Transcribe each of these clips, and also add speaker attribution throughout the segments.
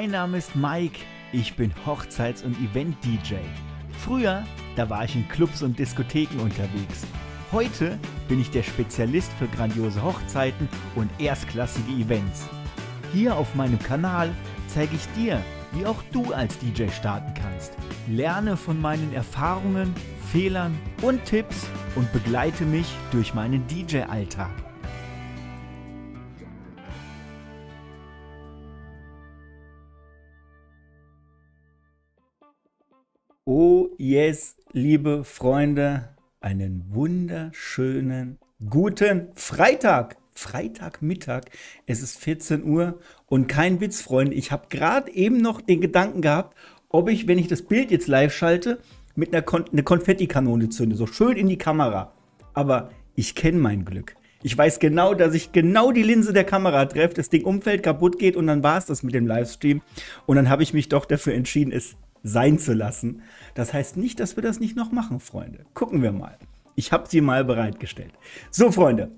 Speaker 1: Mein Name ist Mike, ich bin Hochzeits- und Event-DJ. Früher, da war ich in Clubs und Diskotheken unterwegs. Heute bin ich der Spezialist für grandiose Hochzeiten und erstklassige Events. Hier auf meinem Kanal zeige ich dir, wie auch du als DJ starten kannst. Lerne von meinen Erfahrungen, Fehlern und Tipps und begleite mich durch meinen DJ-Alltag. Liebe Freunde, einen wunderschönen guten Freitag. Freitagmittag. Es ist 14 Uhr und kein Witz, Freunde. Ich habe gerade eben noch den Gedanken gehabt, ob ich, wenn ich das Bild jetzt live schalte, mit einer Kon eine Konfettikanone zünde, so schön in die Kamera. Aber ich kenne mein Glück. Ich weiß genau, dass ich genau die Linse der Kamera treffe, das Ding umfällt, kaputt geht und dann war es das mit dem Livestream. Und dann habe ich mich doch dafür entschieden, es sein zu lassen. Das heißt nicht, dass wir das nicht noch machen, Freunde. Gucken wir mal. Ich habe sie mal bereitgestellt. So, Freunde,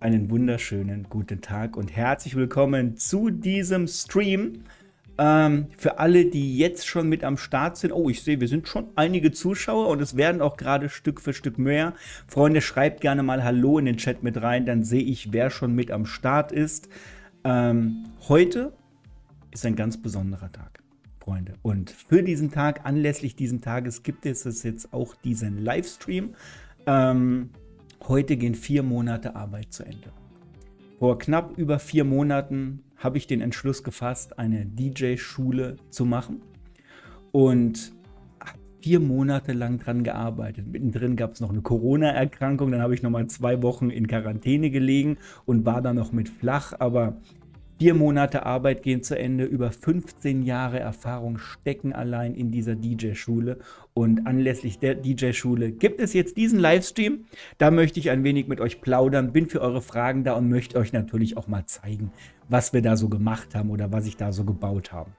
Speaker 1: einen wunderschönen guten Tag und herzlich willkommen zu diesem Stream. Ähm, für alle, die jetzt schon mit am Start sind, oh, ich sehe, wir sind schon einige Zuschauer und es werden auch gerade Stück für Stück mehr. Freunde, schreibt gerne mal Hallo in den Chat mit rein, dann sehe ich, wer schon mit am Start ist. Ähm, heute ist ein ganz besonderer Tag. Freunde. Und für diesen Tag, anlässlich diesen Tages, gibt es jetzt auch diesen Livestream. Ähm, heute gehen vier Monate Arbeit zu Ende. Vor knapp über vier Monaten habe ich den Entschluss gefasst, eine DJ-Schule zu machen. Und vier Monate lang dran gearbeitet. Mittendrin gab es noch eine Corona-Erkrankung, dann habe ich nochmal zwei Wochen in Quarantäne gelegen und war dann noch mit flach, aber Vier Monate Arbeit gehen zu Ende, über 15 Jahre Erfahrung stecken allein in dieser DJ-Schule. Und anlässlich der DJ-Schule gibt es jetzt diesen Livestream. Da möchte ich ein wenig mit euch plaudern, bin für eure Fragen da und möchte euch natürlich auch mal zeigen, was wir da so gemacht haben oder was ich da so gebaut habe.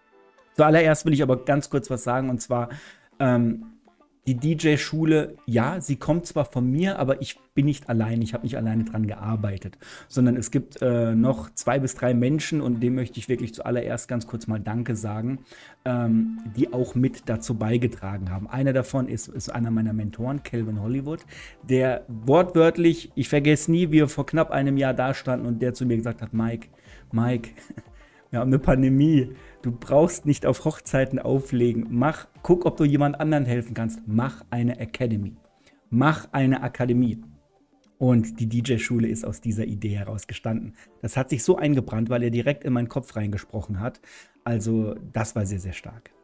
Speaker 1: Zuallererst will ich aber ganz kurz was sagen und zwar, ähm, die DJ-Schule, ja, sie kommt zwar von mir, aber ich bin nicht allein, ich habe nicht alleine dran gearbeitet, sondern es gibt äh, noch zwei bis drei Menschen und dem möchte ich wirklich zuallererst ganz kurz mal Danke sagen, ähm, die auch mit dazu beigetragen haben. Einer davon ist, ist einer meiner Mentoren, Calvin Hollywood, der wortwörtlich, ich vergesse nie, wir vor knapp einem Jahr da standen und der zu mir gesagt hat, Mike, Mike, wir haben eine Pandemie, Du brauchst nicht auf Hochzeiten auflegen. Mach, guck, ob du jemand anderen helfen kannst. Mach eine Academy. Mach eine Akademie. Und die DJ-Schule ist aus dieser Idee heraus gestanden. Das hat sich so eingebrannt, weil er direkt in meinen Kopf reingesprochen hat. Also, das war sehr, sehr stark.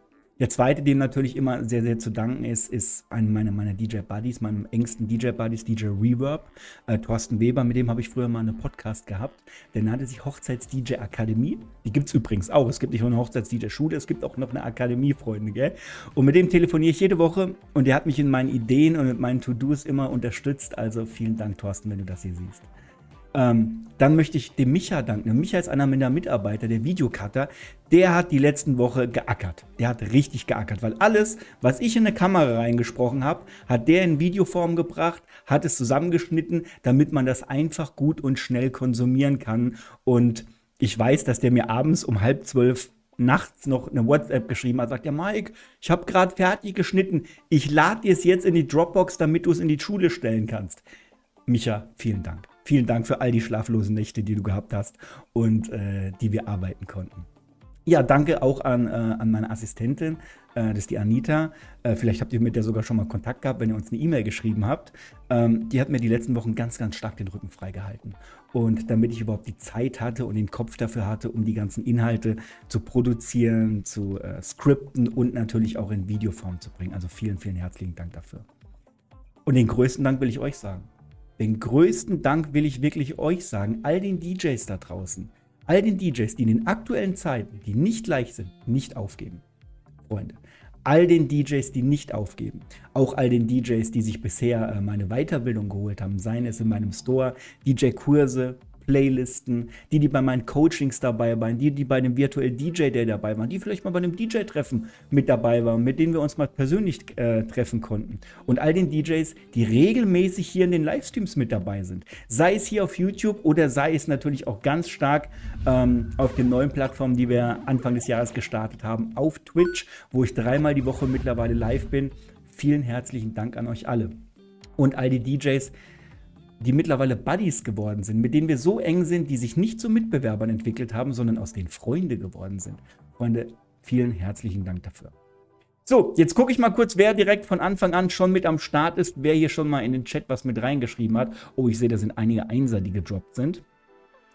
Speaker 1: Der zweite, dem natürlich immer sehr, sehr zu danken ist, ist einer meiner, meiner DJ-Buddies, meinem engsten DJ-Buddies, DJ Reverb, äh, Thorsten Weber, mit dem habe ich früher mal einen Podcast gehabt. Der nannte sich Hochzeits-DJ Akademie. Die gibt es übrigens auch. Es gibt nicht nur eine Hochzeits-DJ-Schule, es gibt auch noch eine Akademie, Freunde, gell? Und mit dem telefoniere ich jede Woche und der hat mich in meinen Ideen und mit meinen To-Dos immer unterstützt. Also vielen Dank, Thorsten, wenn du das hier siehst. Ähm, dann möchte ich dem Micha danken. Micha ist einer meiner Mitarbeiter, der Videocutter. Der hat die letzten Woche geackert. Der hat richtig geackert, weil alles, was ich in eine Kamera reingesprochen habe, hat der in Videoform gebracht, hat es zusammengeschnitten, damit man das einfach gut und schnell konsumieren kann. Und ich weiß, dass der mir abends um halb zwölf nachts noch eine WhatsApp geschrieben hat, sagt ja Mike, ich habe gerade fertig geschnitten, ich lade dir es jetzt in die Dropbox, damit du es in die Schule stellen kannst. Micha, vielen Dank. Vielen Dank für all die schlaflosen Nächte, die du gehabt hast und äh, die wir arbeiten konnten. Ja, danke auch an, äh, an meine Assistentin, äh, das ist die Anita. Äh, vielleicht habt ihr mit der sogar schon mal Kontakt gehabt, wenn ihr uns eine E-Mail geschrieben habt. Ähm, die hat mir die letzten Wochen ganz, ganz stark den Rücken freigehalten. Und damit ich überhaupt die Zeit hatte und den Kopf dafür hatte, um die ganzen Inhalte zu produzieren, zu äh, skripten und natürlich auch in Videoform zu bringen. Also vielen, vielen herzlichen Dank dafür. Und den größten Dank will ich euch sagen. Den größten Dank will ich wirklich euch sagen, all den DJs da draußen, all den DJs, die in den aktuellen Zeiten, die nicht leicht sind, nicht aufgeben. Freunde, all den DJs, die nicht aufgeben, auch all den DJs, die sich bisher äh, meine Weiterbildung geholt haben, seien es in meinem Store, DJ-Kurse, Playlisten, die, die bei meinen Coachings dabei waren, die, die bei dem virtuellen DJ, der dabei waren, die vielleicht mal bei einem DJ-Treffen mit dabei waren, mit denen wir uns mal persönlich äh, treffen konnten. Und all den DJs, die regelmäßig hier in den Livestreams mit dabei sind. Sei es hier auf YouTube oder sei es natürlich auch ganz stark ähm, auf den neuen Plattformen, die wir Anfang des Jahres gestartet haben, auf Twitch, wo ich dreimal die Woche mittlerweile live bin. Vielen herzlichen Dank an euch alle. Und all die DJs, die mittlerweile Buddies geworden sind, mit denen wir so eng sind, die sich nicht zu Mitbewerbern entwickelt haben, sondern aus denen Freunde geworden sind. Freunde, vielen herzlichen Dank dafür. So, jetzt gucke ich mal kurz, wer direkt von Anfang an schon mit am Start ist, wer hier schon mal in den Chat was mit reingeschrieben hat. Oh, ich sehe, da sind einige Einser, die gedroppt sind.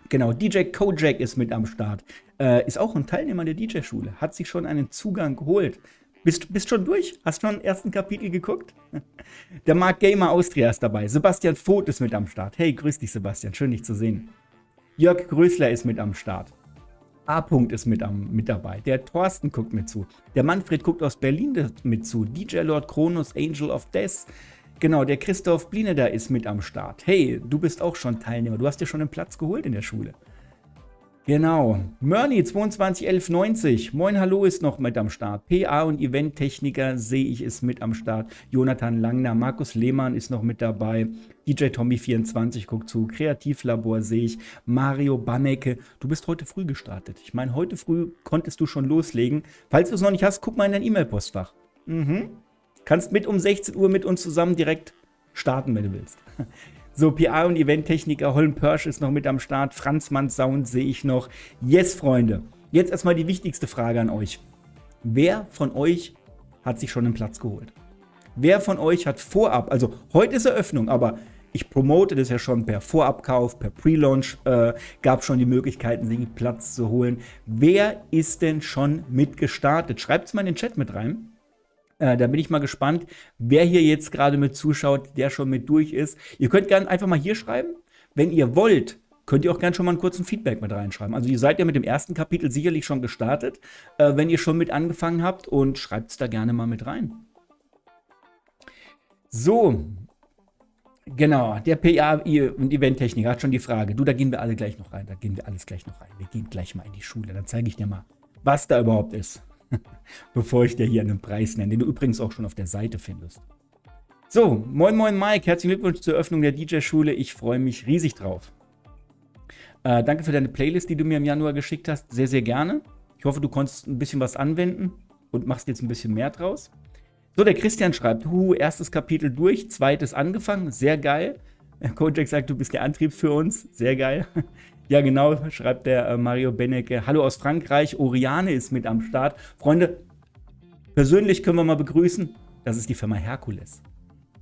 Speaker 1: Genau, DJ Kojak ist mit am Start. Äh, ist auch ein Teilnehmer der DJ-Schule. Hat sich schon einen Zugang geholt. Bist, bist schon durch? Hast schon ersten Kapitel geguckt? Der Mark Gamer Austria ist dabei. Sebastian Voth ist mit am Start. Hey, grüß dich, Sebastian. Schön, dich zu sehen. Jörg Größler ist mit am Start. A. -Punkt ist mit, am, mit dabei. Der Thorsten guckt mit zu. Der Manfred guckt aus Berlin mit zu. DJ Lord Kronos, Angel of Death. Genau, der Christoph Blineder ist mit am Start. Hey, du bist auch schon Teilnehmer. Du hast dir schon einen Platz geholt in der Schule. Genau. Mörni 221190. Moin, hallo ist noch mit am Start. PA und Eventtechniker sehe ich ist mit am Start. Jonathan Langner, Markus Lehmann ist noch mit dabei. DJ Tommy 24 guckt zu. Kreativlabor sehe ich. Mario Bannecke. Du bist heute früh gestartet. Ich meine, heute früh konntest du schon loslegen. Falls du es noch nicht hast, guck mal in dein E-Mail-Postfach. Mhm. Kannst mit um 16 Uhr mit uns zusammen direkt starten, wenn du willst. So, PA und Eventtechniker Holm Pörsch ist noch mit am Start. Franzmann Sound sehe ich noch. Yes, Freunde. Jetzt erstmal die wichtigste Frage an euch. Wer von euch hat sich schon einen Platz geholt? Wer von euch hat vorab, also heute ist Eröffnung, aber ich promote das ja schon per Vorabkauf, per Pre-Launch, äh, gab schon die Möglichkeiten, sich einen Platz zu holen. Wer ist denn schon mitgestartet? Schreibt es mal in den Chat mit rein. Äh, da bin ich mal gespannt, wer hier jetzt gerade mit zuschaut, der schon mit durch ist. Ihr könnt gerne einfach mal hier schreiben. Wenn ihr wollt, könnt ihr auch gerne schon mal einen kurzen Feedback mit reinschreiben. Also ihr seid ja mit dem ersten Kapitel sicherlich schon gestartet, äh, wenn ihr schon mit angefangen habt und schreibt es da gerne mal mit rein. So, genau, der PA und Eventtechniker hat schon die Frage. Du, da gehen wir alle gleich noch rein, da gehen wir alles gleich noch rein. Wir gehen gleich mal in die Schule, dann zeige ich dir mal, was da überhaupt ist. Bevor ich dir hier einen Preis nenne, den du übrigens auch schon auf der Seite findest. So, moin moin Mike, herzlichen Glückwunsch zur Eröffnung der DJ-Schule. Ich freue mich riesig drauf. Äh, danke für deine Playlist, die du mir im Januar geschickt hast. Sehr, sehr gerne. Ich hoffe, du konntest ein bisschen was anwenden und machst jetzt ein bisschen mehr draus. So, der Christian schreibt, hu, erstes Kapitel durch, zweites angefangen, sehr geil. Kojak sagt, du bist der Antrieb für uns, sehr geil. Ja, genau, schreibt der äh, Mario Benecke. Hallo aus Frankreich, Oriane ist mit am Start. Freunde, persönlich können wir mal begrüßen, das ist die Firma Herkules.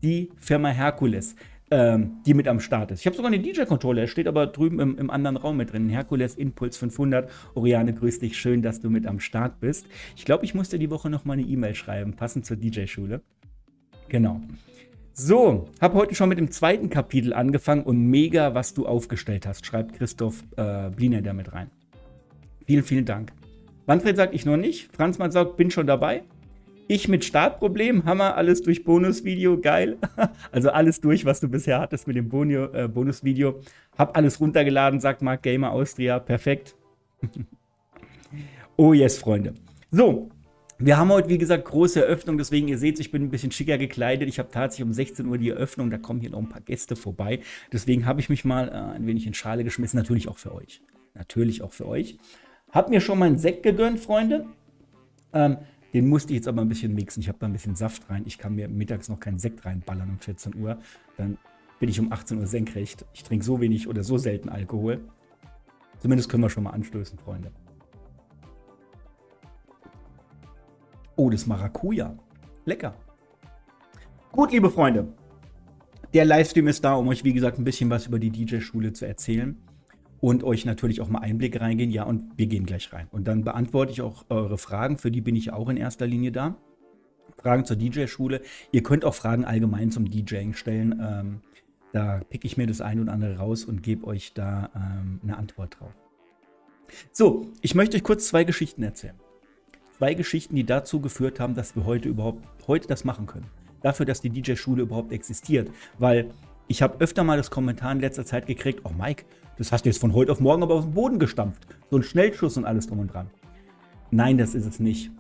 Speaker 1: Die Firma Herkules, ähm, die mit am Start ist. Ich habe sogar einen DJ-Controller, steht aber drüben im, im, anderen Raum mit drin. Herkules Impuls 500. Oriane, grüß dich, schön, dass du mit am Start bist. Ich glaube, ich musste die Woche noch mal eine E-Mail schreiben, passend zur DJ-Schule. Genau. So, habe heute schon mit dem zweiten Kapitel angefangen und mega, was du aufgestellt hast, schreibt Christoph äh, Bliner damit rein. Vielen, vielen Dank. Manfred sagt, ich noch nicht. Franzmann sagt, bin schon dabei. Ich mit Startproblem, Hammer, alles durch Bonusvideo, geil. also alles durch, was du bisher hattest mit dem Bonio, äh, Bonusvideo. Hab alles runtergeladen, sagt Mark Gamer Austria, perfekt. oh yes, Freunde. So, wir haben heute, wie gesagt, große Eröffnung, deswegen, ihr seht, ich bin ein bisschen schicker gekleidet. Ich habe tatsächlich um 16 Uhr die Eröffnung, da kommen hier noch ein paar Gäste vorbei. Deswegen habe ich mich mal äh, ein wenig in Schale geschmissen, natürlich auch für euch. Natürlich auch für euch. Hab mir schon meinen Sekt gegönnt, Freunde. Ähm, den musste ich jetzt aber ein bisschen mixen. Ich habe da ein bisschen Saft rein. Ich kann mir mittags noch keinen Sekt reinballern um 14 Uhr. Dann bin ich um 18 Uhr senkrecht. Ich trinke so wenig oder so selten Alkohol. Zumindest können wir schon mal anstößen, Freunde. Oh, das Maracuja. Lecker. Gut, liebe Freunde. Der Livestream ist da, um euch, wie gesagt, ein bisschen was über die DJ-Schule zu erzählen und euch natürlich auch mal Einblicke reingehen. Ja, und wir gehen gleich rein. Und dann beantworte ich auch eure Fragen, für die bin ich auch in erster Linie da. Fragen zur DJ-Schule. Ihr könnt auch Fragen allgemein zum DJing stellen. Ähm, da picke ich mir das ein und andere raus und gebe euch da ähm, eine Antwort drauf. So, ich möchte euch kurz zwei Geschichten erzählen zwei Geschichten, die dazu geführt haben, dass wir heute überhaupt heute das machen können. Dafür, dass die DJ-Schule überhaupt existiert. Weil Ich habe öfter mal das Kommentar in letzter Zeit gekriegt, oh Mike, das hast du jetzt von heute auf morgen aber aus dem Boden gestampft. So ein Schnellschuss und alles drum und dran. Nein, das ist es nicht.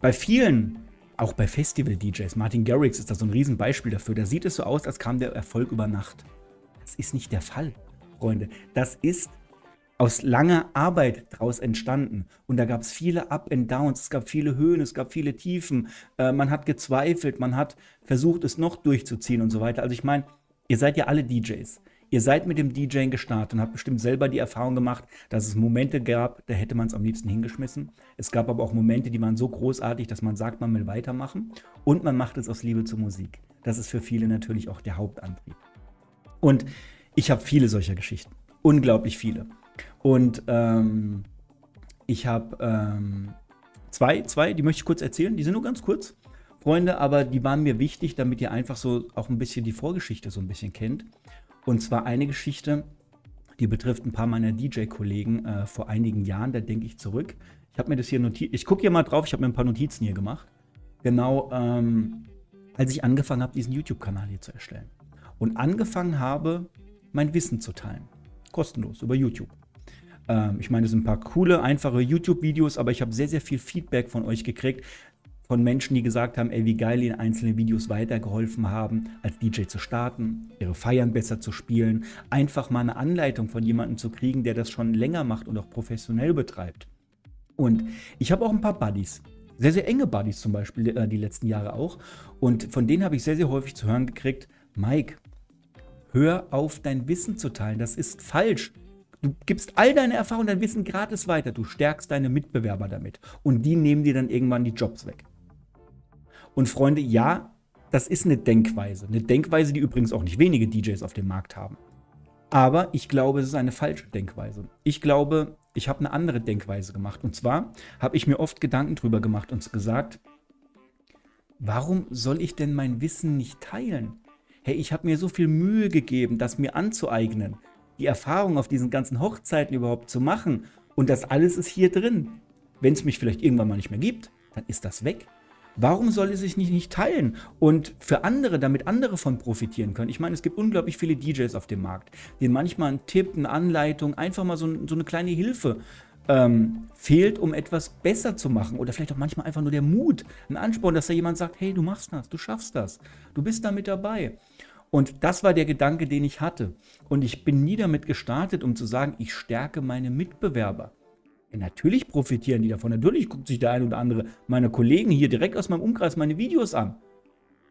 Speaker 1: Bei vielen, auch bei Festival-DJs, Martin Garrix ist da so ein Riesenbeispiel dafür, da sieht es so aus, als kam der Erfolg über Nacht. Das ist nicht der Fall, Freunde. Das ist aus langer Arbeit daraus entstanden. Und da gab es viele Up and Downs, es gab viele Höhen, es gab viele Tiefen. Äh, man hat gezweifelt, man hat versucht, es noch durchzuziehen und so weiter. Also ich meine, ihr seid ja alle DJs. Ihr seid mit dem DJing gestartet und habt bestimmt selber die Erfahrung gemacht, dass es Momente gab, da hätte man es am liebsten hingeschmissen. Es gab aber auch Momente, die waren so großartig, dass man sagt, man will weitermachen. Und man macht es aus Liebe zur Musik. Das ist für viele natürlich auch der Hauptantrieb. Und ich habe viele solcher Geschichten. Unglaublich viele. Und ähm, ich habe ähm, zwei, zwei, die möchte ich kurz erzählen. Die sind nur ganz kurz, Freunde, aber die waren mir wichtig, damit ihr einfach so auch ein bisschen die Vorgeschichte so ein bisschen kennt. Und zwar eine Geschichte, die betrifft ein paar meiner DJ-Kollegen äh, vor einigen Jahren. Da denke ich zurück. Ich habe mir das hier notiert. Ich gucke hier mal drauf. Ich habe mir ein paar Notizen hier gemacht. Genau, ähm, als ich angefangen habe, diesen YouTube-Kanal hier zu erstellen. Und angefangen habe, mein Wissen zu teilen. Kostenlos über YouTube. Ähm, ich meine, es sind ein paar coole, einfache YouTube-Videos, aber ich habe sehr, sehr viel Feedback von euch gekriegt, von Menschen, die gesagt haben, ey, wie geil ihnen einzelne Videos weitergeholfen haben, als DJ zu starten, ihre Feiern besser zu spielen, einfach mal eine Anleitung von jemandem zu kriegen, der das schon länger macht und auch professionell betreibt. Und ich habe auch ein paar Buddies, sehr, sehr enge Buddies zum Beispiel, äh, die letzten Jahre auch. Und von denen habe ich sehr, sehr häufig zu hören gekriegt, Mike, hör auf, dein Wissen zu teilen, das ist falsch. Du gibst all deine Erfahrungen, dein Wissen gratis weiter. Du stärkst deine Mitbewerber damit. Und die nehmen dir dann irgendwann die Jobs weg. Und Freunde, ja, das ist eine Denkweise. Eine Denkweise, die übrigens auch nicht wenige DJs auf dem Markt haben. Aber ich glaube, es ist eine falsche Denkweise. Ich glaube, ich habe eine andere Denkweise gemacht. Und zwar habe ich mir oft Gedanken drüber gemacht und gesagt, warum soll ich denn mein Wissen nicht teilen? Hey, ich habe mir so viel Mühe gegeben, das mir anzueignen, die Erfahrung auf diesen ganzen Hochzeiten überhaupt zu machen. Und das alles ist hier drin. Wenn es mich vielleicht irgendwann mal nicht mehr gibt, dann ist das weg. Warum soll es sich nicht, nicht teilen und für andere, damit andere von profitieren können? Ich meine, es gibt unglaublich viele DJs auf dem Markt, denen manchmal ein Tipp, eine Anleitung, einfach mal so, so eine kleine Hilfe ähm, fehlt, um etwas besser zu machen. Oder vielleicht auch manchmal einfach nur der Mut, ein Ansporn, dass da jemand sagt, hey, du machst das, du schaffst das, du bist da mit dabei. Und das war der Gedanke, den ich hatte. Und ich bin nie damit gestartet, um zu sagen, ich stärke meine Mitbewerber. Ja, natürlich profitieren die davon. Natürlich guckt sich der eine oder andere meiner Kollegen hier direkt aus meinem Umkreis meine Videos an.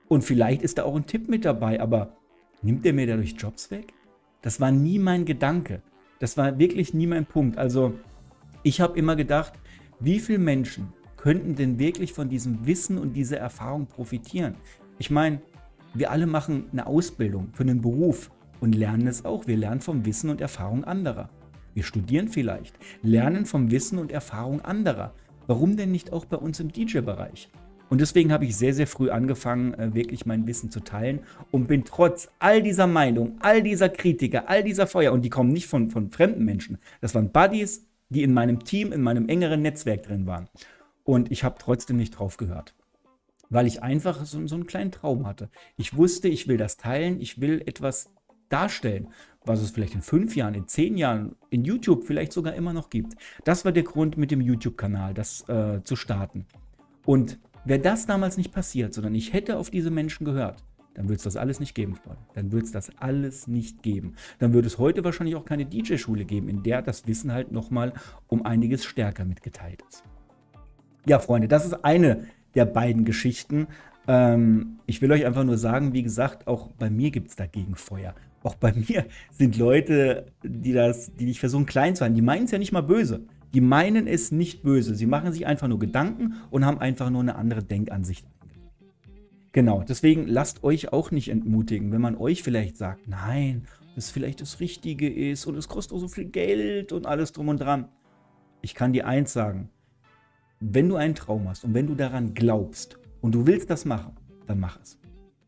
Speaker 1: Und vielleicht ist da auch ein Tipp mit dabei, aber nimmt er mir dadurch Jobs weg? Das war nie mein Gedanke. Das war wirklich nie mein Punkt. Also ich habe immer gedacht, wie viele Menschen könnten denn wirklich von diesem Wissen und dieser Erfahrung profitieren? Ich meine, wir alle machen eine Ausbildung für einen Beruf und lernen es auch. Wir lernen vom Wissen und Erfahrung anderer. Wir studieren vielleicht, lernen vom Wissen und Erfahrung anderer. Warum denn nicht auch bei uns im DJ-Bereich? Und deswegen habe ich sehr, sehr früh angefangen, äh, wirklich mein Wissen zu teilen und bin trotz all dieser Meinung, all dieser Kritiker, all dieser Feuer, und die kommen nicht von, von fremden Menschen, das waren Buddies, die in meinem Team, in meinem engeren Netzwerk drin waren. Und ich habe trotzdem nicht drauf gehört, weil ich einfach so, so einen kleinen Traum hatte. Ich wusste, ich will das teilen, ich will etwas darstellen, was es vielleicht in fünf Jahren, in zehn Jahren, in YouTube vielleicht sogar immer noch gibt. Das war der Grund mit dem YouTube-Kanal, das äh, zu starten. Und wäre das damals nicht passiert, sondern ich hätte auf diese Menschen gehört, dann würde es das alles nicht geben, Freunde. Dann würde es das alles nicht geben. Dann würde es heute wahrscheinlich auch keine DJ-Schule geben, in der das Wissen halt nochmal um einiges stärker mitgeteilt ist. Ja, Freunde, das ist eine der beiden Geschichten. Ähm, ich will euch einfach nur sagen, wie gesagt, auch bei mir gibt es dagegen Feuer auch bei mir sind Leute, die das, die dich versuchen klein zu halten. Die meinen es ja nicht mal böse. Die meinen es nicht böse. Sie machen sich einfach nur Gedanken und haben einfach nur eine andere Denkansicht. Genau, deswegen lasst euch auch nicht entmutigen, wenn man euch vielleicht sagt, nein, das vielleicht das Richtige ist und es kostet auch so viel Geld und alles drum und dran. Ich kann dir eins sagen, wenn du einen Traum hast und wenn du daran glaubst und du willst das machen, dann mach es.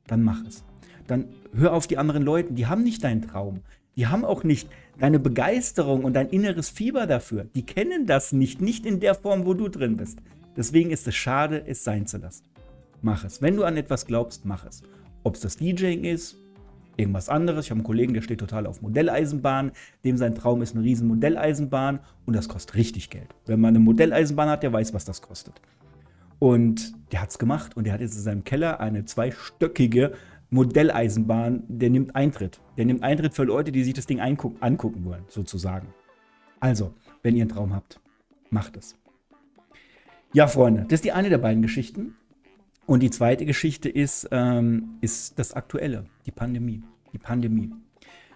Speaker 1: Dann mach es dann hör auf die anderen Leute. Die haben nicht deinen Traum. Die haben auch nicht deine Begeisterung und dein inneres Fieber dafür. Die kennen das nicht, nicht in der Form, wo du drin bist. Deswegen ist es schade, es sein zu lassen. Mach es. Wenn du an etwas glaubst, mach es. Ob es das DJing ist, irgendwas anderes. Ich habe einen Kollegen, der steht total auf Modelleisenbahn. Dem sein Traum ist eine riesen Modelleisenbahn und das kostet richtig Geld. Wenn man eine Modelleisenbahn hat, der weiß, was das kostet. Und der hat es gemacht und der hat jetzt in seinem Keller eine zweistöckige Modelleisenbahn. Der nimmt Eintritt. Der nimmt Eintritt für Leute, die sich das Ding angucken wollen, sozusagen. Also, wenn ihr einen Traum habt, macht es. Ja, Freunde, das ist die eine der beiden Geschichten. Und die zweite Geschichte ist, ähm, ist das Aktuelle, die Pandemie. Die Pandemie.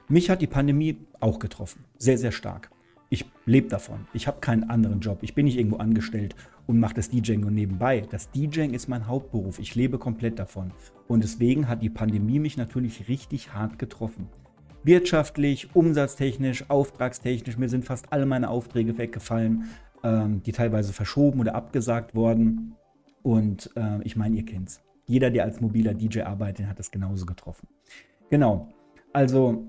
Speaker 1: Mich hat die Pandemie auch getroffen. Sehr, sehr stark. Ich lebe davon. Ich habe keinen anderen Job. Ich bin nicht irgendwo angestellt und mache das DJing nur nebenbei. Das DJing ist mein Hauptberuf. Ich lebe komplett davon. Und deswegen hat die Pandemie mich natürlich richtig hart getroffen. Wirtschaftlich, umsatztechnisch, auftragstechnisch. Mir sind fast alle meine Aufträge weggefallen, ähm, die teilweise verschoben oder abgesagt worden. Und äh, ich meine, ihr kennt's. Jeder, der als mobiler DJ arbeitet, hat das genauso getroffen. Genau. Also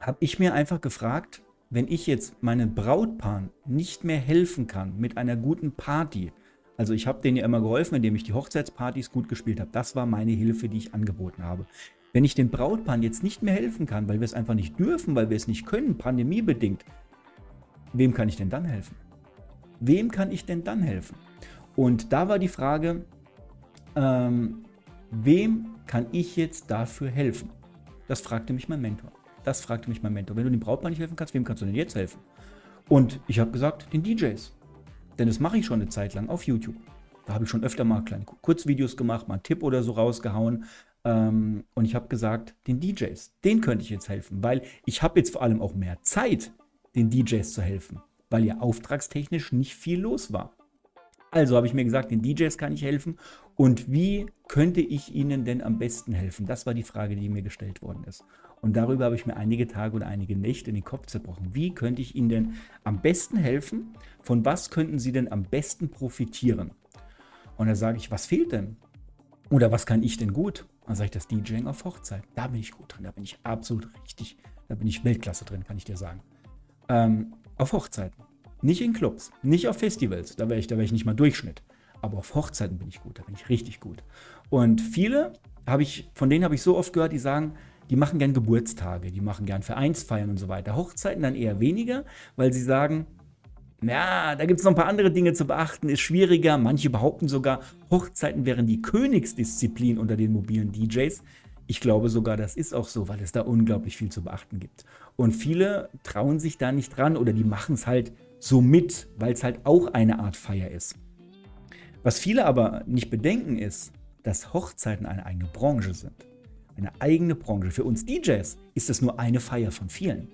Speaker 1: habe ich mir einfach gefragt, wenn ich jetzt meinen Brautpaaren nicht mehr helfen kann mit einer guten Party, also ich habe denen ja immer geholfen, indem ich die Hochzeitspartys gut gespielt habe. Das war meine Hilfe, die ich angeboten habe. Wenn ich den Brautpaaren jetzt nicht mehr helfen kann, weil wir es einfach nicht dürfen, weil wir es nicht können, pandemiebedingt, wem kann ich denn dann helfen? Wem kann ich denn dann helfen? Und da war die Frage, ähm, wem kann ich jetzt dafür helfen? Das fragte mich mein Mentor. Das fragte mich mein Mentor. Wenn du dem Brautpaar nicht helfen kannst, wem kannst du denn jetzt helfen? Und ich habe gesagt, den DJs. Denn das mache ich schon eine Zeit lang auf YouTube. Da habe ich schon öfter mal kleine Kurzvideos gemacht, mal einen Tipp oder so rausgehauen. Ähm, und ich habe gesagt, den DJs, den könnte ich jetzt helfen, weil ich habe jetzt vor allem auch mehr Zeit, den DJs zu helfen, weil ja auftragstechnisch nicht viel los war. Also habe ich mir gesagt, den DJs kann ich helfen. Und wie könnte ich ihnen denn am besten helfen? Das war die Frage, die mir gestellt worden ist. Und darüber habe ich mir einige Tage oder einige Nächte in den Kopf zerbrochen. Wie könnte ich ihnen denn am besten helfen? Von was könnten sie denn am besten profitieren? Und da sage ich, was fehlt denn? Oder was kann ich denn gut? Dann sage ich das DJing auf Hochzeit. Da bin ich gut drin. Da bin ich absolut richtig. Da bin ich Weltklasse drin, kann ich dir sagen. Ähm, auf Hochzeiten. Nicht in Clubs, nicht auf Festivals, da wäre ich, wär ich nicht mal Durchschnitt. Aber auf Hochzeiten bin ich gut, da bin ich richtig gut. Und viele habe ich, von denen habe ich so oft gehört, die sagen, die machen gern Geburtstage, die machen gern Vereinsfeiern und so weiter. Hochzeiten dann eher weniger, weil sie sagen, ja, da gibt es noch ein paar andere Dinge zu beachten, ist schwieriger. Manche behaupten sogar, Hochzeiten wären die Königsdisziplin unter den mobilen DJs. Ich glaube sogar, das ist auch so, weil es da unglaublich viel zu beachten gibt. Und viele trauen sich da nicht dran oder die machen es halt so mit, weil es halt auch eine Art Feier ist. Was viele aber nicht bedenken ist, dass Hochzeiten eine eigene Branche sind. Eine eigene Branche. Für uns DJs ist es nur eine Feier von vielen.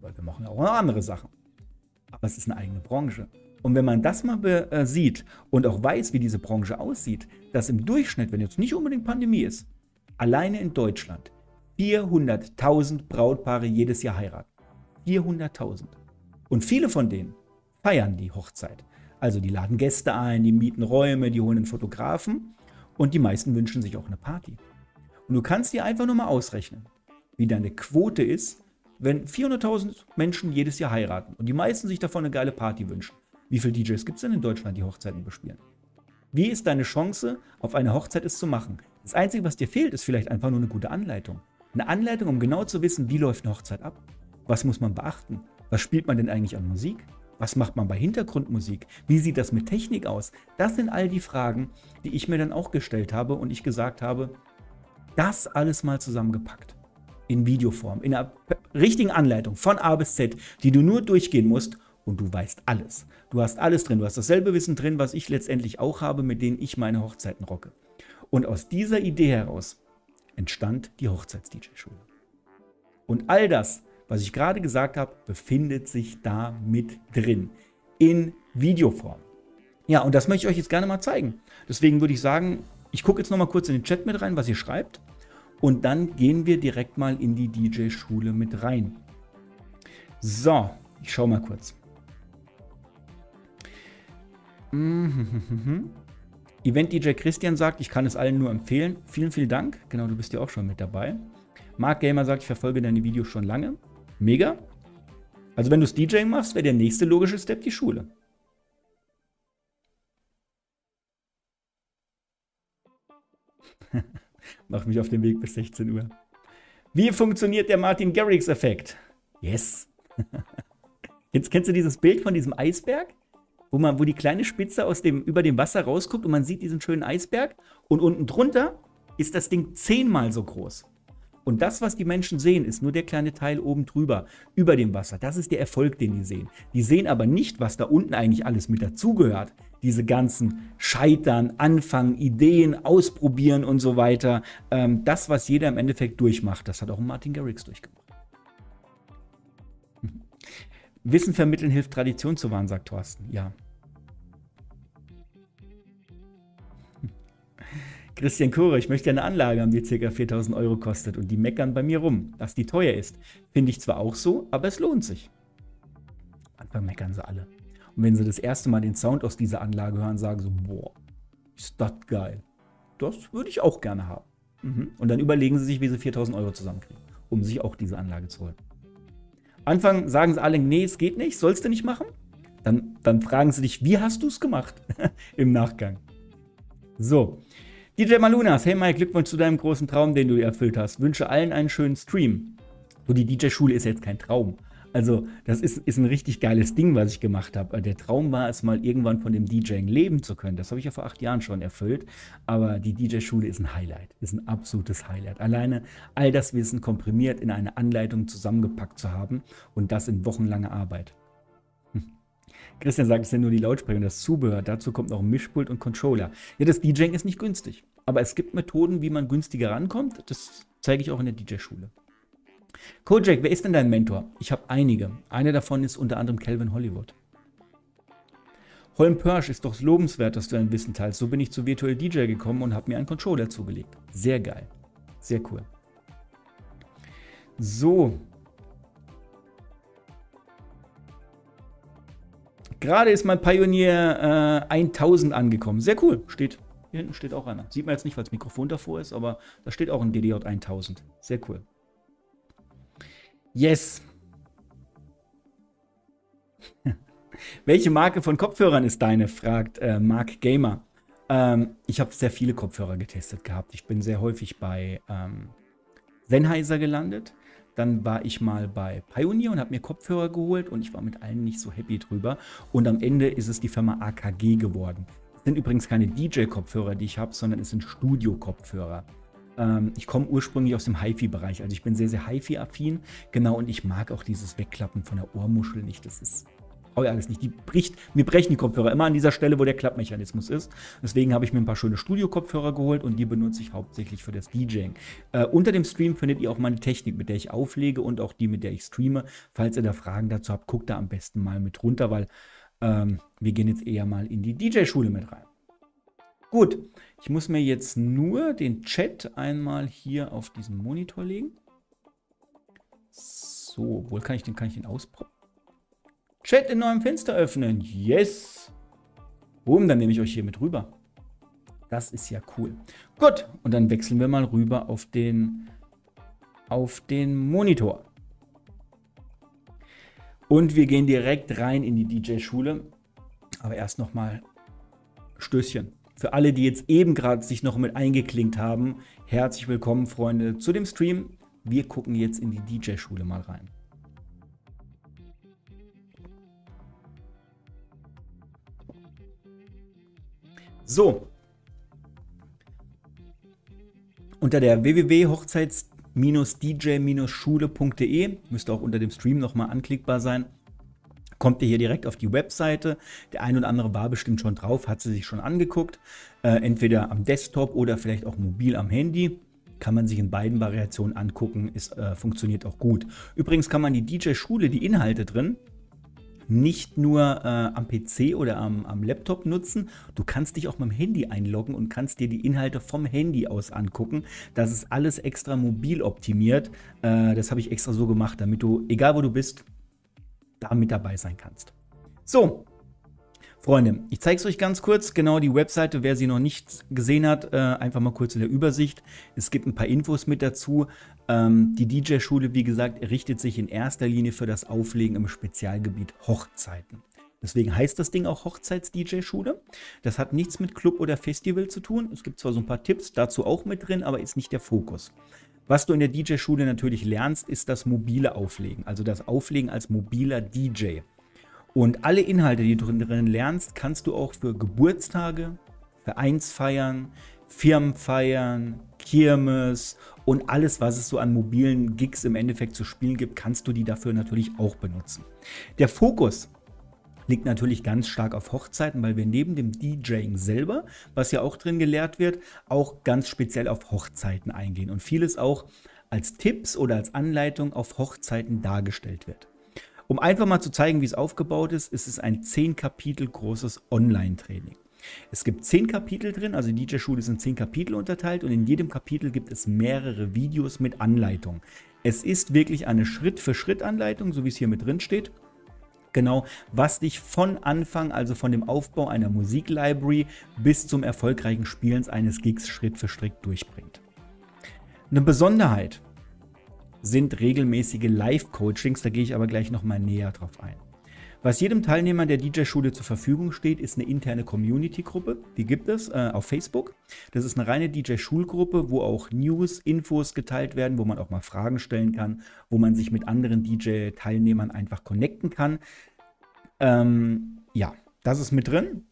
Speaker 1: Weil wir machen ja auch noch andere Sachen. Aber es ist eine eigene Branche. Und wenn man das mal äh, sieht und auch weiß, wie diese Branche aussieht, dass im Durchschnitt, wenn jetzt nicht unbedingt Pandemie ist, alleine in Deutschland 400.000 Brautpaare jedes Jahr heiraten. 400.000. Und viele von denen feiern die Hochzeit. Also die laden Gäste ein, die mieten Räume, die holen einen Fotografen und die meisten wünschen sich auch eine Party. Und du kannst dir einfach nur mal ausrechnen, wie deine Quote ist, wenn 400.000 Menschen jedes Jahr heiraten und die meisten sich davon eine geile Party wünschen. Wie viele DJs gibt es denn in Deutschland, die Hochzeiten bespielen? Wie ist deine Chance, auf eine Hochzeit es zu machen? Das Einzige, was dir fehlt, ist vielleicht einfach nur eine gute Anleitung. Eine Anleitung, um genau zu wissen, wie läuft eine Hochzeit ab. Was muss man beachten? Was spielt man denn eigentlich an Musik? Was macht man bei Hintergrundmusik? Wie sieht das mit Technik aus? Das sind all die Fragen, die ich mir dann auch gestellt habe und ich gesagt habe, das alles mal zusammengepackt. In Videoform, in einer richtigen Anleitung von A bis Z, die du nur durchgehen musst und du weißt alles. Du hast alles drin. Du hast dasselbe Wissen drin, was ich letztendlich auch habe, mit denen ich meine Hochzeiten rocke. Und aus dieser Idee heraus entstand die Hochzeits-DJ-Schule. Und all das was ich gerade gesagt habe, befindet sich da mit drin. In Videoform. Ja, und das möchte ich euch jetzt gerne mal zeigen. Deswegen würde ich sagen, ich gucke jetzt noch mal kurz in den Chat mit rein, was ihr schreibt. Und dann gehen wir direkt mal in die DJ-Schule mit rein. So, ich schaue mal kurz. Event DJ Christian sagt, ich kann es allen nur empfehlen. Vielen, vielen Dank. Genau, du bist ja auch schon mit dabei. Mark Gamer sagt, ich verfolge deine Videos schon lange. Mega. Also wenn du es DJing machst, wäre der nächste logische Step die Schule. Mach mich auf den Weg bis 16 Uhr. Wie funktioniert der Martin Garrix-Effekt? Yes. Jetzt kennst du dieses Bild von diesem Eisberg, wo, man, wo die kleine Spitze aus dem, über dem Wasser rausguckt und man sieht diesen schönen Eisberg und unten drunter ist das Ding zehnmal so groß. Und das, was die Menschen sehen, ist nur der kleine Teil oben drüber, über dem Wasser. Das ist der Erfolg, den die sehen. Die sehen aber nicht, was da unten eigentlich alles mit dazugehört. Diese ganzen Scheitern, Anfangen, Ideen, Ausprobieren und so weiter. Ähm, das, was jeder im Endeffekt durchmacht, das hat auch Martin Garrix durchgemacht. Wissen vermitteln hilft, Tradition zu wahren, sagt Thorsten. Ja. Christian Kure, ich möchte eine Anlage haben, die ca. 4000 Euro kostet und die meckern bei mir rum, dass die teuer ist. Finde ich zwar auch so, aber es lohnt sich. Anfang meckern sie alle. Und wenn sie das erste Mal den Sound aus dieser Anlage hören, sagen sie, boah, ist das geil. Das würde ich auch gerne haben. Mhm. Und dann überlegen sie sich, wie sie 4000 Euro zusammenkriegen, um sich auch diese Anlage zu holen. Anfang sagen sie alle, nee, es geht nicht, sollst du nicht machen. Dann, dann fragen sie dich, wie hast du es gemacht? Im Nachgang. So. DJ Malunas, hey Mike, Glückwunsch zu deinem großen Traum, den du erfüllt hast. Wünsche allen einen schönen Stream. So, die DJ-Schule ist jetzt kein Traum. Also, das ist, ist ein richtig geiles Ding, was ich gemacht habe. Der Traum war es mal irgendwann von dem DJing leben zu können. Das habe ich ja vor acht Jahren schon erfüllt. Aber die DJ-Schule ist ein Highlight, ist ein absolutes Highlight. Alleine all das Wissen komprimiert in eine Anleitung zusammengepackt zu haben und das in wochenlanger Arbeit. Christian sagt, es sind nur die Lautsprecher und das Zubehör. Dazu kommt noch ein Mischpult und Controller. Ja, das DJing ist nicht günstig. Aber es gibt Methoden, wie man günstiger rankommt. Das zeige ich auch in der DJ-Schule. Kojak, wer ist denn dein Mentor? Ich habe einige. Einer davon ist unter anderem Calvin Hollywood. Holm Persch ist doch lobenswert, dass du dein Wissen teilst. So bin ich zu Virtual DJ gekommen und habe mir einen Controller zugelegt. Sehr geil. Sehr cool. So. Gerade ist mein Pioneer äh, 1000 angekommen. Sehr cool. Steht. Hier hinten steht auch einer. Sieht man jetzt nicht, weil das Mikrofon davor ist, aber da steht auch ein DDJ 1000. Sehr cool. Yes. Welche Marke von Kopfhörern ist deine? fragt äh, Mark Gamer. Ähm, ich habe sehr viele Kopfhörer getestet gehabt. Ich bin sehr häufig bei ähm, Sennheiser gelandet. Dann war ich mal bei Pioneer und habe mir Kopfhörer geholt und ich war mit allen nicht so happy drüber. Und am Ende ist es die Firma AKG geworden. Das sind übrigens keine DJ-Kopfhörer, die ich habe, sondern es sind Studio-Kopfhörer. Ähm, ich komme ursprünglich aus dem HiFi-Bereich, also ich bin sehr, sehr HiFi-affin. Genau, und ich mag auch dieses Wegklappen von der Ohrmuschel nicht. Das ist brauche alles nicht. Die bricht, mir brechen die Kopfhörer immer an dieser Stelle, wo der Klappmechanismus ist. Deswegen habe ich mir ein paar schöne Studio-Kopfhörer geholt und die benutze ich hauptsächlich für das DJing. Äh, unter dem Stream findet ihr auch meine Technik, mit der ich auflege und auch die, mit der ich streame. Falls ihr da Fragen dazu habt, guckt da am besten mal mit runter, weil ähm, wir gehen jetzt eher mal in die DJ-Schule mit rein. Gut, ich muss mir jetzt nur den Chat einmal hier auf diesen Monitor legen. So, wohl kann ich den, kann ich den auspoppen? Chat in neuem Fenster öffnen. Yes. Boom, dann nehme ich euch hier mit rüber. Das ist ja cool. Gut, und dann wechseln wir mal rüber auf den, auf den Monitor. Und wir gehen direkt rein in die DJ-Schule. Aber erst nochmal Stößchen. Für alle, die jetzt eben gerade sich noch mit eingeklinkt haben, herzlich willkommen, Freunde, zu dem Stream. Wir gucken jetzt in die DJ-Schule mal rein. So. Unter der www.hochzeits-dj-schule.de müsste auch unter dem Stream nochmal anklickbar sein kommt ihr hier direkt auf die Webseite. Der ein oder andere war bestimmt schon drauf, hat sie sich schon angeguckt. Äh, entweder am Desktop oder vielleicht auch mobil am Handy. Kann man sich in beiden Variationen angucken, ist, äh, funktioniert auch gut. Übrigens kann man die DJ-Schule, die Inhalte drin, nicht nur äh, am PC oder am, am, Laptop nutzen. Du kannst dich auch mit dem Handy einloggen und kannst dir die Inhalte vom Handy aus angucken. Das ist alles extra mobil optimiert. Äh, das habe ich extra so gemacht, damit du, egal wo du bist, da mit dabei sein kannst. So, Freunde, ich zeige es euch ganz kurz, genau die Webseite, wer sie noch nicht gesehen hat, äh, einfach mal kurz in der Übersicht. Es gibt ein paar Infos mit dazu. Ähm, die DJ-Schule, wie gesagt, richtet sich in erster Linie für das Auflegen im Spezialgebiet Hochzeiten. Deswegen heißt das Ding auch Hochzeits-DJ-Schule. Das hat nichts mit Club oder Festival zu tun. Es gibt zwar so ein paar Tipps dazu auch mit drin, aber ist nicht der Fokus. Was du in der DJ-Schule natürlich lernst, ist das mobile Auflegen, also das Auflegen als mobiler DJ. Und alle Inhalte, die du drin lernst, kannst du auch für Geburtstage, Vereinsfeiern, Firmenfeiern, Kirmes und alles, was es so an mobilen Gigs im Endeffekt zu spielen gibt, kannst du die dafür natürlich auch benutzen. Der Fokus liegt natürlich ganz stark auf Hochzeiten, weil wir neben dem DJing selber, was ja auch drin gelehrt wird, auch ganz speziell auf Hochzeiten eingehen und vieles auch als Tipps oder als Anleitung auf Hochzeiten dargestellt wird. Um einfach mal zu zeigen, wie es aufgebaut ist, ist es ein 10 Kapitel großes Online-Training. Es gibt 10 Kapitel drin, also die DJ-Schule sind 10 Kapitel unterteilt und in jedem Kapitel gibt es mehrere Videos mit Anleitung. Es ist wirklich eine Schritt-für-Schritt-Anleitung, so wie es hier mit drin steht genau, was dich von Anfang, also von dem Aufbau einer Musiklibrary bis zum erfolgreichen Spielens eines Gigs Schritt für Schritt durchbringt. Eine Besonderheit sind regelmäßige Live-Coachings, da gehe ich aber gleich nochmal näher drauf ein. Was jedem Teilnehmer der DJ-Schule zur Verfügung steht, ist eine interne Community-Gruppe. Die gibt es äh, auf Facebook. Das ist eine reine DJ-Schulgruppe, wo auch News, Infos geteilt werden, wo man auch mal Fragen stellen kann, wo man sich mit anderen DJ-Teilnehmern einfach connecten kann. Ähm, ja, das ist mit drin.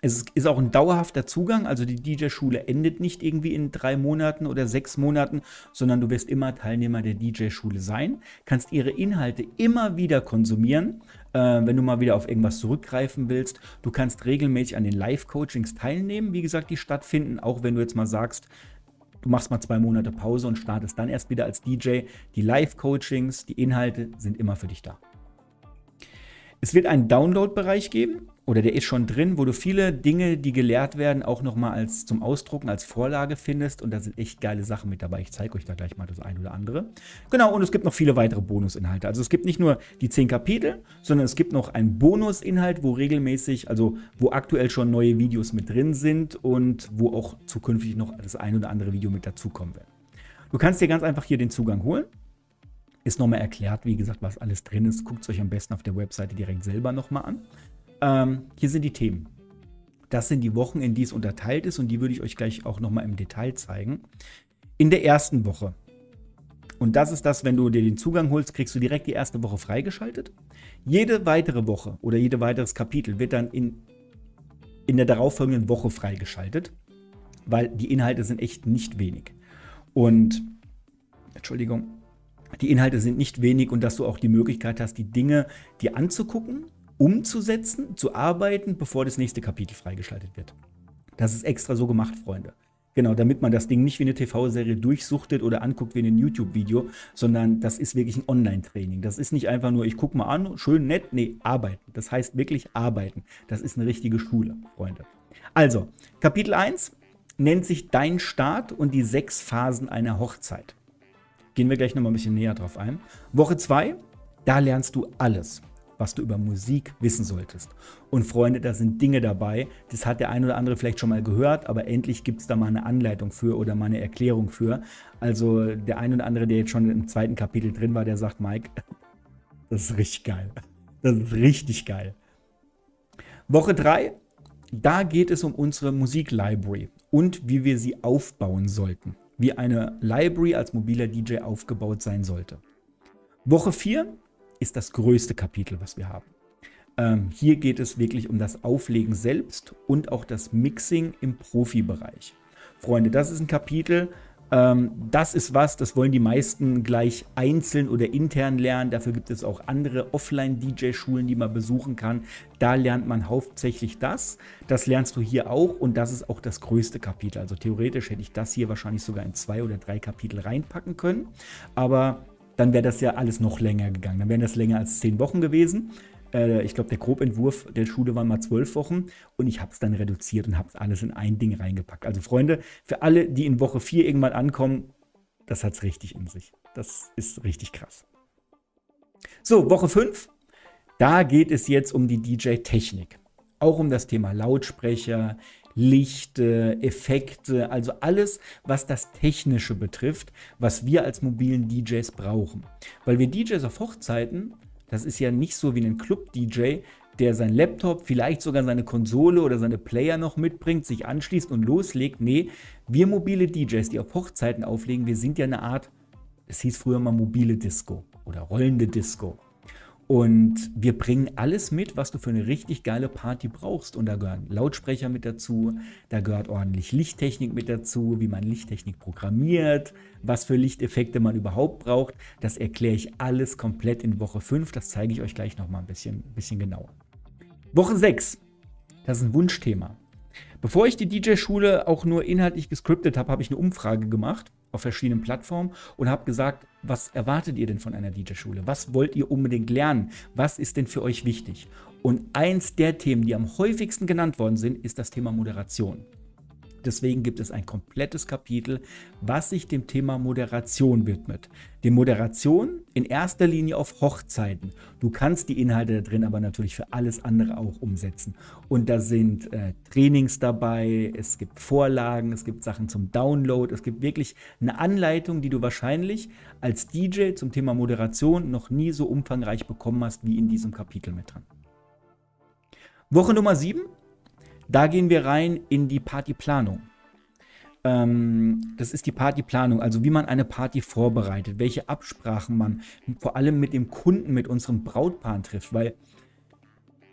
Speaker 1: Es ist auch ein dauerhafter Zugang, also die DJ-Schule endet nicht irgendwie in drei Monaten oder sechs Monaten, sondern du wirst immer Teilnehmer der DJ-Schule sein, kannst ihre Inhalte immer wieder konsumieren, äh, wenn du mal wieder auf irgendwas zurückgreifen willst. Du kannst regelmäßig an den Live-Coachings teilnehmen, wie gesagt, die stattfinden, auch wenn du jetzt mal sagst, du machst mal zwei Monate Pause und startest dann erst wieder als DJ. Die Live-Coachings, die Inhalte sind immer für dich da. Es wird einen Download-Bereich geben oder der ist schon drin, wo du viele Dinge, die gelehrt werden, auch nochmal als zum Ausdrucken, als Vorlage findest. Und da sind echt geile Sachen mit dabei. Ich zeige euch da gleich mal das ein oder andere. Genau, und es gibt noch viele weitere Bonusinhalte. Also es gibt nicht nur die zehn Kapitel, sondern es gibt noch einen Bonusinhalt, wo regelmäßig, also wo aktuell schon neue Videos mit drin sind und wo auch zukünftig noch das ein oder andere Video mit dazukommen wird. Du kannst dir ganz einfach hier den Zugang holen. Ist nochmal erklärt, wie gesagt, was alles drin ist. Guckt es euch am besten auf der Webseite direkt selber nochmal an. Ähm, hier sind die Themen. Das sind die Wochen, in die es unterteilt ist und die würde ich euch gleich auch nochmal im Detail zeigen. In der ersten Woche, und das ist das, wenn du dir den Zugang holst, kriegst du direkt die erste Woche freigeschaltet. Jede weitere Woche oder jede weiteres Kapitel wird dann in, in der darauffolgenden Woche freigeschaltet, weil die Inhalte sind echt nicht wenig. Und, Entschuldigung, die Inhalte sind nicht wenig und dass du auch die Möglichkeit hast, die Dinge dir anzugucken umzusetzen, zu arbeiten, bevor das nächste Kapitel freigeschaltet wird. Das ist extra so gemacht, Freunde. Genau, damit man das Ding nicht wie eine TV-Serie durchsuchtet oder anguckt wie ein YouTube-Video, sondern das ist wirklich ein Online-Training. Das ist nicht einfach nur, ich gucke mal an, schön nett, nee, arbeiten. Das heißt wirklich arbeiten. Das ist eine richtige Schule, Freunde. Also, Kapitel 1 nennt sich Dein Start und die sechs Phasen einer Hochzeit. Gehen wir gleich nochmal ein bisschen näher drauf ein. Woche 2, da lernst du alles was du über Musik wissen solltest. Und Freunde, da sind Dinge dabei, das hat der ein oder andere vielleicht schon mal gehört, aber endlich gibt es da mal eine Anleitung für oder mal eine Erklärung für. Also der ein oder andere, der jetzt schon im zweiten Kapitel drin war, der sagt, Mike, das ist richtig geil. Das ist richtig geil. Woche 3, da geht es um unsere Musiklibrary und wie wir sie aufbauen sollten. Wie eine Library als mobiler DJ aufgebaut sein sollte. Woche 4, ist das größte Kapitel, was wir haben. Ähm, hier geht es wirklich um das Auflegen selbst und auch das Mixing im Profibereich. Freunde, das ist ein Kapitel, ähm, das ist was, das wollen die meisten gleich einzeln oder intern lernen. Dafür gibt es auch andere Offline-DJ-Schulen, die man besuchen kann. Da lernt man hauptsächlich das. Das lernst du hier auch und das ist auch das größte Kapitel. Also theoretisch hätte ich das hier wahrscheinlich sogar in zwei oder drei Kapitel reinpacken können. Aber dann wäre das ja alles noch länger gegangen. Dann wären das länger als zehn Wochen gewesen. Äh, ich glaube, der Grobentwurf der Schule waren mal zwölf Wochen und ich habe es dann reduziert und habe es alles in ein Ding reingepackt. Also Freunde, für alle, die in Woche vier irgendwann ankommen, das hat es richtig in sich. Das ist richtig krass. So, Woche 5. Da geht es jetzt um die DJ-Technik. Auch um das Thema Lautsprecher, Lichte, Effekte, also alles, was das Technische betrifft, was wir als mobilen DJs brauchen. Weil wir DJs auf Hochzeiten, das ist ja nicht so wie ein Club-DJ, der sein Laptop, vielleicht sogar seine Konsole oder seine Player noch mitbringt, sich anschließt und loslegt. Nee, wir mobile DJs, die auf Hochzeiten auflegen, wir sind ja eine Art es hieß früher mal mobile Disco oder rollende Disco. Und wir bringen alles mit, was du für eine richtig geile Party brauchst. Und da gehören Lautsprecher mit dazu, da gehört ordentlich Lichttechnik mit dazu, wie man Lichttechnik programmiert, was für Lichteffekte man überhaupt braucht. Das erkläre ich alles komplett in Woche 5. Das zeige ich euch gleich nochmal ein bisschen, bisschen genauer. Woche 6, das ist ein Wunschthema. Bevor ich die DJ-Schule auch nur inhaltlich gescriptet habe, habe ich eine Umfrage gemacht auf verschiedenen Plattformen und habe gesagt, was erwartet ihr denn von einer DJ-Schule? Was wollt ihr unbedingt lernen? Was ist denn für euch wichtig? Und eins der Themen, die am häufigsten genannt worden sind, ist das Thema Moderation. Deswegen gibt es ein komplettes Kapitel, was sich dem Thema Moderation widmet. Die Moderation in erster Linie auf Hochzeiten. Du kannst die Inhalte da drin aber natürlich für alles andere auch umsetzen. Und da sind äh, Trainings dabei, es gibt Vorlagen, es gibt Sachen zum Download, es gibt wirklich eine Anleitung, die du wahrscheinlich als DJ zum Thema Moderation noch nie so umfangreich bekommen hast wie in diesem Kapitel mit dran. Woche Nummer 7 da gehen wir rein in die Partyplanung. Ähm, das ist die Partyplanung, also wie man eine Party vorbereitet, welche Absprachen man vor allem mit dem Kunden, mit unserem Brautpaar trifft, weil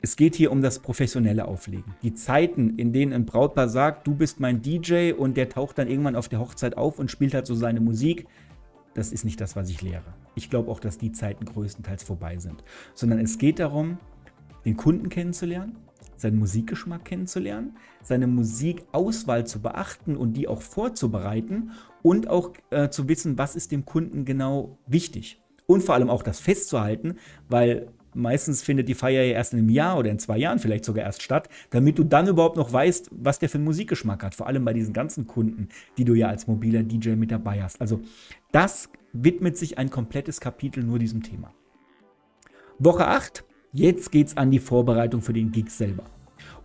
Speaker 1: es geht hier um das professionelle Auflegen. Die Zeiten, in denen ein Brautpaar sagt, du bist mein DJ und der taucht dann irgendwann auf der Hochzeit auf und spielt halt so seine Musik, das ist nicht das, was ich lehre. Ich glaube auch, dass die Zeiten größtenteils vorbei sind. Sondern es geht darum, den Kunden kennenzulernen, seinen Musikgeschmack kennenzulernen, seine Musikauswahl zu beachten und die auch vorzubereiten und auch äh, zu wissen, was ist dem Kunden genau wichtig. Und vor allem auch das festzuhalten, weil meistens findet die Feier ja erst in einem Jahr oder in zwei Jahren vielleicht sogar erst statt, damit du dann überhaupt noch weißt, was der für einen Musikgeschmack hat. Vor allem bei diesen ganzen Kunden, die du ja als mobiler DJ mit dabei hast. Also das widmet sich ein komplettes Kapitel nur diesem Thema. Woche 8 Jetzt geht es an die Vorbereitung für den Gig selber.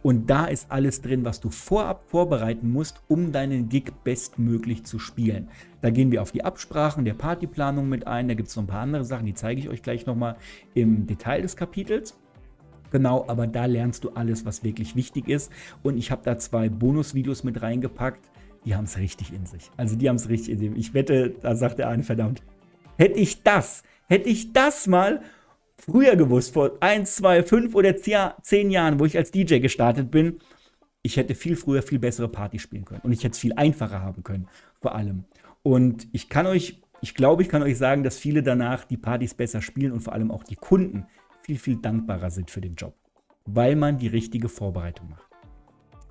Speaker 1: Und da ist alles drin, was du vorab vorbereiten musst, um deinen Gig bestmöglich zu spielen. Da gehen wir auf die Absprachen der Partyplanung mit ein. Da gibt es noch ein paar andere Sachen, die zeige ich euch gleich nochmal im Detail des Kapitels. Genau, aber da lernst du alles, was wirklich wichtig ist. Und ich habe da zwei Bonusvideos mit reingepackt. Die haben es richtig in sich. Also die haben es richtig in sich. Ich wette, da sagt der eine, verdammt, hätte ich das, hätte ich das mal früher gewusst, vor 1, 2, 5 oder 10 Jahren, wo ich als DJ gestartet bin, ich hätte viel früher viel bessere Party spielen können. Und ich hätte es viel einfacher haben können, vor allem. Und ich kann euch, ich glaube, ich kann euch sagen, dass viele danach die Partys besser spielen und vor allem auch die Kunden viel, viel dankbarer sind für den Job, weil man die richtige Vorbereitung macht.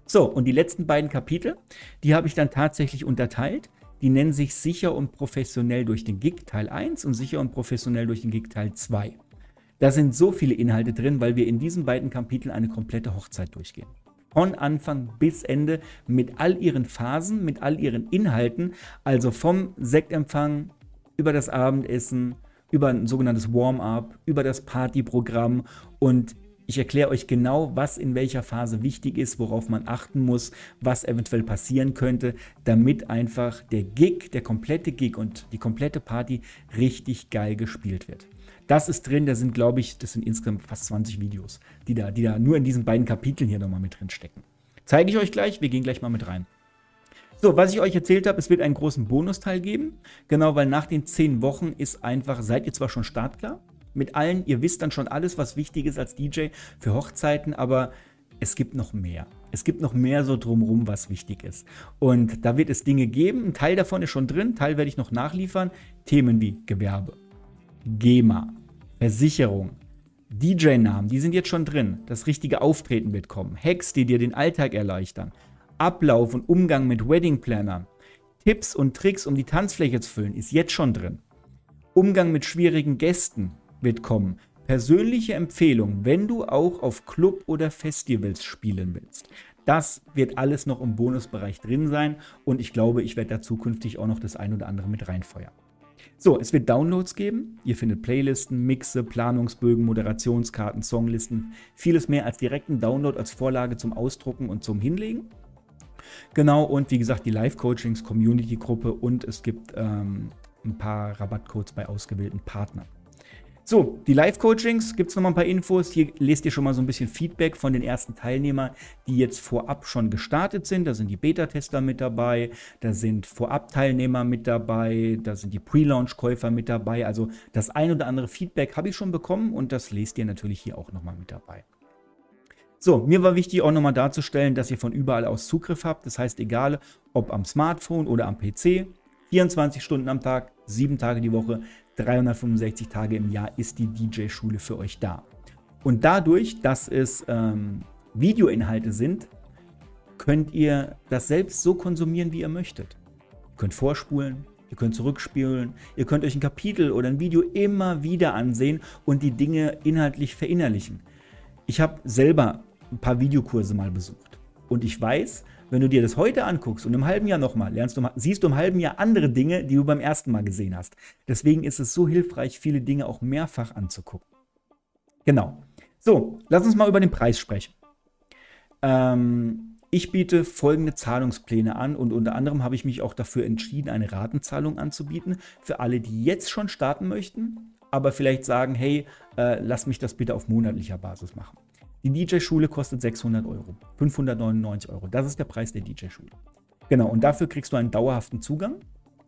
Speaker 1: So, und die letzten beiden Kapitel, die habe ich dann tatsächlich unterteilt. Die nennen sich sicher und professionell durch den Gig Teil 1 und sicher und professionell durch den Gig Teil 2. Da sind so viele Inhalte drin, weil wir in diesen beiden Kapiteln eine komplette Hochzeit durchgehen. Von Anfang bis Ende mit all ihren Phasen, mit all ihren Inhalten, also vom Sektempfang über das Abendessen, über ein sogenanntes Warm-up, über das Partyprogramm und ich erkläre euch genau, was in welcher Phase wichtig ist, worauf man achten muss, was eventuell passieren könnte, damit einfach der Gig, der komplette Gig und die komplette Party richtig geil gespielt wird. Das ist drin, da sind, glaube ich, das sind insgesamt fast 20 Videos, die da, die da nur in diesen beiden Kapiteln hier nochmal mit drin stecken. Zeige ich euch gleich, wir gehen gleich mal mit rein. So, was ich euch erzählt habe, es wird einen großen Bonusteil geben. Genau, weil nach den 10 Wochen ist einfach, seid ihr zwar schon startklar mit allen, ihr wisst dann schon alles, was wichtig ist als DJ für Hochzeiten, aber es gibt noch mehr. Es gibt noch mehr so drumherum, was wichtig ist. Und da wird es Dinge geben. Ein Teil davon ist schon drin, Teil werde ich noch nachliefern. Themen wie Gewerbe, GEMA, Versicherung, DJ-Namen, die sind jetzt schon drin. Das richtige Auftreten wird kommen. Hacks, die dir den Alltag erleichtern. Ablauf und Umgang mit Wedding Planner. Tipps und Tricks, um die Tanzfläche zu füllen, ist jetzt schon drin. Umgang mit schwierigen Gästen wird kommen. Persönliche Empfehlung, wenn du auch auf Club oder Festivals spielen willst. Das wird alles noch im Bonusbereich drin sein und ich glaube, ich werde da zukünftig auch noch das ein oder andere mit reinfeuern. So, es wird Downloads geben. Ihr findet Playlisten, Mixe, Planungsbögen, Moderationskarten, Songlisten, vieles mehr als direkten Download, als Vorlage zum Ausdrucken und zum Hinlegen. Genau, und wie gesagt, die Live-Coachings, Community-Gruppe und es gibt ähm, ein paar Rabattcodes bei ausgewählten Partnern. So, die Live-Coachings, gibt es nochmal ein paar Infos. Hier lest ihr schon mal so ein bisschen Feedback von den ersten Teilnehmern, die jetzt vorab schon gestartet sind. Da sind die Beta-Tester mit dabei, da sind Vorab-Teilnehmer mit dabei, da sind die Pre-Launch-Käufer mit dabei. Also das ein oder andere Feedback habe ich schon bekommen und das lest ihr natürlich hier auch nochmal mit dabei. So, mir war wichtig auch nochmal darzustellen, dass ihr von überall aus Zugriff habt. Das heißt, egal ob am Smartphone oder am PC, 24 Stunden am Tag, 7 Tage die Woche, 365 Tage im Jahr ist die DJ-Schule für euch da. Und dadurch, dass es ähm, Videoinhalte sind, könnt ihr das selbst so konsumieren, wie ihr möchtet. Ihr könnt vorspulen, ihr könnt zurückspulen, ihr könnt euch ein Kapitel oder ein Video immer wieder ansehen und die Dinge inhaltlich verinnerlichen. Ich habe selber ein paar Videokurse mal besucht und ich weiß, wenn du dir das heute anguckst und im halben Jahr nochmal lernst, du, siehst du im halben Jahr andere Dinge, die du beim ersten Mal gesehen hast. Deswegen ist es so hilfreich, viele Dinge auch mehrfach anzugucken. Genau. So, lass uns mal über den Preis sprechen. Ähm, ich biete folgende Zahlungspläne an und unter anderem habe ich mich auch dafür entschieden, eine Ratenzahlung anzubieten für alle, die jetzt schon starten möchten, aber vielleicht sagen, hey, äh, lass mich das bitte auf monatlicher Basis machen. Die DJ-Schule kostet 600 Euro, 599 Euro. Das ist der Preis der DJ-Schule. Genau, und dafür kriegst du einen dauerhaften Zugang.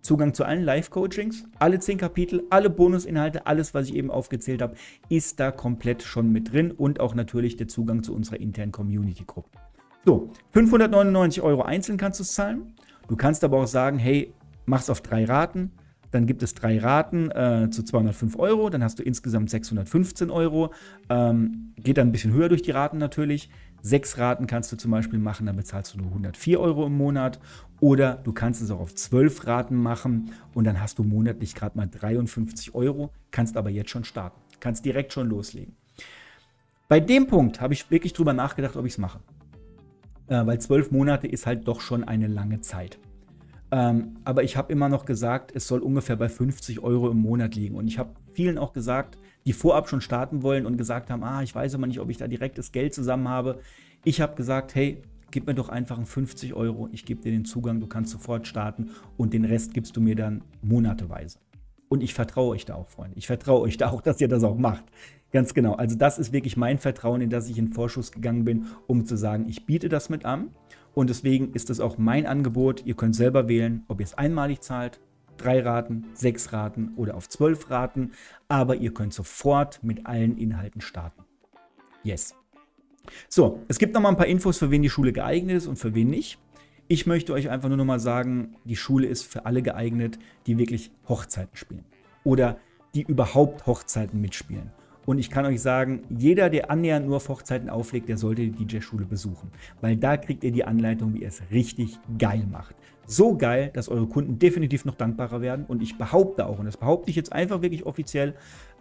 Speaker 1: Zugang zu allen Live-Coachings, alle 10 Kapitel, alle Bonusinhalte, alles, was ich eben aufgezählt habe, ist da komplett schon mit drin und auch natürlich der Zugang zu unserer internen Community-Gruppe. So, 599 Euro einzeln kannst du es zahlen. Du kannst aber auch sagen, hey, mach's auf drei Raten, dann gibt es drei Raten äh, zu 205 Euro. Dann hast du insgesamt 615 Euro. Ähm, geht dann ein bisschen höher durch die Raten natürlich. Sechs Raten kannst du zum Beispiel machen, dann bezahlst du nur 104 Euro im Monat. Oder du kannst es auch auf zwölf Raten machen und dann hast du monatlich gerade mal 53 Euro. Kannst aber jetzt schon starten. Kannst direkt schon loslegen. Bei dem Punkt habe ich wirklich drüber nachgedacht, ob ich es mache. Äh, weil zwölf Monate ist halt doch schon eine lange Zeit. Ähm, aber ich habe immer noch gesagt, es soll ungefähr bei 50 Euro im Monat liegen. Und ich habe vielen auch gesagt, die vorab schon starten wollen und gesagt haben, ah, ich weiß aber nicht, ob ich da direkt das Geld zusammen habe. Ich habe gesagt, hey, gib mir doch einfach einen 50 Euro, ich gebe dir den Zugang, du kannst sofort starten und den Rest gibst du mir dann monateweise. Und ich vertraue euch da auch, Freunde. Ich vertraue euch da auch, dass ihr das auch macht. Ganz genau. Also das ist wirklich mein Vertrauen, in das ich in Vorschuss gegangen bin, um zu sagen, ich biete das mit an. Und deswegen ist es auch mein Angebot. Ihr könnt selber wählen, ob ihr es einmalig zahlt, drei Raten, sechs Raten oder auf zwölf Raten. Aber ihr könnt sofort mit allen Inhalten starten. Yes. So, es gibt noch mal ein paar Infos, für wen die Schule geeignet ist und für wen nicht. Ich möchte euch einfach nur noch mal sagen, die Schule ist für alle geeignet, die wirklich Hochzeiten spielen oder die überhaupt Hochzeiten mitspielen. Und ich kann euch sagen, jeder, der annähernd nur auf Hochzeiten auflegt, der sollte die DJ-Schule besuchen. Weil da kriegt ihr die Anleitung, wie ihr es richtig geil macht. So geil, dass eure Kunden definitiv noch dankbarer werden. Und ich behaupte auch, und das behaupte ich jetzt einfach wirklich offiziell,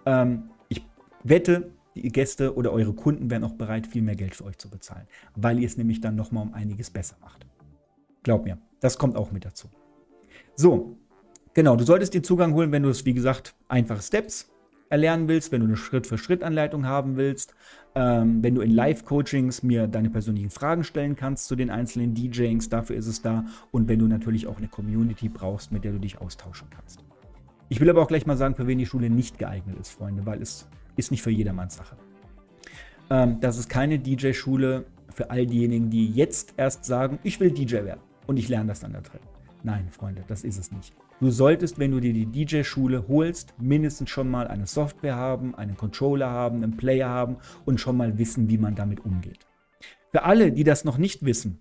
Speaker 1: ähm, ich wette, die Gäste oder eure Kunden wären auch bereit, viel mehr Geld für euch zu bezahlen. Weil ihr es nämlich dann nochmal um einiges besser macht. Glaub mir, das kommt auch mit dazu. So, genau, du solltest dir Zugang holen, wenn du es, wie gesagt, einfache Steps erlernen willst, wenn du eine Schritt-für-Schritt-Anleitung haben willst, ähm, wenn du in Live-Coachings mir deine persönlichen Fragen stellen kannst zu den einzelnen DJs, dafür ist es da. Und wenn du natürlich auch eine Community brauchst, mit der du dich austauschen kannst. Ich will aber auch gleich mal sagen, für wen die Schule nicht geeignet ist, Freunde, weil es ist nicht für jedermanns Sache. Ähm, das ist keine DJ-Schule für all diejenigen, die jetzt erst sagen, ich will DJ werden und ich lerne das dann da drin. Nein, Freunde, das ist es nicht. Du solltest, wenn du dir die DJ-Schule holst, mindestens schon mal eine Software haben, einen Controller haben, einen Player haben und schon mal wissen, wie man damit umgeht. Für alle, die das noch nicht wissen,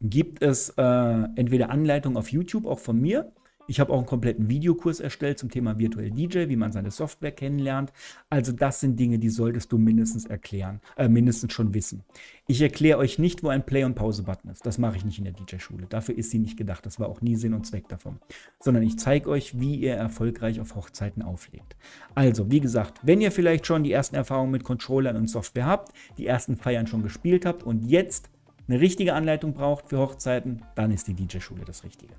Speaker 1: gibt es äh, entweder Anleitungen auf YouTube, auch von mir, ich habe auch einen kompletten Videokurs erstellt zum Thema Virtual DJ, wie man seine Software kennenlernt. Also das sind Dinge, die solltest du mindestens erklären, äh, mindestens schon wissen. Ich erkläre euch nicht, wo ein Play- und Pause-Button ist. Das mache ich nicht in der DJ-Schule. Dafür ist sie nicht gedacht. Das war auch nie Sinn und Zweck davon. Sondern ich zeige euch, wie ihr erfolgreich auf Hochzeiten auflegt. Also, wie gesagt, wenn ihr vielleicht schon die ersten Erfahrungen mit Controllern und Software habt, die ersten Feiern schon gespielt habt und jetzt eine richtige Anleitung braucht für Hochzeiten, dann ist die DJ-Schule das Richtige.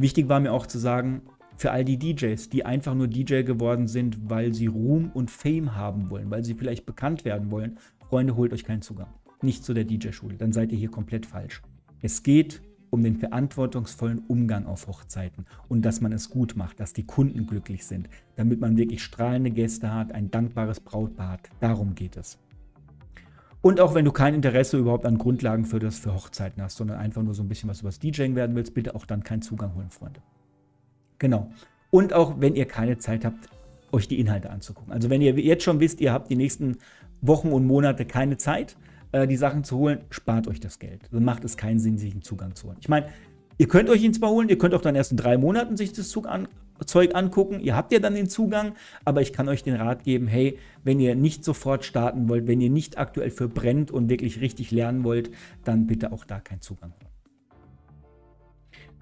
Speaker 1: Wichtig war mir auch zu sagen, für all die DJs, die einfach nur DJ geworden sind, weil sie Ruhm und Fame haben wollen, weil sie vielleicht bekannt werden wollen, Freunde, holt euch keinen Zugang. Nicht zu der DJ-Schule, dann seid ihr hier komplett falsch. Es geht um den verantwortungsvollen Umgang auf Hochzeiten und dass man es gut macht, dass die Kunden glücklich sind, damit man wirklich strahlende Gäste hat, ein dankbares Brautpaar hat. Darum geht es. Und auch wenn du kein Interesse überhaupt an Grundlagen für das für Hochzeiten hast, sondern einfach nur so ein bisschen was über das DJing werden willst, bitte auch dann keinen Zugang holen, Freunde. Genau. Und auch wenn ihr keine Zeit habt, euch die Inhalte anzugucken. Also wenn ihr jetzt schon wisst, ihr habt die nächsten Wochen und Monate keine Zeit, äh, die Sachen zu holen, spart euch das Geld. Dann macht es keinen Sinn, sich einen Zugang zu holen. Ich meine, ihr könnt euch ihn zwar holen, ihr könnt auch dann erst in drei Monaten sich das Zug an, Zeug angucken. Ihr habt ja dann den Zugang, aber ich kann euch den Rat geben, hey, wenn ihr nicht sofort starten wollt, wenn ihr nicht aktuell für brennt und wirklich richtig lernen wollt, dann bitte auch da keinen Zugang.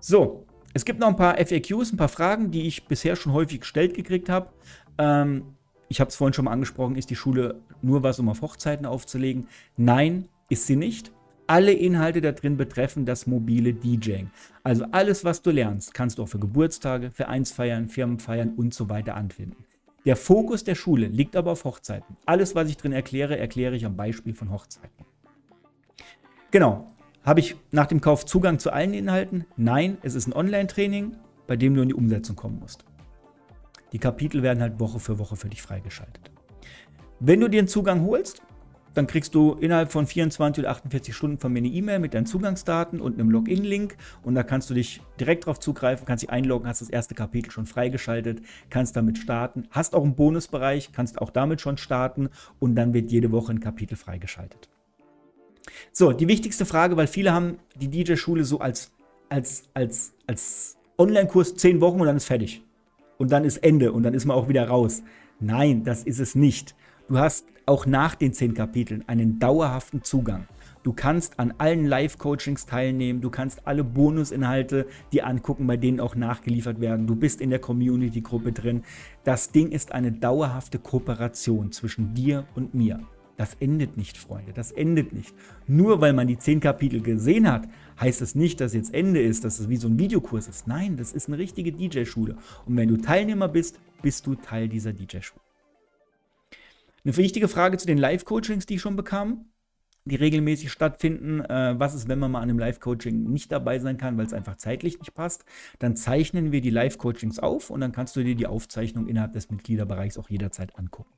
Speaker 1: So, es gibt noch ein paar FAQs, ein paar Fragen, die ich bisher schon häufig gestellt gekriegt habe. Ähm, ich habe es vorhin schon mal angesprochen, ist die Schule nur was, um auf Hochzeiten aufzulegen? Nein, ist sie nicht. Alle Inhalte da drin betreffen das mobile DJing. Also alles, was du lernst, kannst du auch für Geburtstage, Vereinsfeiern, Firmenfeiern und so weiter anwenden. Der Fokus der Schule liegt aber auf Hochzeiten. Alles, was ich drin erkläre, erkläre ich am Beispiel von Hochzeiten. Genau. Habe ich nach dem Kauf Zugang zu allen Inhalten? Nein, es ist ein Online-Training, bei dem du in die Umsetzung kommen musst. Die Kapitel werden halt Woche für Woche für dich freigeschaltet. Wenn du dir einen Zugang holst, dann kriegst du innerhalb von 24 oder 48 Stunden von mir eine E-Mail mit deinen Zugangsdaten und einem Login-Link und da kannst du dich direkt drauf zugreifen, kannst dich einloggen, hast das erste Kapitel schon freigeschaltet, kannst damit starten, hast auch einen Bonusbereich, kannst auch damit schon starten und dann wird jede Woche ein Kapitel freigeschaltet. So, die wichtigste Frage, weil viele haben die DJ-Schule so als, als, als, als Online-Kurs 10 Wochen und dann ist fertig. Und dann ist Ende und dann ist man auch wieder raus. Nein, das ist es nicht. Du hast auch nach den zehn Kapiteln einen dauerhaften Zugang. Du kannst an allen Live-Coachings teilnehmen, du kannst alle Bonusinhalte dir angucken, bei denen auch nachgeliefert werden. Du bist in der Community-Gruppe drin. Das Ding ist eine dauerhafte Kooperation zwischen dir und mir. Das endet nicht, Freunde, das endet nicht. Nur weil man die zehn Kapitel gesehen hat, heißt es das nicht, dass jetzt Ende ist, dass es wie so ein Videokurs ist. Nein, das ist eine richtige DJ-Schule. Und wenn du Teilnehmer bist, bist du Teil dieser DJ-Schule. Eine wichtige Frage zu den Live-Coachings, die ich schon bekam, die regelmäßig stattfinden. Äh, was ist, wenn man mal an einem Live-Coaching nicht dabei sein kann, weil es einfach zeitlich nicht passt? Dann zeichnen wir die Live-Coachings auf und dann kannst du dir die Aufzeichnung innerhalb des Mitgliederbereichs auch jederzeit angucken.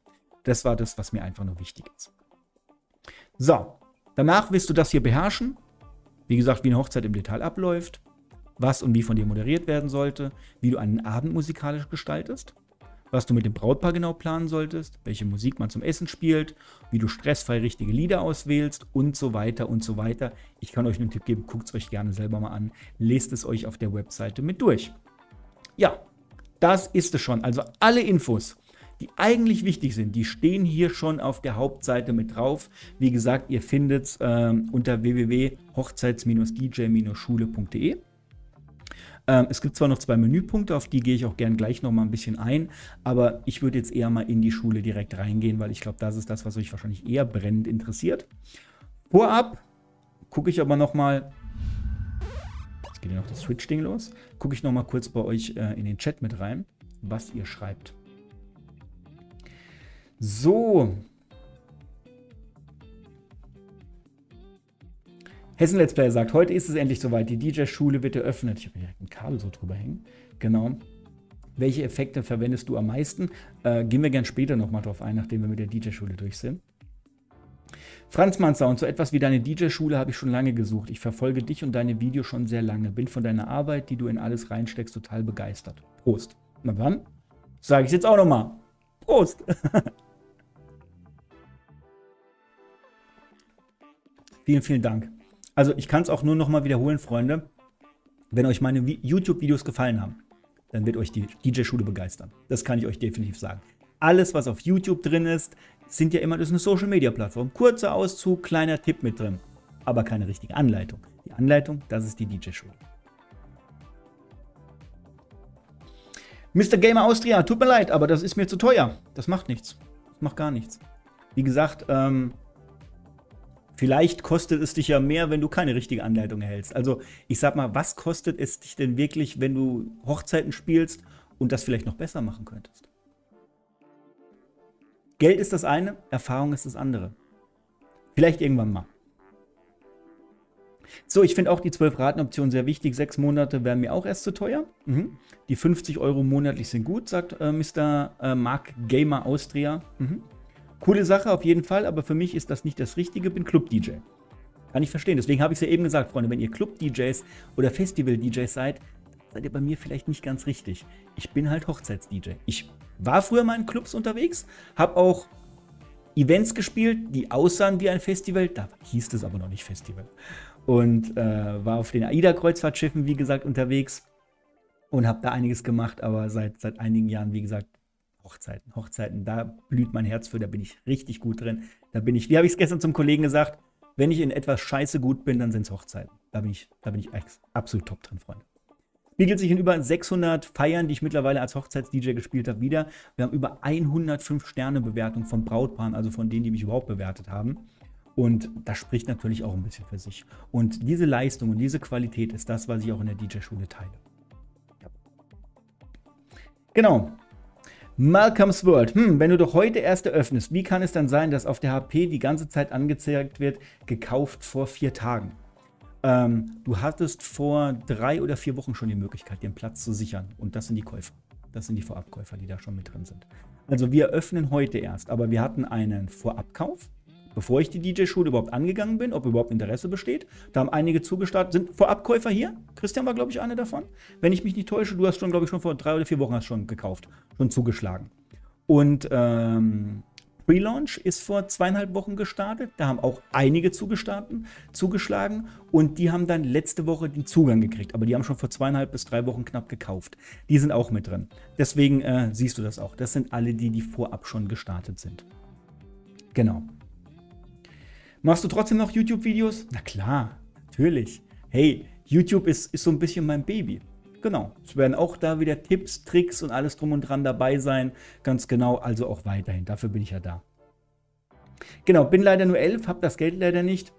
Speaker 1: Das war das, was mir einfach nur wichtig ist. So, danach wirst du das hier beherrschen. Wie gesagt, wie eine Hochzeit im Detail abläuft, was und wie von dir moderiert werden sollte, wie du einen Abend musikalisch gestaltest was du mit dem Brautpaar genau planen solltest, welche Musik man zum Essen spielt, wie du stressfrei richtige Lieder auswählst und so weiter und so weiter. Ich kann euch einen Tipp geben, guckt es euch gerne selber mal an, lest es euch auf der Webseite mit durch. Ja, das ist es schon. Also alle Infos, die eigentlich wichtig sind, die stehen hier schon auf der Hauptseite mit drauf. Wie gesagt, ihr findet es ähm, unter www.hochzeits-dj-schule.de. Ähm, es gibt zwar noch zwei Menüpunkte, auf die gehe ich auch gern gleich noch mal ein bisschen ein, aber ich würde jetzt eher mal in die Schule direkt reingehen, weil ich glaube, das ist das, was euch wahrscheinlich eher brennend interessiert. Vorab gucke ich aber noch mal, jetzt geht ja noch das Switch-Ding los, gucke ich noch mal kurz bei euch äh, in den Chat mit rein, was ihr schreibt. So, Hessen Let's Player sagt, heute ist es endlich soweit. Die DJ-Schule wird eröffnet. Ich habe hier ein Kabel so drüber hängen. Genau. Welche Effekte verwendest du am meisten? Äh, gehen wir gern später nochmal drauf ein, nachdem wir mit der DJ-Schule durch sind. Franz Manzer, und so etwas wie deine DJ-Schule habe ich schon lange gesucht. Ich verfolge dich und deine Videos schon sehr lange. Bin von deiner Arbeit, die du in alles reinsteckst, total begeistert. Prost. Na dann, sage ich jetzt auch nochmal. Prost. vielen, vielen Dank. Also ich kann es auch nur noch mal wiederholen, Freunde. Wenn euch meine YouTube-Videos gefallen haben, dann wird euch die DJ-Schule begeistern. Das kann ich euch definitiv sagen. Alles, was auf YouTube drin ist, sind ja immer, das ist eine Social-Media-Plattform. Kurzer Auszug, kleiner Tipp mit drin. Aber keine richtige Anleitung. Die Anleitung, das ist die DJ-Schule. Mr. Gamer Austria, tut mir leid, aber das ist mir zu teuer. Das macht nichts. Das macht gar nichts. Wie gesagt, ähm, Vielleicht kostet es dich ja mehr, wenn du keine richtige Anleitung erhältst. Also ich sag mal, was kostet es dich denn wirklich, wenn du Hochzeiten spielst und das vielleicht noch besser machen könntest? Geld ist das eine, Erfahrung ist das andere. Vielleicht irgendwann mal. So, ich finde auch die 12-Raten-Option sehr wichtig. Sechs Monate wären mir auch erst zu teuer. Mhm. Die 50 Euro monatlich sind gut, sagt äh, Mr. Äh, Mark Gamer Austria. Mhm. Coole Sache auf jeden Fall, aber für mich ist das nicht das Richtige. Bin Club-DJ. Kann ich verstehen. Deswegen habe ich es ja eben gesagt, Freunde, wenn ihr Club-DJs oder Festival-DJs seid, seid ihr bei mir vielleicht nicht ganz richtig. Ich bin halt Hochzeits-DJ. Ich war früher mal in Clubs unterwegs, habe auch Events gespielt, die aussahen wie ein Festival. Da hieß es aber noch nicht Festival. Und äh, war auf den AIDA-Kreuzfahrtschiffen, wie gesagt, unterwegs und habe da einiges gemacht. Aber seit, seit einigen Jahren, wie gesagt, Hochzeiten. Hochzeiten, da blüht mein Herz für, da bin ich richtig gut drin. Da bin ich, wie habe ich es gestern zum Kollegen gesagt, wenn ich in etwas scheiße gut bin, dann sind es Hochzeiten. Da bin ich, da bin ich absolut top drin, Freunde. Spiegelt sich in über 600 Feiern, die ich mittlerweile als Hochzeits-DJ gespielt habe, wieder. Wir haben über 105 Sterne-Bewertungen von Brautpaaren, also von denen, die mich überhaupt bewertet haben. Und das spricht natürlich auch ein bisschen für sich. Und diese Leistung und diese Qualität ist das, was ich auch in der DJ-Schule teile. Genau. Malcolm's World. Hm, wenn du doch heute erst eröffnest, wie kann es dann sein, dass auf der HP die ganze Zeit angezeigt wird, gekauft vor vier Tagen? Ähm, du hattest vor drei oder vier Wochen schon die Möglichkeit, den Platz zu sichern. Und das sind die Käufer. Das sind die Vorabkäufer, die da schon mit drin sind. Also wir öffnen heute erst, aber wir hatten einen Vorabkauf, bevor ich die DJ-Schule überhaupt angegangen bin, ob überhaupt Interesse besteht. Da haben einige zugestartet. Sind Vorabkäufer hier? Christian war, glaube ich, einer davon. Wenn ich mich nicht täusche, du hast schon, glaube ich, schon vor drei oder vier Wochen hast schon gekauft, schon zugeschlagen. Und ähm, Pre-Launch ist vor zweieinhalb Wochen gestartet. Da haben auch einige zugeschlagen und die haben dann letzte Woche den Zugang gekriegt. Aber die haben schon vor zweieinhalb bis drei Wochen knapp gekauft. Die sind auch mit drin. Deswegen äh, siehst du das auch. Das sind alle die, die vorab schon gestartet sind. Genau. Machst du trotzdem noch YouTube-Videos? Na klar, natürlich. Hey, YouTube ist, ist so ein bisschen mein Baby. Genau. Es werden auch da wieder Tipps, Tricks und alles drum und dran dabei sein. Ganz genau, also auch weiterhin. Dafür bin ich ja da. Genau, bin leider nur elf, habe das Geld leider nicht.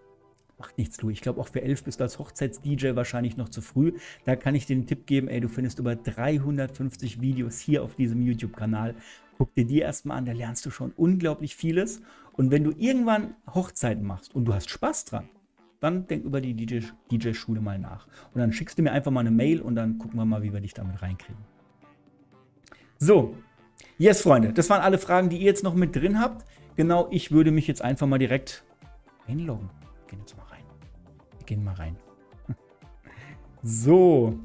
Speaker 1: Macht nichts, du. Ich glaube, auch für elf bist du als Hochzeits-DJ wahrscheinlich noch zu früh. Da kann ich dir den Tipp geben, ey, du findest über 350 Videos hier auf diesem YouTube-Kanal. Guck dir die erstmal an, da lernst du schon unglaublich vieles. Und wenn du irgendwann Hochzeiten machst und du hast Spaß dran, dann denk über die DJ-Schule mal nach. Und dann schickst du mir einfach mal eine Mail und dann gucken wir mal, wie wir dich damit reinkriegen. So, yes, Freunde, das waren alle Fragen, die ihr jetzt noch mit drin habt. Genau, ich würde mich jetzt einfach mal direkt einloggen. Wir gehen jetzt mal rein. Wir gehen mal rein. So.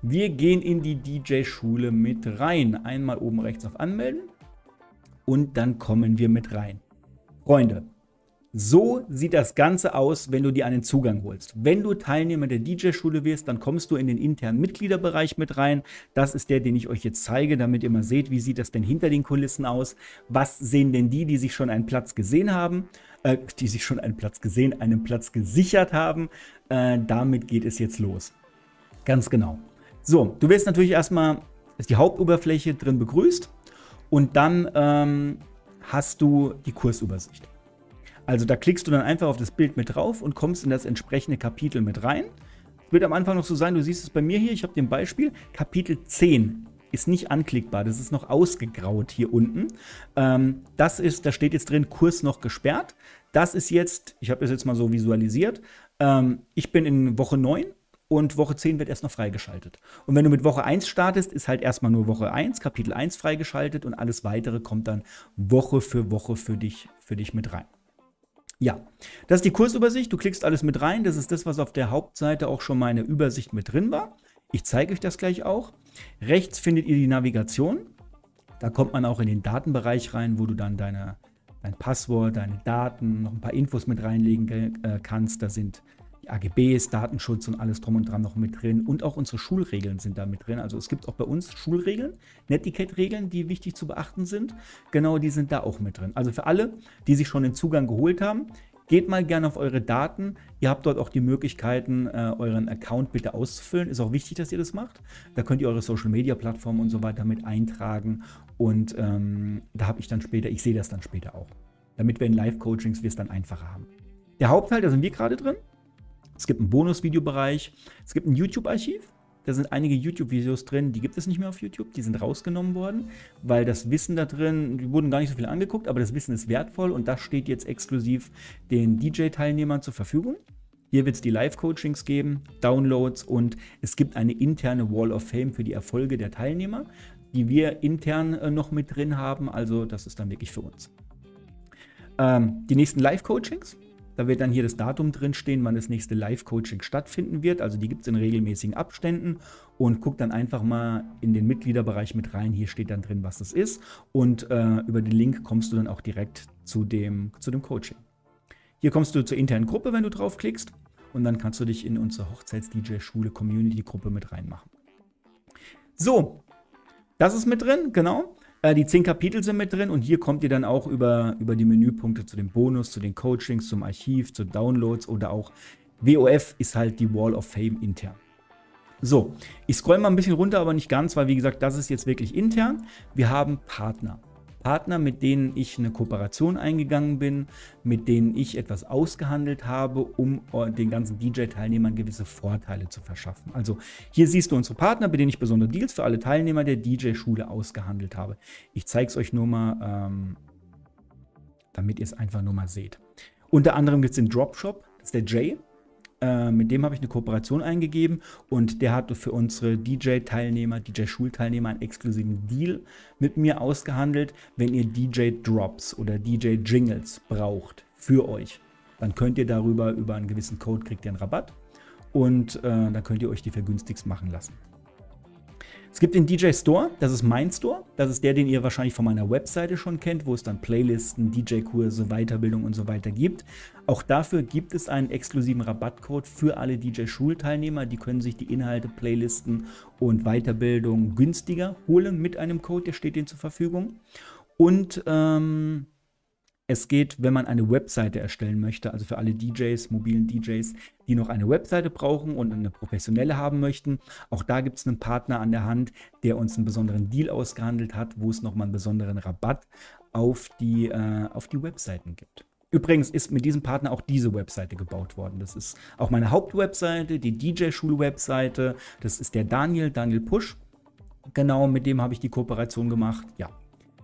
Speaker 1: Wir gehen in die DJ-Schule mit rein. Einmal oben rechts auf Anmelden. Und dann kommen wir mit rein. Freunde, so sieht das Ganze aus, wenn du dir einen Zugang holst. Wenn du Teilnehmer der DJ-Schule wirst, dann kommst du in den internen Mitgliederbereich mit rein. Das ist der, den ich euch jetzt zeige, damit ihr mal seht, wie sieht das denn hinter den Kulissen aus. Was sehen denn die, die sich schon einen Platz gesehen haben, äh, die sich schon einen Platz gesehen, einen Platz gesichert haben. Äh, damit geht es jetzt los. Ganz genau. So, du wirst natürlich erstmal, ist die Hauptoberfläche drin begrüßt und dann ähm, hast du die Kursübersicht. Also da klickst du dann einfach auf das Bild mit drauf und kommst in das entsprechende Kapitel mit rein. Wird am Anfang noch so sein, du siehst es bei mir hier, ich habe den Beispiel, Kapitel 10 ist nicht anklickbar, das ist noch ausgegraut hier unten. Ähm, das ist, da steht jetzt drin, Kurs noch gesperrt. Das ist jetzt, ich habe das jetzt mal so visualisiert, ähm, ich bin in Woche 9 und Woche 10 wird erst noch freigeschaltet. Und wenn du mit Woche 1 startest, ist halt erstmal nur Woche 1, Kapitel 1 freigeschaltet und alles weitere kommt dann Woche für Woche für dich, für dich mit rein. Ja, das ist die Kursübersicht. Du klickst alles mit rein. Das ist das, was auf der Hauptseite auch schon mal in der Übersicht mit drin war. Ich zeige euch das gleich auch. Rechts findet ihr die Navigation. Da kommt man auch in den Datenbereich rein, wo du dann deine, dein Passwort, deine Daten, noch ein paar Infos mit reinlegen äh, kannst. Da sind AGBs, Datenschutz und alles drum und dran noch mit drin. Und auch unsere Schulregeln sind da mit drin. Also es gibt auch bei uns Schulregeln, Netiquette-Regeln, die wichtig zu beachten sind. Genau, die sind da auch mit drin. Also für alle, die sich schon den Zugang geholt haben, geht mal gerne auf eure Daten. Ihr habt dort auch die Möglichkeiten, äh, euren Account bitte auszufüllen. Ist auch wichtig, dass ihr das macht. Da könnt ihr eure Social-Media-Plattformen und so weiter mit eintragen. Und ähm, da habe ich dann später, ich sehe das dann später auch. Damit wir in Live-Coachings wir es dann einfacher haben. Der Hauptteil, da sind wir gerade drin. Es gibt einen Bonus-Videobereich. Es gibt ein YouTube-Archiv. Da sind einige YouTube-Videos drin, die gibt es nicht mehr auf YouTube, die sind rausgenommen worden, weil das Wissen da drin, die wurden gar nicht so viel angeguckt, aber das Wissen ist wertvoll und das steht jetzt exklusiv den DJ-Teilnehmern zur Verfügung. Hier wird es die Live-Coachings geben, Downloads und es gibt eine interne Wall of Fame für die Erfolge der Teilnehmer, die wir intern äh, noch mit drin haben. Also das ist dann wirklich für uns. Ähm, die nächsten Live-Coachings, da wird dann hier das Datum drin stehen, wann das nächste Live-Coaching stattfinden wird. Also die gibt es in regelmäßigen Abständen und guck dann einfach mal in den Mitgliederbereich mit rein. Hier steht dann drin, was das ist. Und äh, über den Link kommst du dann auch direkt zu dem, zu dem Coaching. Hier kommst du zur internen Gruppe, wenn du draufklickst. Und dann kannst du dich in unsere Hochzeits-DJ-Schule Community-Gruppe mit reinmachen. So, das ist mit drin, genau. Äh, die zehn Kapitel sind mit drin und hier kommt ihr dann auch über, über die Menüpunkte zu dem Bonus, zu den Coachings, zum Archiv, zu Downloads oder auch WOF ist halt die Wall of Fame intern. So, ich scroll mal ein bisschen runter, aber nicht ganz, weil wie gesagt, das ist jetzt wirklich intern. Wir haben Partner. Partner, mit denen ich eine Kooperation eingegangen bin, mit denen ich etwas ausgehandelt habe, um äh, den ganzen DJ-Teilnehmern gewisse Vorteile zu verschaffen. Also hier siehst du unsere Partner, mit denen ich besondere Deals für alle Teilnehmer der DJ-Schule ausgehandelt habe. Ich zeige es euch nur mal, ähm, damit ihr es einfach nur mal seht. Unter anderem gibt es den Dropshop, das ist der Jay. Äh, mit dem habe ich eine Kooperation eingegeben und der hatte für unsere DJ-Teilnehmer, DJ-Schulteilnehmer einen exklusiven Deal mit mir ausgehandelt. Wenn ihr DJ-Drops oder DJ-Jingles braucht für euch, dann könnt ihr darüber, über einen gewissen Code kriegt ihr einen Rabatt und äh, dann könnt ihr euch die vergünstigst machen lassen. Es gibt den DJ Store, das ist mein Store. Das ist der, den ihr wahrscheinlich von meiner Webseite schon kennt, wo es dann Playlisten, DJ-Kurse, Weiterbildung und so weiter gibt. Auch dafür gibt es einen exklusiven Rabattcode für alle DJ-Schulteilnehmer. Die können sich die Inhalte, Playlisten und Weiterbildung günstiger holen mit einem Code, der steht ihnen zur Verfügung. Und ähm, es geht, wenn man eine Webseite erstellen möchte, also für alle DJs, mobilen DJs, die noch eine Webseite brauchen und eine professionelle haben möchten. Auch da gibt es einen Partner an der Hand, der uns einen besonderen Deal ausgehandelt hat, wo es nochmal einen besonderen Rabatt auf die, äh, auf die Webseiten gibt. Übrigens ist mit diesem Partner auch diese Webseite gebaut worden. Das ist auch meine Hauptwebseite, die DJ-Schul-Webseite. Das ist der Daniel, Daniel Pusch. Genau, mit dem habe ich die Kooperation gemacht. Ja,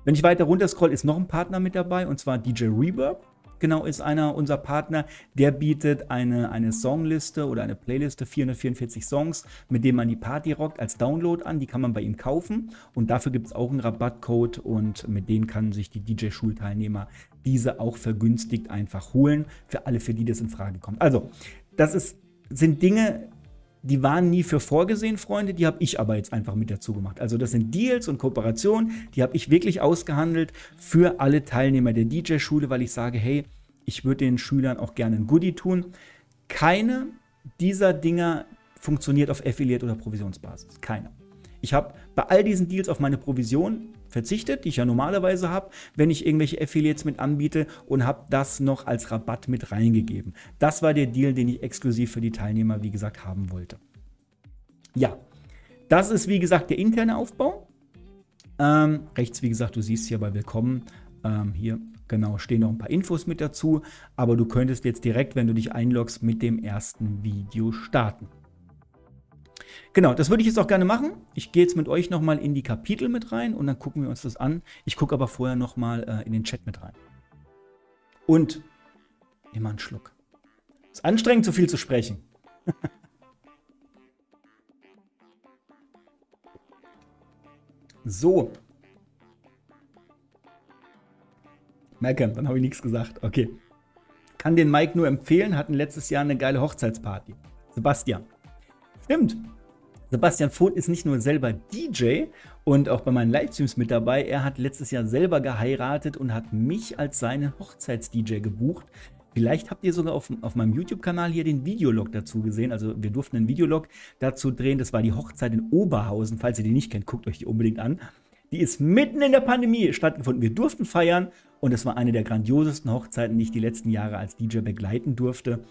Speaker 1: wenn ich weiter runter scroll, ist noch ein Partner mit dabei und zwar DJ Reverb. Genau ist einer unser Partner, der bietet eine, eine Songliste oder eine Playliste, 444 Songs, mit dem man die Party rockt, als Download an. Die kann man bei ihm kaufen und dafür gibt es auch einen Rabattcode und mit denen kann sich die DJ-Schulteilnehmer diese auch vergünstigt einfach holen, für alle, für die das in Frage kommt. Also, das ist, sind Dinge, die waren nie für vorgesehen, Freunde, die habe ich aber jetzt einfach mit dazu gemacht. Also das sind Deals und Kooperationen, die habe ich wirklich ausgehandelt für alle Teilnehmer der DJ-Schule, weil ich sage, hey, ich würde den Schülern auch gerne ein Goodie tun. Keine dieser Dinger funktioniert auf Affiliate- oder Provisionsbasis. Keine. Ich habe bei all diesen Deals auf meine Provision verzichtet, die ich ja normalerweise habe, wenn ich irgendwelche Affiliates mit anbiete und habe das noch als Rabatt mit reingegeben. Das war der Deal, den ich exklusiv für die Teilnehmer, wie gesagt, haben wollte. Ja, das ist, wie gesagt, der interne Aufbau. Ähm, rechts, wie gesagt, du siehst hier bei Willkommen, ähm, hier genau stehen noch ein paar Infos mit dazu, aber du könntest jetzt direkt, wenn du dich einloggst, mit dem ersten Video starten. Genau, das würde ich jetzt auch gerne machen. Ich gehe jetzt mit euch nochmal in die Kapitel mit rein und dann gucken wir uns das an. Ich gucke aber vorher nochmal äh, in den Chat mit rein. Und immer einen Schluck. Ist anstrengend, so viel zu sprechen. so. Malcolm, dann habe ich nichts gesagt. Okay. Kann den Mike nur empfehlen, hatten letztes Jahr eine geile Hochzeitsparty. Sebastian. Stimmt. Sebastian Voth ist nicht nur selber DJ und auch bei meinen Livestreams mit dabei. Er hat letztes Jahr selber geheiratet und hat mich als seinen Hochzeits-DJ gebucht. Vielleicht habt ihr sogar auf, auf meinem YouTube-Kanal hier den Videolog dazu gesehen. Also wir durften einen Videolog dazu drehen. Das war die Hochzeit in Oberhausen. Falls ihr die nicht kennt, guckt euch die unbedingt an. Die ist mitten in der Pandemie stattgefunden. Wir durften feiern und es war eine der grandiosesten Hochzeiten, die ich die letzten Jahre als DJ begleiten durfte.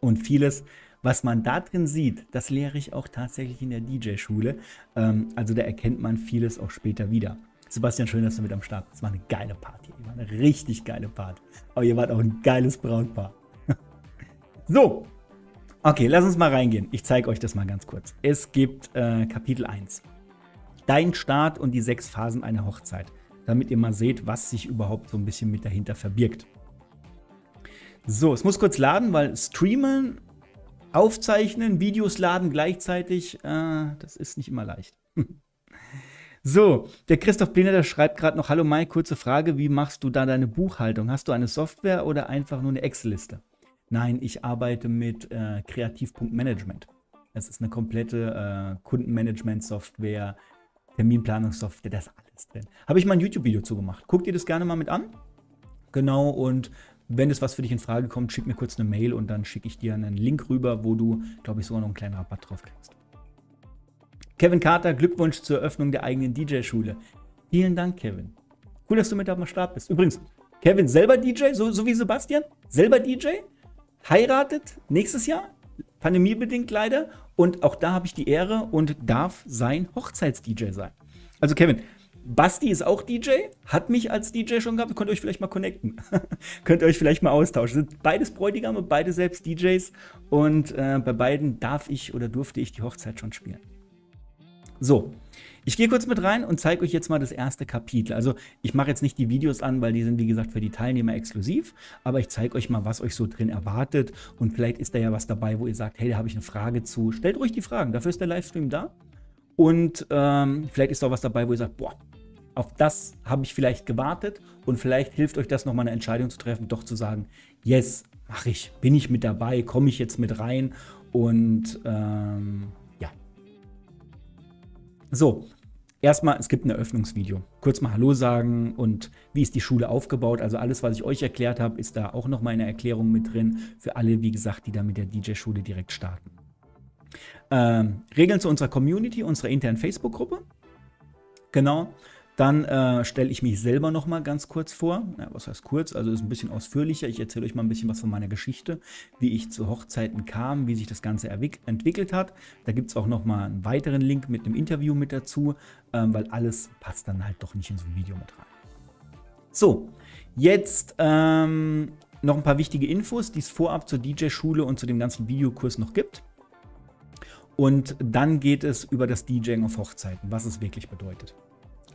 Speaker 1: Und vieles was man da drin sieht, das lehre ich auch tatsächlich in der DJ-Schule. Ähm, also da erkennt man vieles auch später wieder. Sebastian, schön, dass du mit am Start bist. Es war eine geile Party. War eine richtig geile Party. Aber ihr wart auch ein geiles Brautpaar. so, Okay, lass uns mal reingehen. Ich zeige euch das mal ganz kurz. Es gibt äh, Kapitel 1. Dein Start und die sechs Phasen einer Hochzeit. Damit ihr mal seht, was sich überhaupt so ein bisschen mit dahinter verbirgt. So, es muss kurz laden, weil streamen, aufzeichnen, Videos laden gleichzeitig, äh, das ist nicht immer leicht. So, der Christoph der schreibt gerade noch, hallo Mike, kurze Frage, wie machst du da deine Buchhaltung? Hast du eine Software oder einfach nur eine Excel-Liste? Nein, ich arbeite mit äh, Kreativ.management. Es ist eine komplette äh, Kundenmanagement-Software, Terminplanungssoftware, da ist alles drin. Habe ich mal ein YouTube-Video zu gemacht. Guckt ihr das gerne mal mit an? Genau, und wenn es was für dich in Frage kommt, schick mir kurz eine Mail und dann schicke ich dir einen Link rüber, wo du, glaube ich, sogar noch einen kleinen Rabatt drauf kriegst. Kevin Carter, Glückwunsch zur Eröffnung der eigenen DJ-Schule. Vielen Dank, Kevin. Cool, dass du mit am Start bist. Übrigens, Kevin selber DJ, so, so wie Sebastian, selber DJ, heiratet nächstes Jahr, pandemiebedingt leider. Und auch da habe ich die Ehre und darf sein Hochzeits-DJ sein. Also Kevin, Basti ist auch DJ, hat mich als DJ schon gehabt. Könnt ihr euch vielleicht mal connecten. könnt ihr euch vielleicht mal austauschen. Sind beides Bräutigame, beide selbst DJs. Und äh, bei beiden darf ich oder durfte ich die Hochzeit schon spielen. So, ich gehe kurz mit rein und zeige euch jetzt mal das erste Kapitel. Also ich mache jetzt nicht die Videos an, weil die sind wie gesagt für die Teilnehmer exklusiv, aber ich zeige euch mal, was euch so drin erwartet und vielleicht ist da ja was dabei, wo ihr sagt, hey, da habe ich eine Frage zu. Stellt ruhig die Fragen, dafür ist der Livestream da. Und ähm, vielleicht ist da auch was dabei, wo ihr sagt, boah, auf das habe ich vielleicht gewartet und vielleicht hilft euch das nochmal eine Entscheidung zu treffen, doch zu sagen, yes, mache ich, bin ich mit dabei, komme ich jetzt mit rein und ähm, so, erstmal, es gibt ein Eröffnungsvideo. Kurz mal Hallo sagen und wie ist die Schule aufgebaut. Also alles, was ich euch erklärt habe, ist da auch nochmal eine Erklärung mit drin. Für alle, wie gesagt, die da mit der DJ-Schule direkt starten. Ähm, Regeln zu unserer Community, unserer internen Facebook-Gruppe. Genau. Dann äh, stelle ich mich selber noch mal ganz kurz vor. Ja, was heißt kurz? Also ist ein bisschen ausführlicher. Ich erzähle euch mal ein bisschen was von meiner Geschichte, wie ich zu Hochzeiten kam, wie sich das Ganze entwickelt hat. Da gibt es auch noch mal einen weiteren Link mit einem Interview mit dazu, ähm, weil alles passt dann halt doch nicht in so ein Video mit rein. So, jetzt ähm, noch ein paar wichtige Infos, die es vorab zur DJ-Schule und zu dem ganzen Videokurs noch gibt. Und dann geht es über das DJing auf Hochzeiten, was es wirklich bedeutet.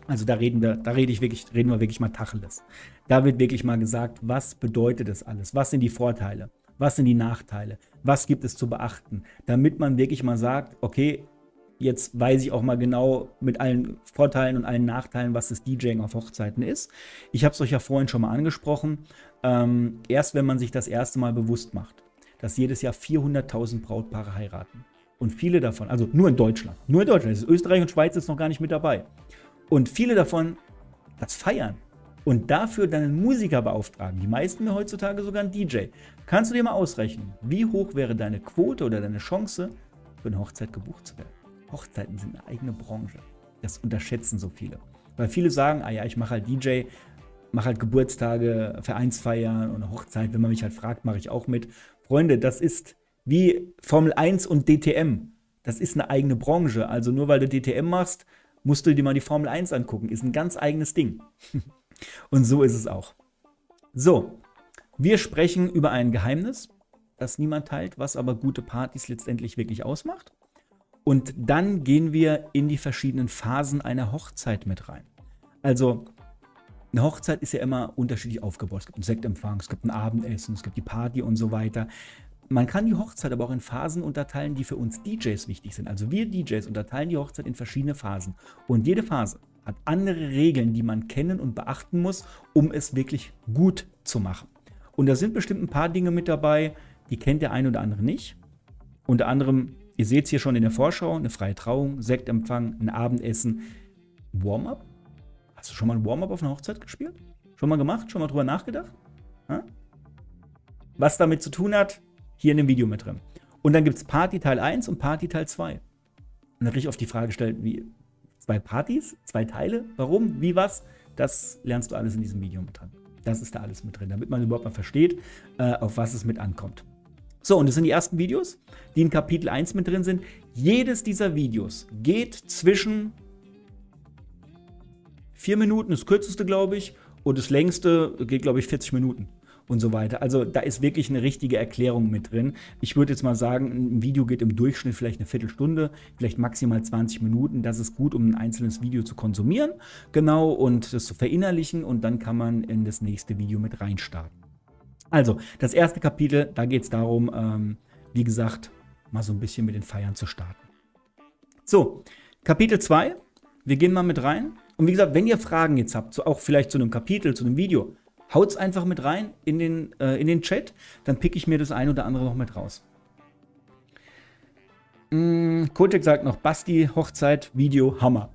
Speaker 1: Also da reden wir, da rede ich wirklich, reden wir wirklich mal Tacheles. Da wird wirklich mal gesagt, was bedeutet das alles? Was sind die Vorteile? Was sind die Nachteile? Was gibt es zu beachten? Damit man wirklich mal sagt, okay, jetzt weiß ich auch mal genau mit allen Vorteilen und allen Nachteilen, was das DJing auf Hochzeiten ist. Ich habe es euch ja vorhin schon mal angesprochen. Ähm, erst wenn man sich das erste Mal bewusst macht, dass jedes Jahr 400.000 Brautpaare heiraten. Und viele davon, also nur in Deutschland, nur in Deutschland, ist Österreich und Schweiz ist noch gar nicht mit dabei. Und viele davon das feiern und dafür dann einen Musiker beauftragen. Die meisten heutzutage sogar einen DJ. Kannst du dir mal ausrechnen, wie hoch wäre deine Quote oder deine Chance, für eine Hochzeit gebucht zu werden? Hochzeiten sind eine eigene Branche. Das unterschätzen so viele. Weil viele sagen, ah ja, ich mache halt DJ, mache halt Geburtstage, Vereinsfeiern und Hochzeit. Wenn man mich halt fragt, mache ich auch mit. Freunde, das ist wie Formel 1 und DTM. Das ist eine eigene Branche. Also nur weil du DTM machst, musst du dir mal die Formel 1 angucken. Ist ein ganz eigenes Ding. Und so ist es auch. So, wir sprechen über ein Geheimnis, das niemand teilt, was aber gute Partys letztendlich wirklich ausmacht. Und dann gehen wir in die verschiedenen Phasen einer Hochzeit mit rein. Also, eine Hochzeit ist ja immer unterschiedlich aufgebaut. Es gibt einen Sektempfang, es gibt ein Abendessen, es gibt die Party und so weiter. Man kann die Hochzeit aber auch in Phasen unterteilen, die für uns DJs wichtig sind. Also wir DJs unterteilen die Hochzeit in verschiedene Phasen. Und jede Phase hat andere Regeln, die man kennen und beachten muss, um es wirklich gut zu machen. Und da sind bestimmt ein paar Dinge mit dabei, die kennt der eine oder andere nicht. Unter anderem, ihr seht es hier schon in der Vorschau, eine freie Trauung, Sektempfang, ein Abendessen, Warm-up. Hast du schon mal ein Warm-up auf einer Hochzeit gespielt? Schon mal gemacht? Schon mal drüber nachgedacht? Ha? Was damit zu tun hat, hier in dem Video mit drin. Und dann gibt es Party Teil 1 und Party Teil 2. Und dann kriege ich auf die Frage gestellt, wie zwei Partys, zwei Teile, warum, wie, was, das lernst du alles in diesem Video mit drin. Das ist da alles mit drin, damit man überhaupt mal versteht, äh, auf was es mit ankommt. So, und das sind die ersten Videos, die in Kapitel 1 mit drin sind. Jedes dieser Videos geht zwischen vier Minuten, das kürzeste, glaube ich, und das längste geht, glaube ich, 40 Minuten. Und so weiter. Also da ist wirklich eine richtige Erklärung mit drin. Ich würde jetzt mal sagen, ein Video geht im Durchschnitt vielleicht eine Viertelstunde, vielleicht maximal 20 Minuten. Das ist gut, um ein einzelnes Video zu konsumieren, genau, und das zu verinnerlichen und dann kann man in das nächste Video mit reinstarten. Also, das erste Kapitel, da geht es darum, ähm, wie gesagt, mal so ein bisschen mit den Feiern zu starten. So, Kapitel 2, wir gehen mal mit rein. Und wie gesagt, wenn ihr Fragen jetzt habt, auch vielleicht zu einem Kapitel, zu einem Video, haut es einfach mit rein in den, äh, in den Chat, dann picke ich mir das ein oder andere noch mit raus. Mm, Kotek sagt noch, Basti, Hochzeit, Video, Hammer.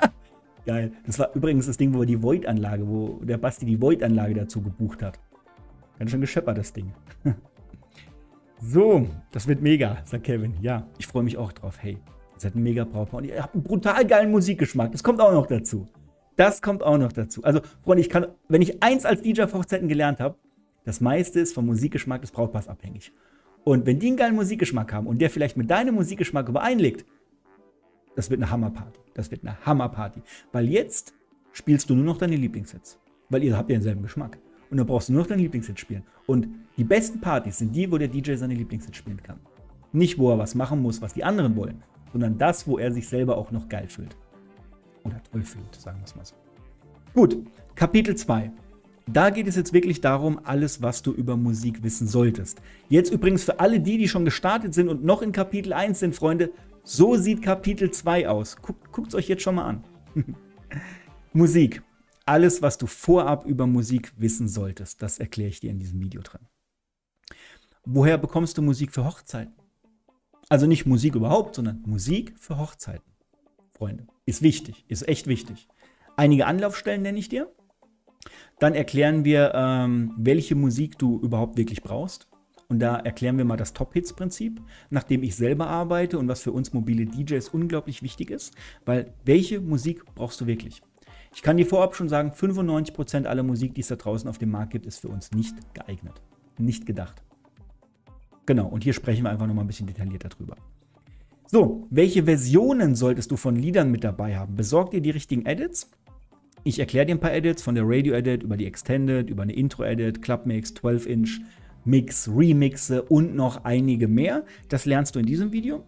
Speaker 1: Geil. Das war übrigens das Ding, wo die Void-Anlage, wo der Basti die Void-Anlage dazu gebucht hat. Ganz schön gescheppert, das Ding. so, das wird mega, sagt Kevin. Ja, ich freue mich auch drauf. Hey, ihr seid ein mega Brautpaar und ihr habt einen brutal geilen Musikgeschmack. Das kommt auch noch dazu. Das kommt auch noch dazu. Also, Freunde, ich kann, wenn ich eins als DJ auf Hochzeiten gelernt habe, das meiste ist vom Musikgeschmack des Brautpaars abhängig. Und wenn die einen geilen Musikgeschmack haben und der vielleicht mit deinem Musikgeschmack übereinlegt, das wird eine Hammerparty. Das wird eine Hammerparty. Weil jetzt spielst du nur noch deine Lieblingssets. Weil ihr habt ja denselben Geschmack. Und dann brauchst du nur noch deine Lieblingshits spielen. Und die besten Partys sind die, wo der DJ seine Lieblingshits spielen kann. Nicht, wo er was machen muss, was die anderen wollen, sondern das, wo er sich selber auch noch geil fühlt. Oder toll fühlt, sagen wir es mal so. Gut, Kapitel 2. Da geht es jetzt wirklich darum, alles, was du über Musik wissen solltest. Jetzt übrigens für alle die, die schon gestartet sind und noch in Kapitel 1 sind, Freunde, so sieht Kapitel 2 aus. Guckt es euch jetzt schon mal an. Musik alles, was du vorab über Musik wissen solltest. Das erkläre ich dir in diesem Video drin. Woher bekommst du Musik für Hochzeiten? Also nicht Musik überhaupt, sondern Musik für Hochzeiten. Freunde, ist wichtig, ist echt wichtig. Einige Anlaufstellen nenne ich dir. Dann erklären wir, ähm, welche Musik du überhaupt wirklich brauchst. Und da erklären wir mal das Top-Hits-Prinzip, nachdem ich selber arbeite und was für uns mobile DJs unglaublich wichtig ist. Weil welche Musik brauchst du wirklich? Ich kann dir vorab schon sagen, 95% aller Musik, die es da draußen auf dem Markt gibt, ist für uns nicht geeignet. Nicht gedacht. Genau, und hier sprechen wir einfach nochmal ein bisschen detaillierter drüber. So, welche Versionen solltest du von Liedern mit dabei haben? Besorg dir die richtigen Edits. Ich erkläre dir ein paar Edits, von der Radio-Edit über die Extended, über eine Intro-Edit, Clubmix, 12-Inch, Mix, Remixe und noch einige mehr. Das lernst du in diesem Video.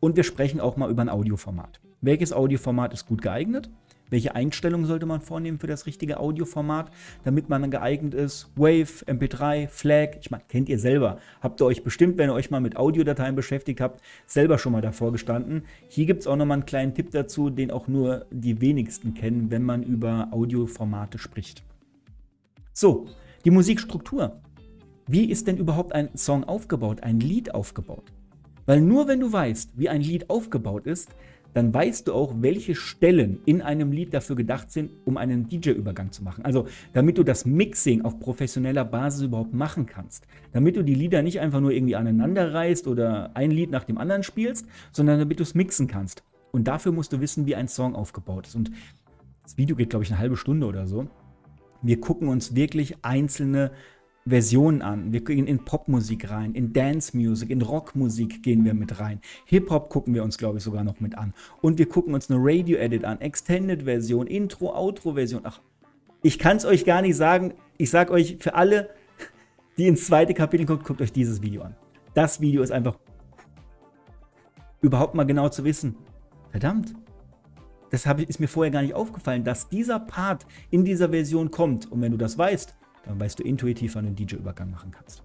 Speaker 1: Und wir sprechen auch mal über ein Audioformat. Welches Audioformat ist gut geeignet? Welche Einstellungen sollte man vornehmen für das richtige Audioformat, damit man geeignet ist? Wave, MP3, FLAC, ich meine, kennt ihr selber. Habt ihr euch bestimmt, wenn ihr euch mal mit Audiodateien beschäftigt habt, selber schon mal davor gestanden. Hier gibt es auch nochmal einen kleinen Tipp dazu, den auch nur die wenigsten kennen, wenn man über Audioformate spricht. So, die Musikstruktur. Wie ist denn überhaupt ein Song aufgebaut, ein Lied aufgebaut? Weil nur wenn du weißt, wie ein Lied aufgebaut ist, dann weißt du auch, welche Stellen in einem Lied dafür gedacht sind, um einen DJ-Übergang zu machen. Also damit du das Mixing auf professioneller Basis überhaupt machen kannst. Damit du die Lieder nicht einfach nur irgendwie aneinander reißt oder ein Lied nach dem anderen spielst, sondern damit du es mixen kannst. Und dafür musst du wissen, wie ein Song aufgebaut ist. Und das Video geht, glaube ich, eine halbe Stunde oder so. Wir gucken uns wirklich einzelne Versionen an. Wir gehen in Popmusik rein, in Dance Music, in Rockmusik gehen wir mit rein. Hip-Hop gucken wir uns, glaube ich, sogar noch mit an. Und wir gucken uns eine Radio-Edit an, Extended-Version, Intro, Outro-Version. Ach, ich kann es euch gar nicht sagen. Ich sage euch, für alle, die ins zweite Kapitel guckt, guckt euch dieses Video an. Das Video ist einfach überhaupt mal genau zu wissen. Verdammt, das ist mir vorher gar nicht aufgefallen, dass dieser Part in dieser Version kommt. Und wenn du das weißt, weißt du intuitiv, wann du einen DJ-Übergang machen kannst.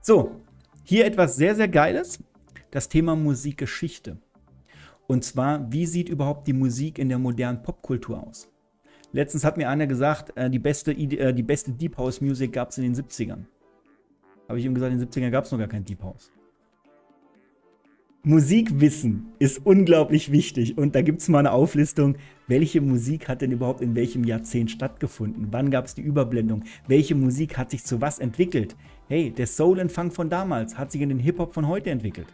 Speaker 1: So, hier etwas sehr, sehr Geiles. Das Thema Musikgeschichte. Und zwar, wie sieht überhaupt die Musik in der modernen Popkultur aus? Letztens hat mir einer gesagt, äh, die, beste, äh, die beste Deep House Music gab es in den 70ern. Habe ich ihm gesagt, in den 70ern gab es noch gar kein Deep House. Musikwissen ist unglaublich wichtig und da gibt es mal eine Auflistung, welche Musik hat denn überhaupt in welchem Jahrzehnt stattgefunden? Wann gab es die Überblendung? Welche Musik hat sich zu was entwickelt? Hey, der Soul-Empfang von damals hat sich in den Hip-Hop von heute entwickelt.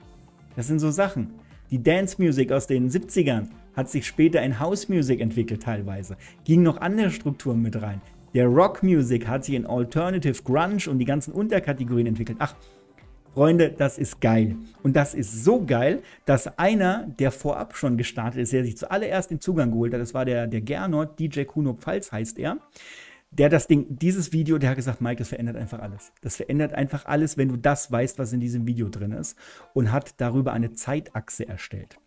Speaker 1: Das sind so Sachen. Die Dance-Music aus den 70ern hat sich später in House-Music entwickelt teilweise. Ging noch andere Strukturen mit rein. Der Rock-Music hat sich in Alternative Grunge und die ganzen Unterkategorien entwickelt. Ach, Freunde, das ist geil. Und das ist so geil, dass einer, der vorab schon gestartet ist, der sich zuallererst den Zugang geholt hat, das war der, der Gernot, DJ Kuno Pfalz heißt er, der das Ding, dieses Video, der hat gesagt, Mike, das verändert einfach alles. Das verändert einfach alles, wenn du das weißt, was in diesem Video drin ist. Und hat darüber eine Zeitachse erstellt.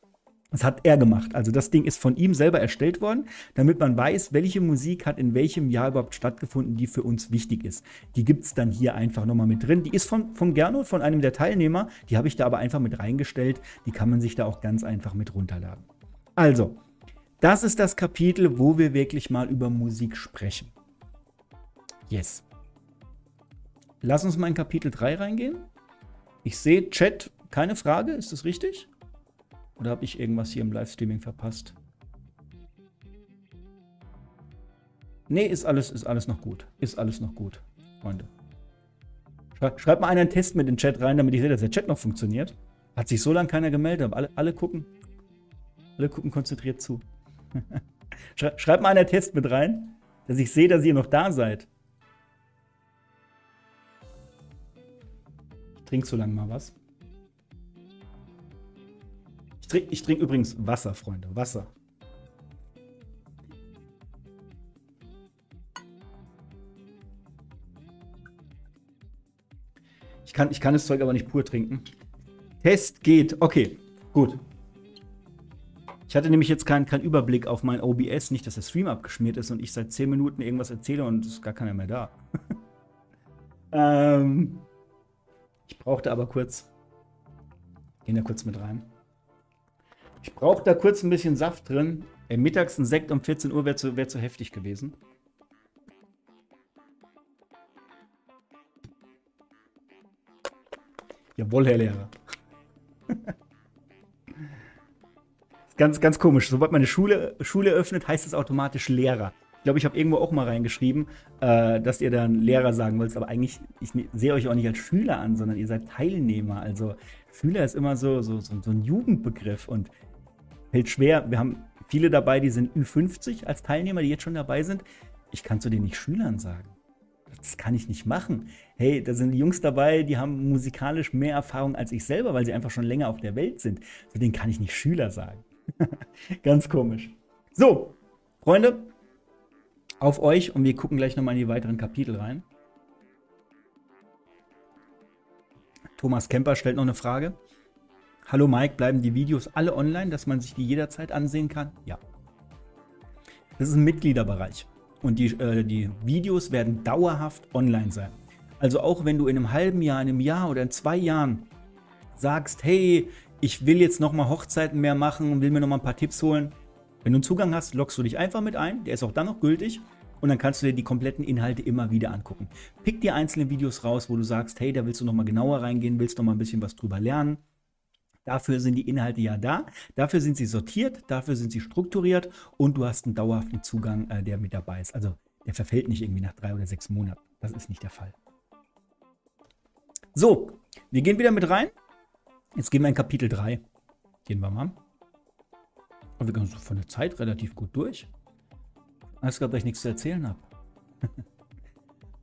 Speaker 1: Das hat er gemacht. Also das Ding ist von ihm selber erstellt worden, damit man weiß, welche Musik hat in welchem Jahr überhaupt stattgefunden, die für uns wichtig ist. Die gibt es dann hier einfach nochmal mit drin. Die ist von, vom Gernot, von einem der Teilnehmer. Die habe ich da aber einfach mit reingestellt. Die kann man sich da auch ganz einfach mit runterladen. Also, das ist das Kapitel, wo wir wirklich mal über Musik sprechen. Yes. Lass uns mal in Kapitel 3 reingehen. Ich sehe Chat, keine Frage, ist das richtig? Oder habe ich irgendwas hier im Livestreaming verpasst? Nee, ist alles, ist alles noch gut. Ist alles noch gut, Freunde. Schreibt mal einen Test mit in den Chat rein, damit ich sehe, dass der Chat noch funktioniert. Hat sich so lange keiner gemeldet, aber alle, alle gucken. Alle gucken konzentriert zu. Schreibt mal einen Test mit rein, dass ich sehe, dass ihr noch da seid. Ich trinke so lange mal was. Ich trinke ich trink übrigens Wasser, Freunde. Wasser. Ich kann, ich kann das Zeug aber nicht pur trinken. Test geht. Okay, gut. Ich hatte nämlich jetzt keinen kein Überblick auf mein OBS, nicht, dass der Stream abgeschmiert ist und ich seit 10 Minuten irgendwas erzähle und es ist gar keiner mehr da. ähm, ich brauchte aber kurz. Gehen da kurz mit rein. Ich brauche da kurz ein bisschen Saft drin. Ey, mittags ein Sekt um 14 Uhr wäre zu, wär zu heftig gewesen. Jawohl, Herr Lehrer. ganz, ganz komisch. Sobald man eine Schule, Schule öffnet, heißt es automatisch Lehrer. Ich glaube, ich habe irgendwo auch mal reingeschrieben, äh, dass ihr dann Lehrer sagen wollt, aber eigentlich, ich ne, sehe euch auch nicht als Schüler an, sondern ihr seid Teilnehmer. Also Schüler ist immer so, so, so, so ein Jugendbegriff und fällt schwer. Wir haben viele dabei, die sind Ü50 als Teilnehmer, die jetzt schon dabei sind. Ich kann zu denen nicht Schülern sagen. Das kann ich nicht machen. Hey, da sind Jungs dabei, die haben musikalisch mehr Erfahrung als ich selber, weil sie einfach schon länger auf der Welt sind. Zu denen kann ich nicht Schüler sagen. Ganz komisch. So, Freunde, auf euch und wir gucken gleich nochmal in die weiteren Kapitel rein. Thomas Kemper stellt noch eine Frage. Hallo Mike, bleiben die Videos alle online, dass man sich die jederzeit ansehen kann? Ja. Das ist ein Mitgliederbereich und die, äh, die Videos werden dauerhaft online sein. Also auch wenn du in einem halben Jahr, in einem Jahr oder in zwei Jahren sagst, hey, ich will jetzt nochmal Hochzeiten mehr machen will mir nochmal ein paar Tipps holen. Wenn du einen Zugang hast, loggst du dich einfach mit ein, der ist auch dann noch gültig und dann kannst du dir die kompletten Inhalte immer wieder angucken. Pick dir einzelne Videos raus, wo du sagst, hey, da willst du nochmal genauer reingehen, willst nochmal ein bisschen was drüber lernen Dafür sind die Inhalte ja da. Dafür sind sie sortiert, dafür sind sie strukturiert und du hast einen dauerhaften Zugang, äh, der mit dabei ist. Also der verfällt nicht irgendwie nach drei oder sechs Monaten. Das ist nicht der Fall. So, wir gehen wieder mit rein. Jetzt gehen wir in Kapitel 3. Gehen wir mal. Und wir gehen so von der Zeit relativ gut durch. Alles gehabt, dass ich nichts zu erzählen habe.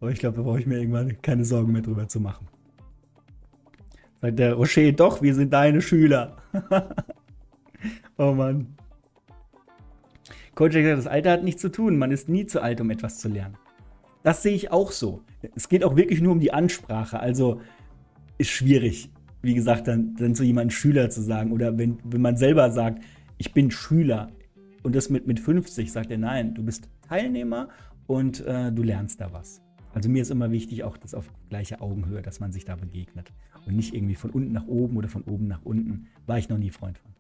Speaker 1: Aber ich glaube, da brauche ich mir irgendwann keine Sorgen mehr drüber zu machen. Sagt der Rocher, doch, wir sind deine Schüler. oh Mann. Coach gesagt, das Alter hat nichts zu tun. Man ist nie zu alt, um etwas zu lernen. Das sehe ich auch so. Es geht auch wirklich nur um die Ansprache. Also ist schwierig, wie gesagt, dann, dann zu jemandem Schüler zu sagen. Oder wenn, wenn man selber sagt, ich bin Schüler und das mit, mit 50, sagt er, nein, du bist Teilnehmer und äh, du lernst da was. Also mir ist immer wichtig, auch das auf gleicher Augenhöhe, dass man sich da begegnet und nicht irgendwie von unten nach oben oder von oben nach unten. War ich noch nie Freund von.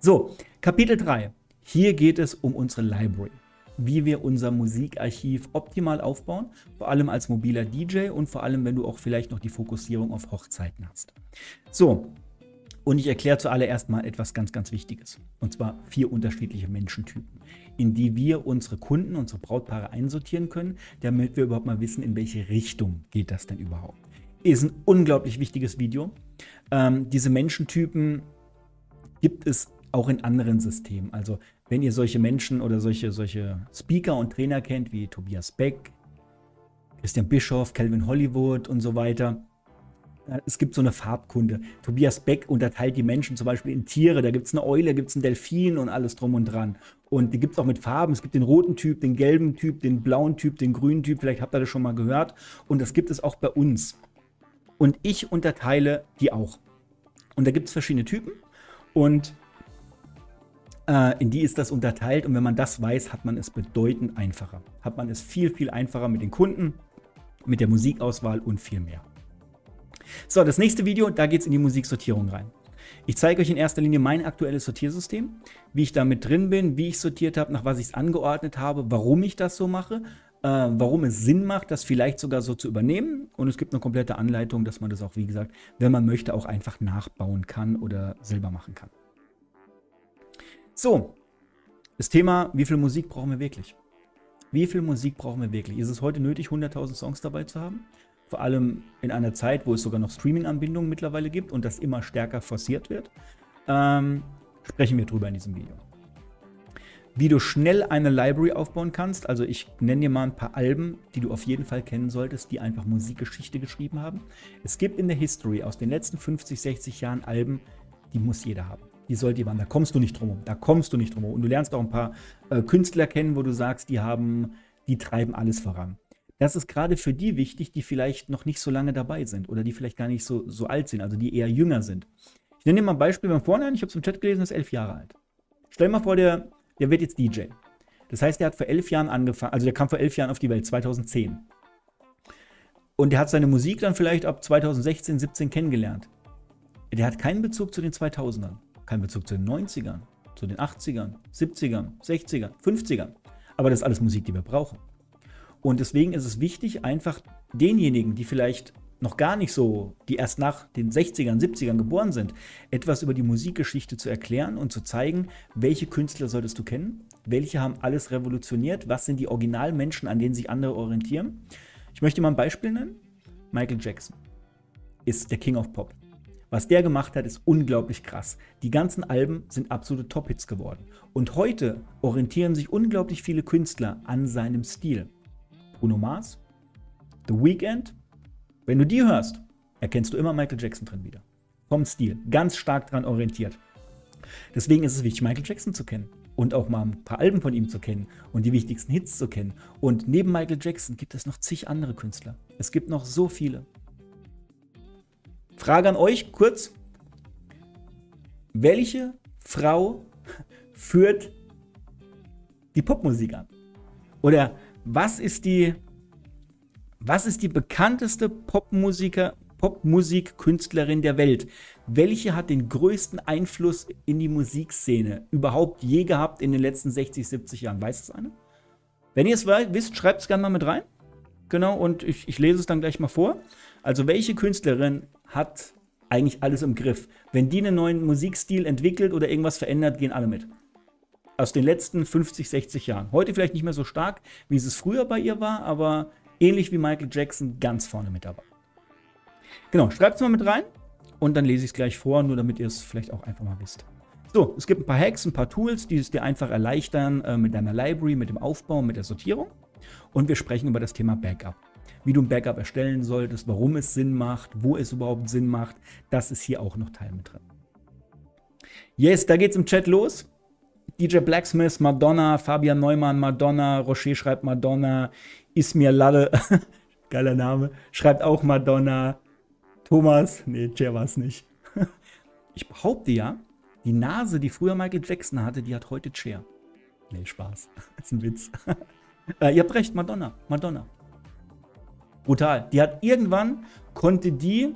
Speaker 1: So, Kapitel 3. Hier geht es um unsere Library. Wie wir unser Musikarchiv optimal aufbauen, vor allem als mobiler DJ und vor allem, wenn du auch vielleicht noch die Fokussierung auf Hochzeiten hast. So, und ich erkläre zuallererst mal etwas ganz, ganz Wichtiges. Und zwar vier unterschiedliche Menschentypen, in die wir unsere Kunden, unsere Brautpaare einsortieren können, damit wir überhaupt mal wissen, in welche Richtung geht das denn überhaupt ist ein unglaublich wichtiges Video. Ähm, diese Menschentypen gibt es auch in anderen Systemen. Also wenn ihr solche Menschen oder solche, solche Speaker und Trainer kennt, wie Tobias Beck, Christian Bischoff, Calvin Hollywood und so weiter, es gibt so eine Farbkunde. Tobias Beck unterteilt die Menschen zum Beispiel in Tiere. Da gibt es eine Eule, gibt es einen Delfin und alles drum und dran. Und die gibt es auch mit Farben. Es gibt den roten Typ, den gelben Typ, den blauen Typ, den grünen Typ. Vielleicht habt ihr das schon mal gehört. Und das gibt es auch bei uns. Und ich unterteile die auch. Und da gibt es verschiedene Typen. Und äh, in die ist das unterteilt. Und wenn man das weiß, hat man es bedeutend einfacher. Hat man es viel, viel einfacher mit den Kunden, mit der Musikauswahl und viel mehr. So, das nächste Video, da geht es in die Musiksortierung rein. Ich zeige euch in erster Linie mein aktuelles Sortiersystem, wie ich da mit drin bin, wie ich sortiert habe, nach was ich es angeordnet habe, warum ich das so mache, äh, warum es Sinn macht, das vielleicht sogar so zu übernehmen. Und es gibt eine komplette Anleitung, dass man das auch, wie gesagt, wenn man möchte, auch einfach nachbauen kann oder selber machen kann. So, das Thema, wie viel Musik brauchen wir wirklich? Wie viel Musik brauchen wir wirklich? Ist es heute nötig, 100.000 Songs dabei zu haben? vor allem in einer Zeit, wo es sogar noch Streaming-Anbindungen mittlerweile gibt und das immer stärker forciert wird, ähm, sprechen wir drüber in diesem Video. Wie du schnell eine Library aufbauen kannst, also ich nenne dir mal ein paar Alben, die du auf jeden Fall kennen solltest, die einfach Musikgeschichte geschrieben haben. Es gibt in der History aus den letzten 50, 60 Jahren Alben, die muss jeder haben. Die sollte jemand, da kommst du nicht drum da kommst du nicht drum. Und du lernst auch ein paar äh, Künstler kennen, wo du sagst, die haben, die treiben alles voran. Das ist gerade für die wichtig, die vielleicht noch nicht so lange dabei sind oder die vielleicht gar nicht so, so alt sind, also die eher jünger sind. Ich nenne dir mal ein Beispiel beim Vornein. Ich habe es im Chat gelesen, ist elf Jahre alt. Stell dir mal vor, der, der wird jetzt DJ. Das heißt, der hat vor elf Jahren angefangen, also der kam vor elf Jahren auf die Welt, 2010. Und der hat seine Musik dann vielleicht ab 2016, 17 kennengelernt. Der hat keinen Bezug zu den 2000ern, keinen Bezug zu den 90ern, zu den 80ern, 70ern, 60ern, 50ern. Aber das ist alles Musik, die wir brauchen. Und deswegen ist es wichtig, einfach denjenigen, die vielleicht noch gar nicht so, die erst nach den 60ern, 70ern geboren sind, etwas über die Musikgeschichte zu erklären und zu zeigen, welche Künstler solltest du kennen, welche haben alles revolutioniert, was sind die Originalmenschen, an denen sich andere orientieren. Ich möchte mal ein Beispiel nennen. Michael Jackson ist der King of Pop. Was der gemacht hat, ist unglaublich krass. Die ganzen Alben sind absolute Top-Hits geworden. Und heute orientieren sich unglaublich viele Künstler an seinem Stil. Bruno Mars, The Weeknd. Wenn du die hörst, erkennst du immer Michael Jackson drin wieder. Vom Stil, ganz stark daran orientiert. Deswegen ist es wichtig, Michael Jackson zu kennen und auch mal ein paar Alben von ihm zu kennen und die wichtigsten Hits zu kennen. Und neben Michael Jackson gibt es noch zig andere Künstler. Es gibt noch so viele. Frage an euch kurz. Welche Frau führt die Popmusik an? Oder was ist die, was ist die bekannteste Popmusiker, Popmusikkünstlerin der Welt? Welche hat den größten Einfluss in die Musikszene überhaupt je gehabt in den letzten 60, 70 Jahren? Weiß es einer? Wenn ihr es wisst, schreibt es gerne mal mit rein. Genau, und ich, ich lese es dann gleich mal vor. Also, welche Künstlerin hat eigentlich alles im Griff? Wenn die einen neuen Musikstil entwickelt oder irgendwas verändert, gehen alle mit aus den letzten 50, 60 Jahren. Heute vielleicht nicht mehr so stark, wie es früher bei ihr war, aber ähnlich wie Michael Jackson ganz vorne mit dabei. Genau, schreibt es mal mit rein und dann lese ich es gleich vor, nur damit ihr es vielleicht auch einfach mal wisst. So, es gibt ein paar Hacks, ein paar Tools, die es dir einfach erleichtern äh, mit deiner Library, mit dem Aufbau, mit der Sortierung. Und wir sprechen über das Thema Backup. Wie du ein Backup erstellen solltest, warum es Sinn macht, wo es überhaupt Sinn macht, das ist hier auch noch Teil mit drin. Yes, da geht's im Chat los. DJ Blacksmith, Madonna, Fabian Neumann, Madonna, Rocher schreibt Madonna, Ismir Lalle, geiler Name, schreibt auch Madonna, Thomas, nee, Cher war es nicht. Ich behaupte ja, die Nase, die früher Michael Jackson hatte, die hat heute Cher. Nee, Spaß. Das ist ein Witz. äh, ihr habt recht, Madonna. Madonna. Brutal. Die hat irgendwann, konnte die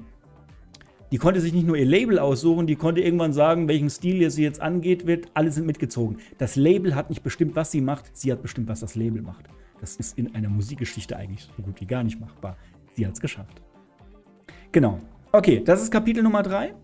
Speaker 1: die konnte sich nicht nur ihr Label aussuchen, die konnte irgendwann sagen, welchen Stil sie jetzt angeht wird. Alle sind mitgezogen. Das Label hat nicht bestimmt, was sie macht, sie hat bestimmt, was das Label macht. Das ist in einer Musikgeschichte eigentlich so gut wie gar nicht machbar. Sie hat es geschafft. Genau. Okay, das ist Kapitel Nummer 3.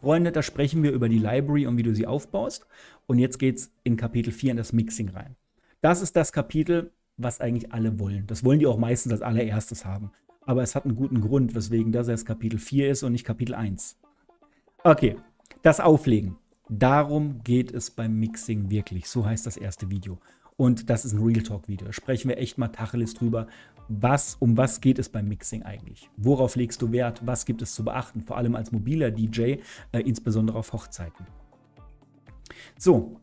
Speaker 1: Freunde, da sprechen wir über die Library und wie du sie aufbaust. Und jetzt geht es in Kapitel 4 in das Mixing rein. Das ist das Kapitel, was eigentlich alle wollen. Das wollen die auch meistens als allererstes haben aber es hat einen guten Grund, weswegen das erst Kapitel 4 ist und nicht Kapitel 1. Okay, das Auflegen. Darum geht es beim Mixing wirklich. So heißt das erste Video. Und das ist ein Real Talk Video. Da sprechen wir echt mal Tacheles drüber, was, um was geht es beim Mixing eigentlich? Worauf legst du Wert? Was gibt es zu beachten? Vor allem als mobiler DJ, äh, insbesondere auf Hochzeiten. So,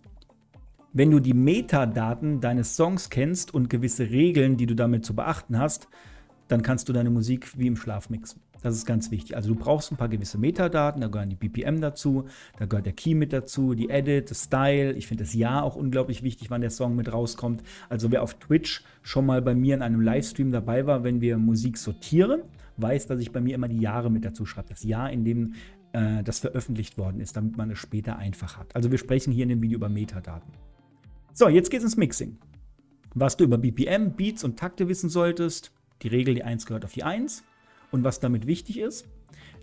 Speaker 1: wenn du die Metadaten deines Songs kennst und gewisse Regeln, die du damit zu beachten hast, dann kannst du deine Musik wie im Schlaf mixen. Das ist ganz wichtig. Also du brauchst ein paar gewisse Metadaten, da gehören die BPM dazu, da gehört der Key mit dazu, die Edit, das Style. Ich finde das Jahr auch unglaublich wichtig, wann der Song mit rauskommt. Also wer auf Twitch schon mal bei mir in einem Livestream dabei war, wenn wir Musik sortieren, weiß, dass ich bei mir immer die Jahre mit dazu schreibe. Das Jahr, in dem äh, das veröffentlicht worden ist, damit man es später einfach hat. Also wir sprechen hier in dem Video über Metadaten. So, jetzt geht es ins Mixing. Was du über BPM, Beats und Takte wissen solltest, die Regel, die 1 gehört auf die 1 und was damit wichtig ist.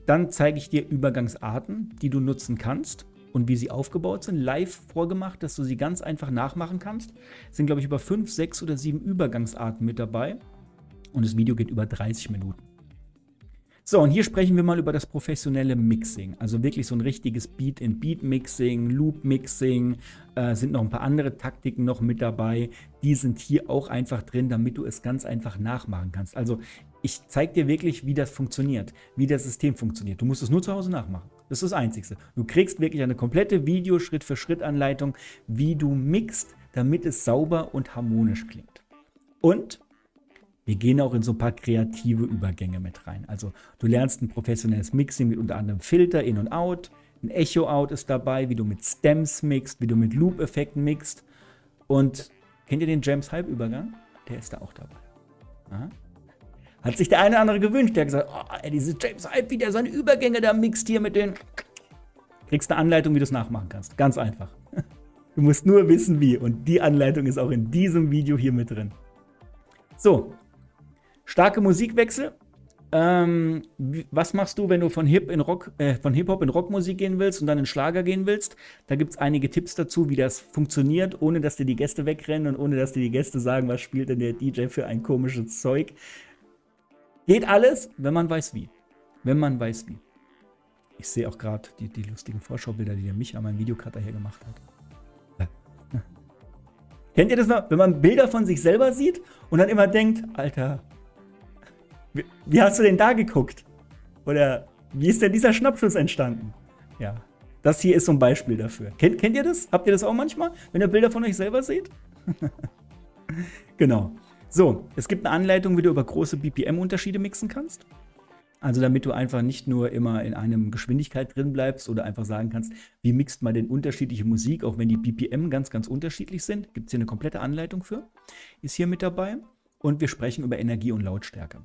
Speaker 1: Dann zeige ich dir Übergangsarten, die du nutzen kannst und wie sie aufgebaut sind, live vorgemacht, dass du sie ganz einfach nachmachen kannst. Es sind, glaube ich, über 5, 6 oder 7 Übergangsarten mit dabei und das Video geht über 30 Minuten. So, und hier sprechen wir mal über das professionelle Mixing. Also wirklich so ein richtiges Beat-in-Beat-Mixing, Loop-Mixing, äh, sind noch ein paar andere Taktiken noch mit dabei. Die sind hier auch einfach drin, damit du es ganz einfach nachmachen kannst. Also ich zeige dir wirklich, wie das funktioniert, wie das System funktioniert. Du musst es nur zu Hause nachmachen. Das ist das Einzige. Du kriegst wirklich eine komplette Video-Schritt-für-Schritt-Anleitung, wie du mixt, damit es sauber und harmonisch klingt. Und wir gehen auch in so ein paar kreative Übergänge mit rein. Also du lernst ein professionelles Mixing mit unter anderem Filter, In und Out. Ein Echo-Out ist dabei, wie du mit Stems mixt, wie du mit Loop-Effekten mixt. Und kennt ihr den James Hype-Übergang? Der ist da auch dabei. Aha. Hat sich der eine oder andere gewünscht, der hat gesagt, oh, ey, dieses James Hype, wie der seine Übergänge da mixt hier mit den... Kriegst eine Anleitung, wie du es nachmachen kannst. Ganz einfach. Du musst nur wissen, wie. Und die Anleitung ist auch in diesem Video hier mit drin. So, Starke Musikwechsel. Ähm, was machst du, wenn du von Hip in Rock, äh, von Hip-Hop in Rockmusik gehen willst und dann in Schlager gehen willst? Da gibt es einige Tipps dazu, wie das funktioniert, ohne dass dir die Gäste wegrennen und ohne dass dir die Gäste sagen, was spielt denn der DJ für ein komisches Zeug. Geht alles, wenn man weiß wie. Wenn man weiß wie. Ich sehe auch gerade die, die lustigen Vorschaubilder, die der Micha, mein Videocutter, hier gemacht hat. Kennt ihr das noch? Wenn man Bilder von sich selber sieht und dann immer denkt, Alter, wie, wie hast du denn da geguckt? Oder wie ist denn dieser Schnappschuss entstanden? Ja, das hier ist so ein Beispiel dafür. Kennt, kennt ihr das? Habt ihr das auch manchmal, wenn ihr Bilder von euch selber seht? genau. So, es gibt eine Anleitung, wie du über große BPM-Unterschiede mixen kannst. Also damit du einfach nicht nur immer in einem Geschwindigkeit drin bleibst oder einfach sagen kannst, wie mixt man denn unterschiedliche Musik, auch wenn die BPM ganz, ganz unterschiedlich sind. Gibt es hier eine komplette Anleitung für. Ist hier mit dabei. Und wir sprechen über Energie und Lautstärke.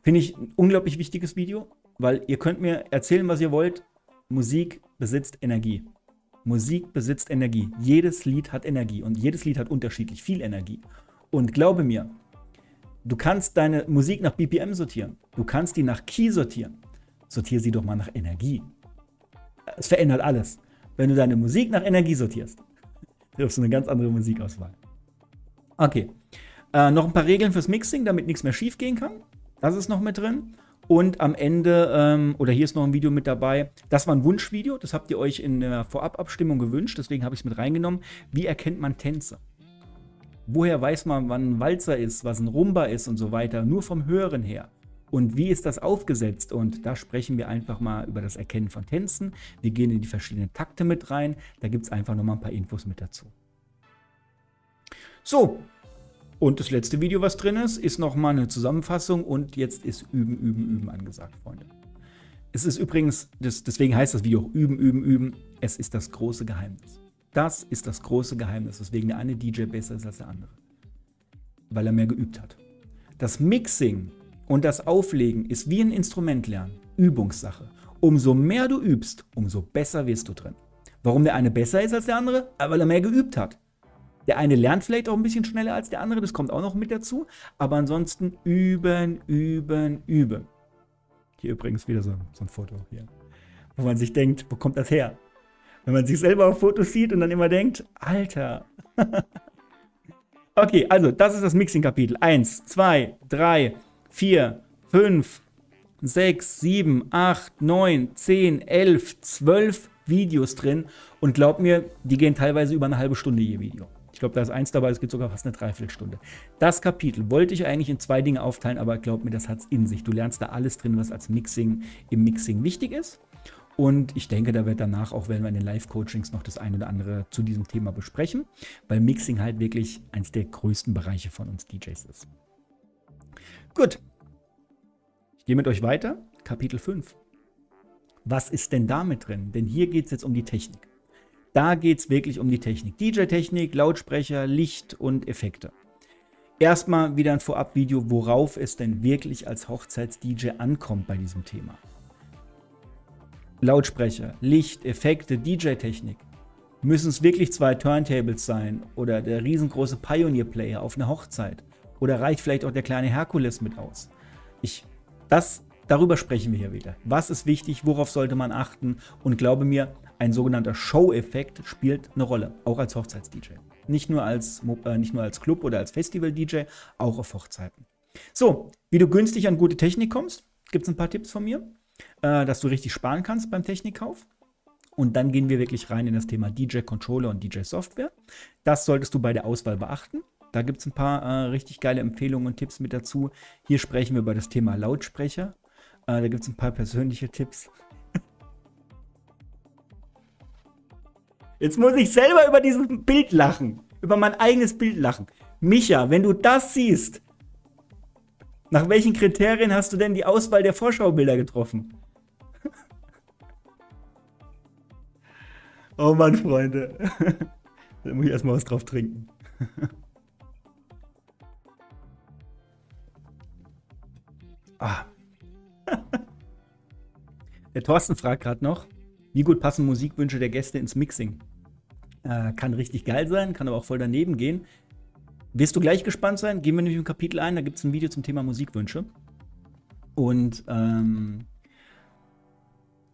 Speaker 1: Finde ich ein unglaublich wichtiges Video, weil ihr könnt mir erzählen, was ihr wollt. Musik besitzt Energie. Musik besitzt Energie. Jedes Lied hat Energie und jedes Lied hat unterschiedlich viel Energie. Und glaube mir, du kannst deine Musik nach BPM sortieren. Du kannst die nach Key sortieren. Sortiere sie doch mal nach Energie. Es verändert alles. Wenn du deine Musik nach Energie sortierst, triffst du eine ganz andere Musikauswahl. Okay. Äh, noch ein paar Regeln fürs Mixing, damit nichts mehr schief gehen kann. Das ist noch mit drin. Und am Ende, ähm, oder hier ist noch ein Video mit dabei, das war ein Wunschvideo, das habt ihr euch in der Vorababstimmung gewünscht, deswegen habe ich es mit reingenommen. Wie erkennt man Tänze? Woher weiß man, wann ein Walzer ist, was ein Rumba ist und so weiter? Nur vom Hören her. Und wie ist das aufgesetzt? Und da sprechen wir einfach mal über das Erkennen von Tänzen. Wir gehen in die verschiedenen Takte mit rein. Da gibt es einfach nochmal ein paar Infos mit dazu. So, und das letzte Video, was drin ist, ist nochmal eine Zusammenfassung und jetzt ist Üben, Üben, Üben angesagt, Freunde. Es ist übrigens, das, deswegen heißt das Video Üben, Üben, Üben. Es ist das große Geheimnis. Das ist das große Geheimnis, weswegen der eine DJ besser ist als der andere. Weil er mehr geübt hat. Das Mixing und das Auflegen ist wie ein Instrument lernen. Übungssache. Umso mehr du übst, umso besser wirst du drin. Warum der eine besser ist als der andere? Weil er mehr geübt hat. Der eine lernt vielleicht auch ein bisschen schneller als der andere, das kommt auch noch mit dazu. Aber ansonsten üben, üben, üben. Hier übrigens wieder so, so ein Foto hier. Wo man sich denkt, wo kommt das her? Wenn man sich selber auf Fotos sieht und dann immer denkt, Alter. okay, also das ist das Mixing-Kapitel. Eins, zwei, drei, vier, fünf, sechs, sieben, acht, neun, zehn, elf, zwölf Videos drin. Und glaub mir, die gehen teilweise über eine halbe Stunde je Video. glaube, da ist eins dabei, es geht sogar fast eine Dreiviertelstunde. Das Kapitel wollte ich eigentlich in zwei Dinge aufteilen, aber glaub mir, das hat es in sich. Du lernst da alles drin, was als Mixing im Mixing wichtig ist. Und ich denke, da wird danach auch, wenn wir in den Live-Coachings noch das eine oder andere zu diesem Thema besprechen, weil Mixing halt wirklich eins der größten Bereiche von uns DJs ist. Gut. Ich gehe mit euch weiter. Kapitel 5. Was ist denn da mit drin? Denn hier geht es jetzt um die Technik. Da geht es wirklich um die Technik. DJ-Technik, Lautsprecher, Licht und Effekte. Erstmal wieder ein Vorab-Video, worauf es denn wirklich als Hochzeits-DJ ankommt bei diesem Thema. Lautsprecher, Licht, Effekte, DJ-Technik. Müssen es wirklich zwei Turntables sein oder der riesengroße Pioneer-Player auf einer Hochzeit? Oder reicht vielleicht auch der kleine Herkules mit aus? Ich, das, darüber sprechen wir hier wieder. Was ist wichtig? Worauf sollte man achten? Und glaube mir, ein sogenannter Show-Effekt spielt eine Rolle, auch als Hochzeits-DJ. Nicht nur als, äh, nicht nur als Club oder als Festival-DJ, auch auf Hochzeiten. So, wie du günstig an gute Technik kommst, gibt es ein paar Tipps von mir, äh, dass du richtig sparen kannst beim Technikkauf. Und dann gehen wir wirklich rein in das Thema DJ-Controller und DJ-Software. Das solltest du bei der Auswahl beachten. Da gibt es ein paar äh, richtig geile Empfehlungen und Tipps mit dazu. Hier sprechen wir über das Thema Lautsprecher. Äh, da gibt es ein paar persönliche Tipps. Jetzt muss ich selber über dieses Bild lachen. Über mein eigenes Bild lachen. Micha, wenn du das siehst, nach welchen Kriterien hast du denn die Auswahl der Vorschaubilder getroffen? oh Mann, Freunde. da muss ich erstmal was drauf trinken. ah. Der Thorsten fragt gerade noch, wie gut passen Musikwünsche der Gäste ins Mixing? Äh, kann richtig geil sein, kann aber auch voll daneben gehen. Wirst du gleich gespannt sein? Gehen wir nämlich im Kapitel ein, da gibt es ein Video zum Thema Musikwünsche. Und ähm,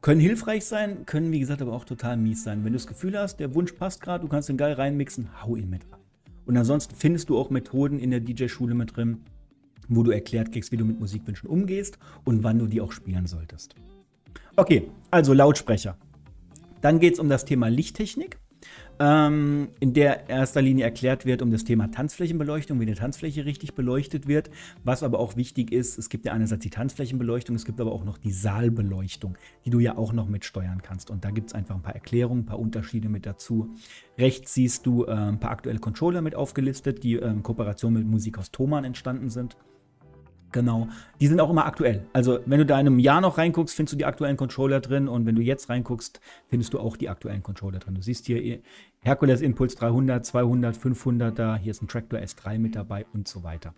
Speaker 1: können hilfreich sein, können wie gesagt aber auch total mies sein. Wenn du das Gefühl hast, der Wunsch passt gerade, du kannst den geil reinmixen, hau ihn mit rein. Und ansonsten findest du auch Methoden in der DJ-Schule mit drin, wo du erklärt kriegst, wie du mit Musikwünschen umgehst und wann du die auch spielen solltest. Okay, also Lautsprecher. Dann geht es um das Thema Lichttechnik ähm, in der erster Linie erklärt wird um das Thema Tanzflächenbeleuchtung, wie eine Tanzfläche richtig beleuchtet wird. Was aber auch wichtig ist, es gibt ja einerseits die Tanzflächenbeleuchtung, es gibt aber auch noch die Saalbeleuchtung, die du ja auch noch mitsteuern kannst. Und da gibt es einfach ein paar Erklärungen, ein paar Unterschiede mit dazu. Rechts siehst du äh, ein paar aktuelle Controller mit aufgelistet, die äh, in Kooperation mit Musik aus Thomann entstanden sind. Genau. Die sind auch immer aktuell. Also, wenn du da in einem Jahr noch reinguckst, findest du die aktuellen Controller drin. Und wenn du jetzt reinguckst, findest du auch die aktuellen Controller drin. Du siehst hier Hercules Impulse 300, 200, 500er. Hier ist ein Tractor S3 mit dabei und so weiter.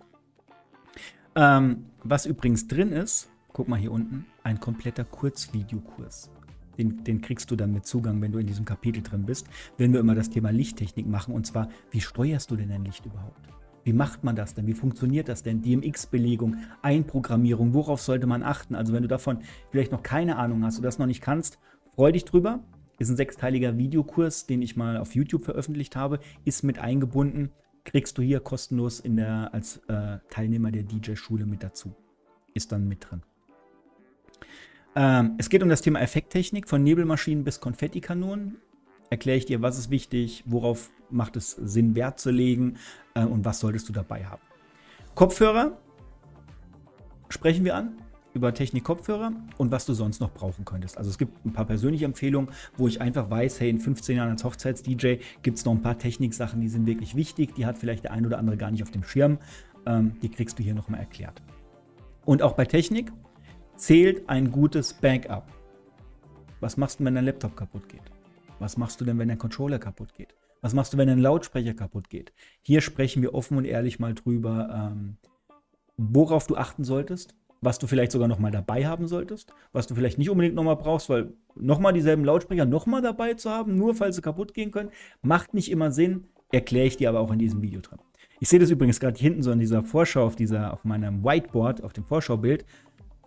Speaker 1: Ähm, was übrigens drin ist, guck mal hier unten, ein kompletter Kurzvideokurs. Den, den, kriegst du dann mit Zugang, wenn du in diesem Kapitel drin bist, wenn wir immer das Thema Lichttechnik machen. Und zwar, wie steuerst du denn dein Licht überhaupt? Wie macht man das denn? Wie funktioniert das denn? DMX-Belegung, Einprogrammierung, worauf sollte man achten? Also wenn du davon vielleicht noch keine Ahnung hast oder das noch nicht kannst, freu dich drüber. Ist ein sechsteiliger Videokurs, den ich mal auf YouTube veröffentlicht habe, ist mit eingebunden. Kriegst du hier kostenlos in der, als äh, Teilnehmer der DJ-Schule mit dazu. Ist dann mit drin. Ähm, es geht um das Thema Effekttechnik, von Nebelmaschinen bis Konfettikanonen erkläre ich dir, was ist wichtig, worauf macht es Sinn, Wert zu legen äh, und was solltest du dabei haben. Kopfhörer sprechen wir an über Technik-Kopfhörer und was du sonst noch brauchen könntest. Also es gibt ein paar persönliche Empfehlungen, wo ich einfach weiß, hey, in 15 Jahren als Hochzeits-DJ gibt es noch ein paar Techniksachen, die sind wirklich wichtig, die hat vielleicht der ein oder andere gar nicht auf dem Schirm. Ähm, die kriegst du hier nochmal erklärt. Und auch bei Technik zählt ein gutes Backup. Was machst du, wenn dein Laptop kaputt geht? Was machst du denn, wenn dein Controller kaputt geht? Was machst du, wenn dein Lautsprecher kaputt geht? Hier sprechen wir offen und ehrlich mal drüber, ähm, worauf du achten solltest, was du vielleicht sogar noch mal dabei haben solltest, was du vielleicht nicht unbedingt noch mal brauchst, weil noch mal dieselben Lautsprecher noch mal dabei zu haben, nur falls sie kaputt gehen können, macht nicht immer Sinn, erkläre ich dir aber auch in diesem Video drin. Ich sehe das übrigens gerade hinten so in dieser Vorschau, auf, dieser, auf meinem Whiteboard, auf dem Vorschaubild.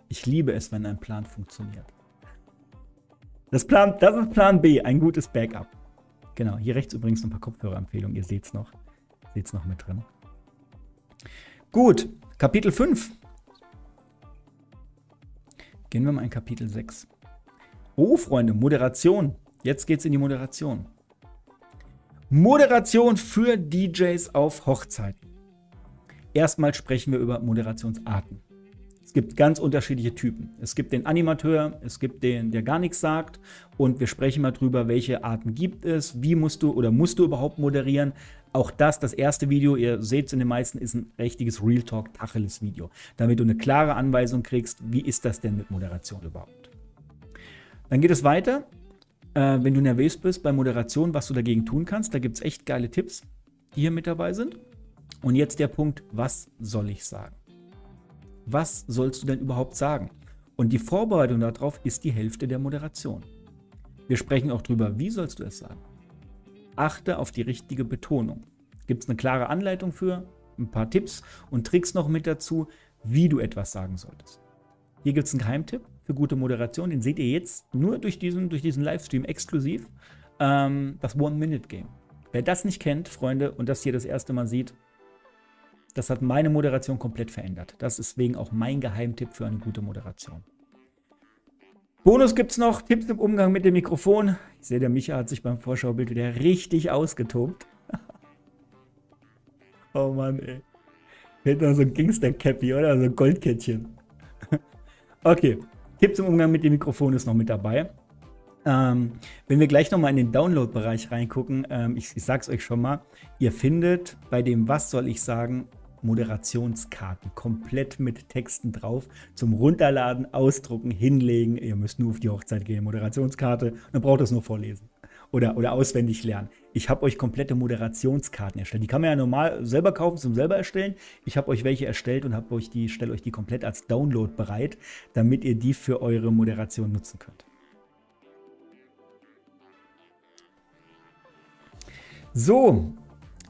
Speaker 1: Ich liebe es, wenn ein Plan funktioniert. Das, Plan, das ist Plan B, ein gutes Backup. Genau, hier rechts übrigens ein paar Kopfhörerempfehlungen, ihr seht es noch. Seht es noch mit drin. Gut, Kapitel 5. Gehen wir mal in Kapitel 6. Oh, Freunde, Moderation. Jetzt geht es in die Moderation. Moderation für DJs auf Hochzeiten. Erstmal sprechen wir über Moderationsarten. Es gibt ganz unterschiedliche Typen. Es gibt den Animateur, es gibt den, der gar nichts sagt. Und wir sprechen mal drüber, welche Arten gibt es, wie musst du oder musst du überhaupt moderieren. Auch das, das erste Video, ihr seht es in den meisten, ist ein richtiges Real Talk Tacheles Video. Damit du eine klare Anweisung kriegst, wie ist das denn mit Moderation überhaupt. Dann geht es weiter. Äh, wenn du nervös bist bei Moderation, was du dagegen tun kannst, da gibt es echt geile Tipps, die hier mit dabei sind. Und jetzt der Punkt, was soll ich sagen? Was sollst du denn überhaupt sagen? Und die Vorbereitung darauf ist die Hälfte der Moderation. Wir sprechen auch darüber, wie sollst du es sagen. Achte auf die richtige Betonung. Gibt es eine klare Anleitung für, ein paar Tipps und Tricks noch mit dazu, wie du etwas sagen solltest. Hier gibt es einen Geheimtipp für gute Moderation, den seht ihr jetzt nur durch diesen, durch diesen Livestream exklusiv. Ähm, das One-Minute-Game. Wer das nicht kennt, Freunde, und das hier das erste Mal sieht, das hat meine Moderation komplett verändert. Das ist deswegen auch mein Geheimtipp für eine gute Moderation. Bonus gibt es noch, Tipps im Umgang mit dem Mikrofon. Ich sehe, der Micha hat sich beim Vorschaubild wieder richtig ausgetobt. oh Mann, ey. Hätte noch so ein Gangster-Cappy, oder? So ein Goldkettchen. okay, Tipps im Umgang mit dem Mikrofon ist noch mit dabei. Ähm, wenn wir gleich nochmal in den Download-Bereich reingucken, ähm, ich, ich sag's euch schon mal, ihr findet bei dem Was soll ich sagen Moderationskarten, komplett mit Texten drauf, zum Runterladen, ausdrucken, hinlegen. Ihr müsst nur auf die Hochzeit gehen, Moderationskarte, dann braucht ihr es nur vorlesen oder, oder auswendig lernen. Ich habe euch komplette Moderationskarten erstellt. Die kann man ja normal selber kaufen zum selber erstellen. Ich habe euch welche erstellt und euch die, stelle euch die komplett als Download bereit, damit ihr die für eure Moderation nutzen könnt. So,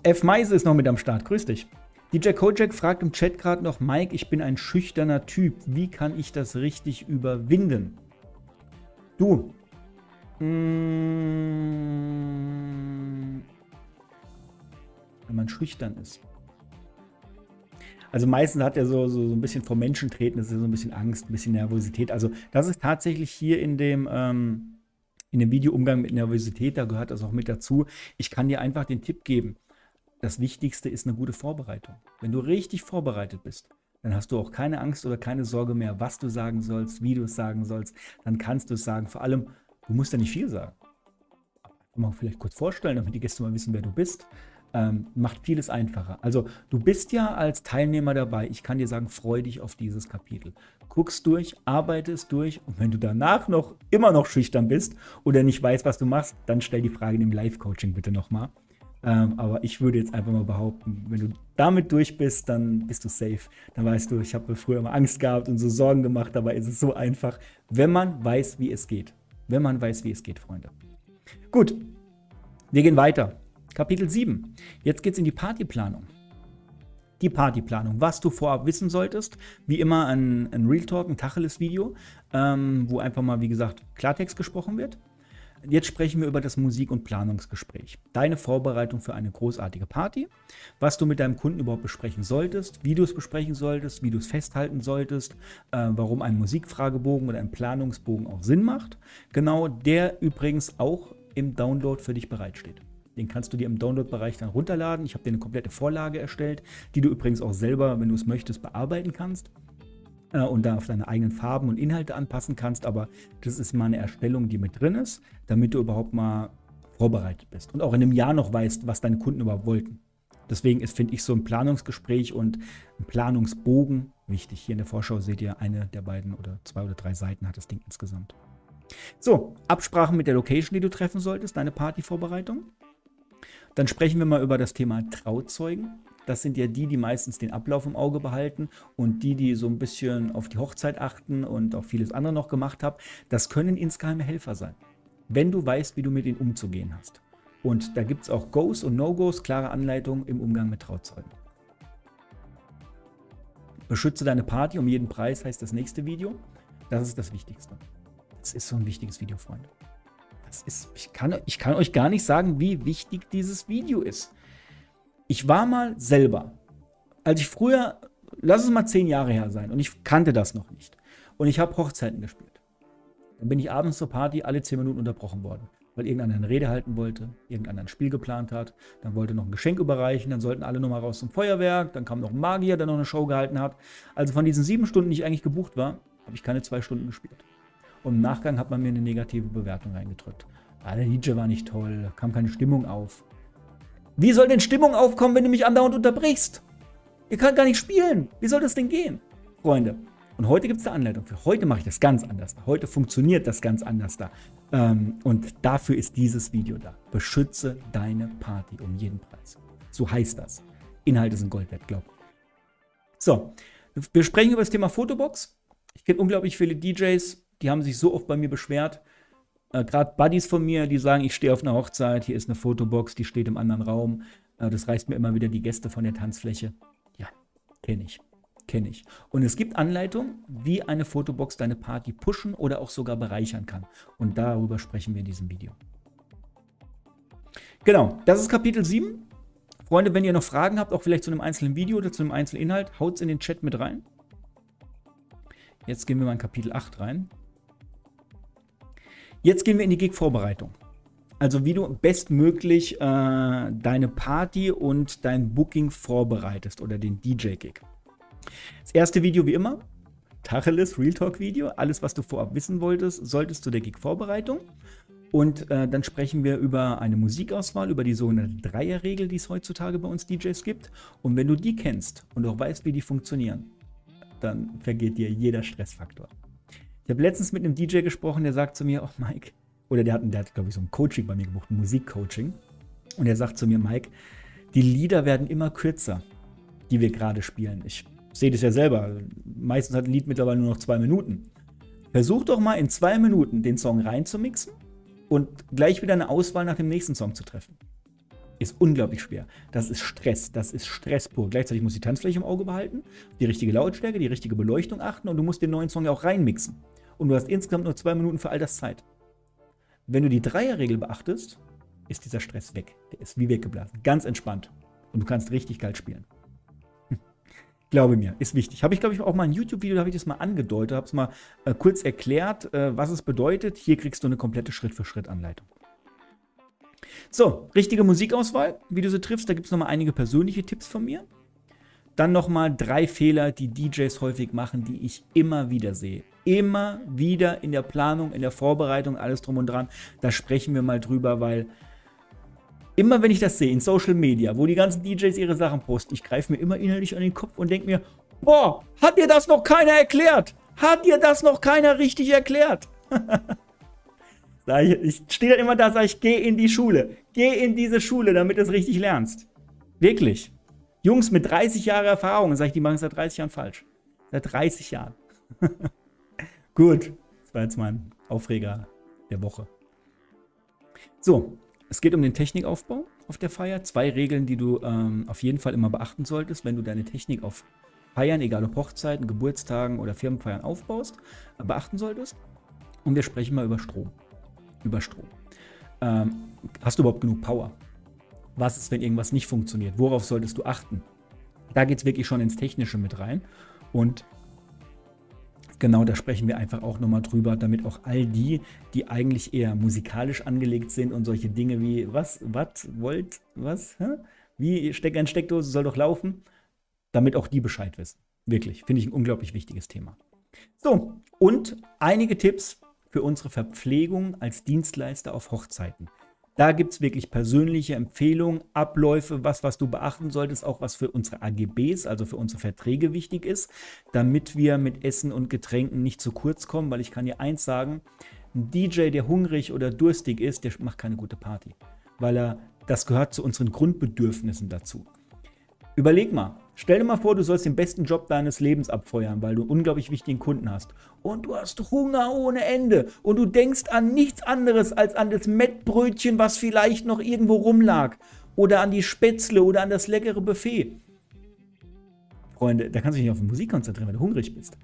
Speaker 1: F. Meise ist noch mit am Start. Grüß dich. DJ Kojak fragt im Chat gerade noch, Mike, ich bin ein schüchterner Typ. Wie kann ich das richtig überwinden? Du. Mh, mm, wenn man schüchtern ist. Also meistens hat er so, so, so ein bisschen vor Menschen treten, das ist so ein bisschen Angst, ein bisschen Nervosität. Also das ist tatsächlich hier in dem, ähm, in dem Video Umgang mit Nervosität, da gehört das auch mit dazu. Ich kann dir einfach den Tipp geben, das Wichtigste ist eine gute Vorbereitung. Wenn du richtig vorbereitet bist, dann hast du auch keine Angst oder keine Sorge mehr, was du sagen sollst, wie du es sagen sollst. Dann kannst du es sagen. Vor allem, du musst ja nicht viel sagen. Mal vielleicht kurz vorstellen, damit die Gäste mal wissen, wer du bist. Ähm, macht vieles einfacher. Also du bist ja als Teilnehmer dabei. Ich kann dir sagen, freu dich auf dieses Kapitel. Guckst durch, arbeitest durch und wenn du danach noch immer noch schüchtern bist oder nicht weißt, was du machst, dann stell die Frage in dem Live-Coaching bitte nochmal. Ähm, aber ich würde jetzt einfach mal behaupten, wenn du damit durch bist, dann bist du safe. Dann weißt du, ich habe früher immer Angst gehabt und so Sorgen gemacht, aber es ist so einfach, wenn man weiß, wie es geht. Wenn man weiß, wie es geht, Freunde. Gut, wir gehen weiter. Kapitel 7. Jetzt geht es in die Partyplanung. Die Partyplanung, was du vorab wissen solltest. Wie immer ein, ein Real Talk, ein Tacheles-Video, ähm, wo einfach mal, wie gesagt, Klartext gesprochen wird. Jetzt sprechen wir über das Musik- und Planungsgespräch. Deine Vorbereitung für eine großartige Party, was du mit deinem Kunden überhaupt besprechen solltest, wie du es besprechen solltest, wie du es festhalten solltest, äh, warum ein Musikfragebogen oder ein Planungsbogen auch Sinn macht. Genau der übrigens auch im Download für dich bereitsteht. Den kannst du dir im Download-Bereich dann runterladen. Ich habe dir eine komplette Vorlage erstellt, die du übrigens auch selber, wenn du es möchtest, bearbeiten kannst und da auf deine eigenen Farben und Inhalte anpassen kannst. Aber das ist mal eine Erstellung, die mit drin ist, damit du überhaupt mal vorbereitet bist und auch in einem Jahr noch weißt, was deine Kunden überhaupt wollten. Deswegen ist, finde ich, so ein Planungsgespräch und ein Planungsbogen wichtig. Hier in der Vorschau seht ihr eine der beiden oder zwei oder drei Seiten hat das Ding insgesamt. So, Absprachen mit der Location, die du treffen solltest, deine Partyvorbereitung. Dann sprechen wir mal über das Thema Trauzeugen. Das sind ja die, die meistens den Ablauf im Auge behalten und die, die so ein bisschen auf die Hochzeit achten und auch vieles andere noch gemacht haben. Das können insgeheime Helfer sein, wenn du weißt, wie du mit ihnen umzugehen hast. Und da gibt es auch Goes und No-Gos, klare Anleitungen im Umgang mit Trauzeugen. Beschütze deine Party um jeden Preis, heißt das nächste Video. Das ist das Wichtigste. Das ist so ein wichtiges Video, Freunde. Das ist, ich, kann, ich kann euch gar nicht sagen, wie wichtig dieses Video ist. Ich war mal selber, als ich früher, lass es mal zehn Jahre her sein, und ich kannte das noch nicht. Und ich habe Hochzeiten gespielt. Dann bin ich abends zur Party alle zehn Minuten unterbrochen worden. weil irgendeiner eine Rede halten wollte, irgendeiner ein Spiel geplant hat, dann wollte noch ein Geschenk überreichen, dann sollten alle nochmal raus zum Feuerwerk, dann kam noch ein Magier, der noch eine Show gehalten hat. Also von diesen sieben Stunden, die ich eigentlich gebucht war, habe ich keine zwei Stunden gespielt. Und im Nachgang hat man mir eine negative Bewertung reingedrückt. Ah, der DJ war nicht toll, kam keine Stimmung auf. Wie soll denn Stimmung aufkommen, wenn du mich andauernd unterbrichst? Ihr könnt gar nicht spielen. Wie soll das denn gehen? Freunde, und heute gibt es eine Anleitung für. Heute mache ich das ganz anders. Heute funktioniert das ganz anders da. Ähm, und dafür ist dieses Video da. Beschütze deine Party um jeden Preis. So heißt das. Inhalte sind Gold wert, glaub. So, wir sprechen über das Thema Fotobox. Ich kenne unglaublich viele DJs, die haben sich so oft bei mir beschwert. Äh, Gerade Buddies von mir, die sagen, ich stehe auf einer Hochzeit, hier ist eine Fotobox, die steht im anderen Raum. Äh, das reißt mir immer wieder die Gäste von der Tanzfläche. Ja, kenne ich. Kenne ich. Und es gibt Anleitungen, wie eine Fotobox deine Party pushen oder auch sogar bereichern kann. Und darüber sprechen wir in diesem Video. Genau, das ist Kapitel 7. Freunde, wenn ihr noch Fragen habt, auch vielleicht zu einem einzelnen Video oder zu einem einzelnen Inhalt, haut es in den Chat mit rein. Jetzt gehen wir mal in Kapitel 8 rein. Jetzt gehen wir in die Gig-Vorbereitung. Also wie du bestmöglich äh, deine Party und dein Booking vorbereitest oder den DJ-Gig. Das erste Video wie immer, Tacheles Real Talk Video. Alles, was du vorab wissen wolltest, solltest du der Gig-Vorbereitung. Und äh, dann sprechen wir über eine Musikauswahl, über die sogenannte Dreierregel, die es heutzutage bei uns DJs gibt. Und wenn du die kennst und auch weißt, wie die funktionieren, dann vergeht dir jeder Stressfaktor. Ich habe letztens mit einem DJ gesprochen, der sagt zu mir, oh Mike, oder der hat, der hat glaube ich, so ein Coaching bei mir gebucht, ein Musikcoaching. Und er sagt zu mir, Mike, die Lieder werden immer kürzer, die wir gerade spielen. Ich sehe das ja selber. Meistens hat ein Lied mittlerweile nur noch zwei Minuten. Versuch doch mal in zwei Minuten den Song reinzumixen und gleich wieder eine Auswahl nach dem nächsten Song zu treffen. Ist unglaublich schwer. Das ist Stress. Das ist Stress pur. Gleichzeitig musst du die Tanzfläche im Auge behalten, die richtige Lautstärke, die richtige Beleuchtung achten und du musst den neuen Song ja auch reinmixen. Und du hast insgesamt nur zwei Minuten für all das Zeit. Wenn du die Dreierregel beachtest, ist dieser Stress weg. Der ist wie weggeblasen. Ganz entspannt. Und du kannst richtig geil spielen. Glaube mir, ist wichtig. Habe ich, glaube ich, auch mal ein YouTube-Video, da habe ich das mal angedeutet, habe es mal äh, kurz erklärt, äh, was es bedeutet. Hier kriegst du eine komplette Schritt-für-Schritt-Anleitung. So, richtige Musikauswahl, wie du sie triffst, da gibt es nochmal einige persönliche Tipps von mir. Dann nochmal drei Fehler, die DJs häufig machen, die ich immer wieder sehe. Immer wieder in der Planung, in der Vorbereitung, alles drum und dran. Da sprechen wir mal drüber, weil immer wenn ich das sehe in Social Media, wo die ganzen DJs ihre Sachen posten, ich greife mir immer innerlich an den Kopf und denke mir, boah, hat dir das noch keiner erklärt? Hat dir das noch keiner richtig erklärt? ich, stehe dann immer da, sage ich, geh in die Schule. Geh in diese Schule, damit du es richtig lernst. Wirklich. Jungs mit 30 Jahren Erfahrung, sage ich, die machen es seit 30 Jahren falsch. Seit 30 Jahren. Gut, das war jetzt mein Aufreger der Woche. So, es geht um den Technikaufbau auf der Feier. Zwei Regeln, die du ähm, auf jeden Fall immer beachten solltest, wenn du deine Technik auf Feiern, egal ob Hochzeiten, Geburtstagen oder Firmenfeiern aufbaust, äh, beachten solltest. Und wir sprechen mal über Strom. Über Strom. Ähm, hast du überhaupt genug Power? Was ist, wenn irgendwas nicht funktioniert? Worauf solltest du achten? Da geht es wirklich schon ins Technische mit rein. Und Genau, da sprechen wir einfach auch nochmal drüber, damit auch all die, die eigentlich eher musikalisch angelegt sind und solche Dinge wie, was, was, wollt, was, hä? wie Steck ein Steckdose soll doch laufen, damit auch die Bescheid wissen. Wirklich, finde ich ein unglaublich wichtiges Thema. So, und einige Tipps für unsere Verpflegung als Dienstleister auf Hochzeiten. Da gibt es wirklich persönliche Empfehlungen, Abläufe, was, was du beachten solltest, auch was für unsere AGBs, also für unsere Verträge wichtig ist, damit wir mit Essen und Getränken nicht zu kurz kommen, weil ich kann dir eins sagen, ein DJ, der hungrig oder durstig ist, der macht keine gute Party, weil er, das gehört zu unseren Grundbedürfnissen dazu. Überleg mal, stell dir mal vor, du sollst den besten Job deines Lebens abfeuern, weil du einen unglaublich wichtigen Kunden hast. Und du hast Hunger ohne Ende. Und du denkst an nichts anderes als an das Mettbrötchen, was vielleicht noch irgendwo rumlag. Oder an die Spätzle oder an das leckere Buffet. Freunde, da kannst du dich nicht auf Musik konzentrieren, wenn du hungrig bist.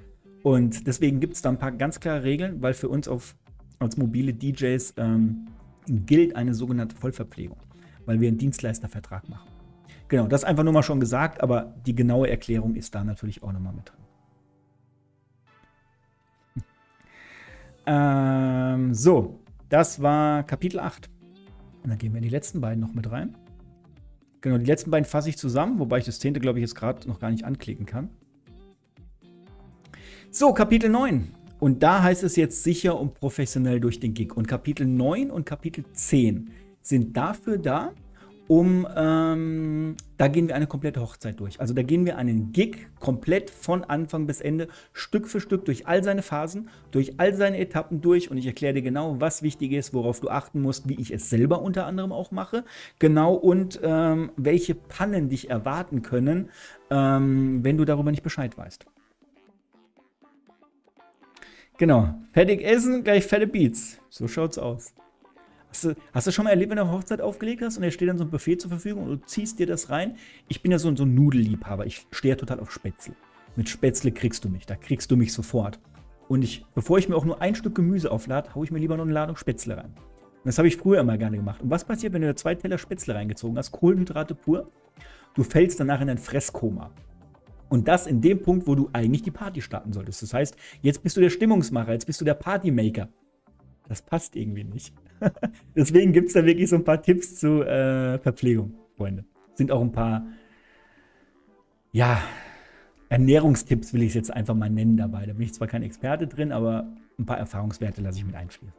Speaker 1: Und deswegen gibt es da ein paar ganz klare Regeln, weil für uns auf, als mobile DJs ähm, gilt eine sogenannte Vollverpflegung, weil wir einen Dienstleistervertrag machen. Genau, das einfach nur mal schon gesagt, aber die genaue Erklärung ist da natürlich auch nochmal mit drin. Ähm, so, Das war Kapitel 8. Und dann gehen wir in die letzten beiden noch mit rein. Genau, die letzten beiden fasse ich zusammen, wobei ich das zehnte, glaube ich, jetzt gerade noch gar nicht anklicken kann. So, Kapitel 9. Und da heißt es jetzt sicher und professionell durch den Gig. Und Kapitel 9 und Kapitel 10 sind dafür da, um, ähm, da gehen wir eine komplette Hochzeit durch. Also da gehen wir einen Gig komplett von Anfang bis Ende, Stück für Stück durch all seine Phasen, durch all seine Etappen durch und ich erkläre dir genau, was wichtig ist, worauf du achten musst, wie ich es selber unter anderem auch mache, genau und ähm, welche Pannen dich erwarten können, ähm, wenn du darüber nicht Bescheid weißt. Genau. Fertig essen, gleich fette Beats. So schaut's aus. Hast du, hast du schon mal erlebt, wenn du eine Hochzeit aufgelegt hast und er steht dann so ein Buffet zur Verfügung und du ziehst dir das rein? Ich bin ja so, so ein Nudelliebhaber. Ich stehe total auf Spätzle. Mit Spätzle kriegst du mich. Da kriegst du mich sofort. Und ich, bevor ich mir auch nur ein Stück Gemüse auflade, haue ich mir lieber noch eine Ladung Spätzle rein. Und das habe ich früher immer gerne gemacht. Und was passiert, wenn du da zwei Teller Spätzle reingezogen hast? Kohlenhydrate pur. Du fällst danach in ein Fresskoma. Und das in dem Punkt, wo du eigentlich die Party starten solltest. Das heißt, jetzt bist du der Stimmungsmacher, jetzt bist du der Partymaker. Das passt irgendwie nicht. Deswegen gibt es da wirklich so ein paar Tipps zu äh, Verpflegung, Freunde. Sind auch ein paar, ja, Ernährungstipps will ich es jetzt einfach mal nennen dabei. Da bin ich zwar kein Experte drin, aber ein paar Erfahrungswerte lasse ich mit einfließen.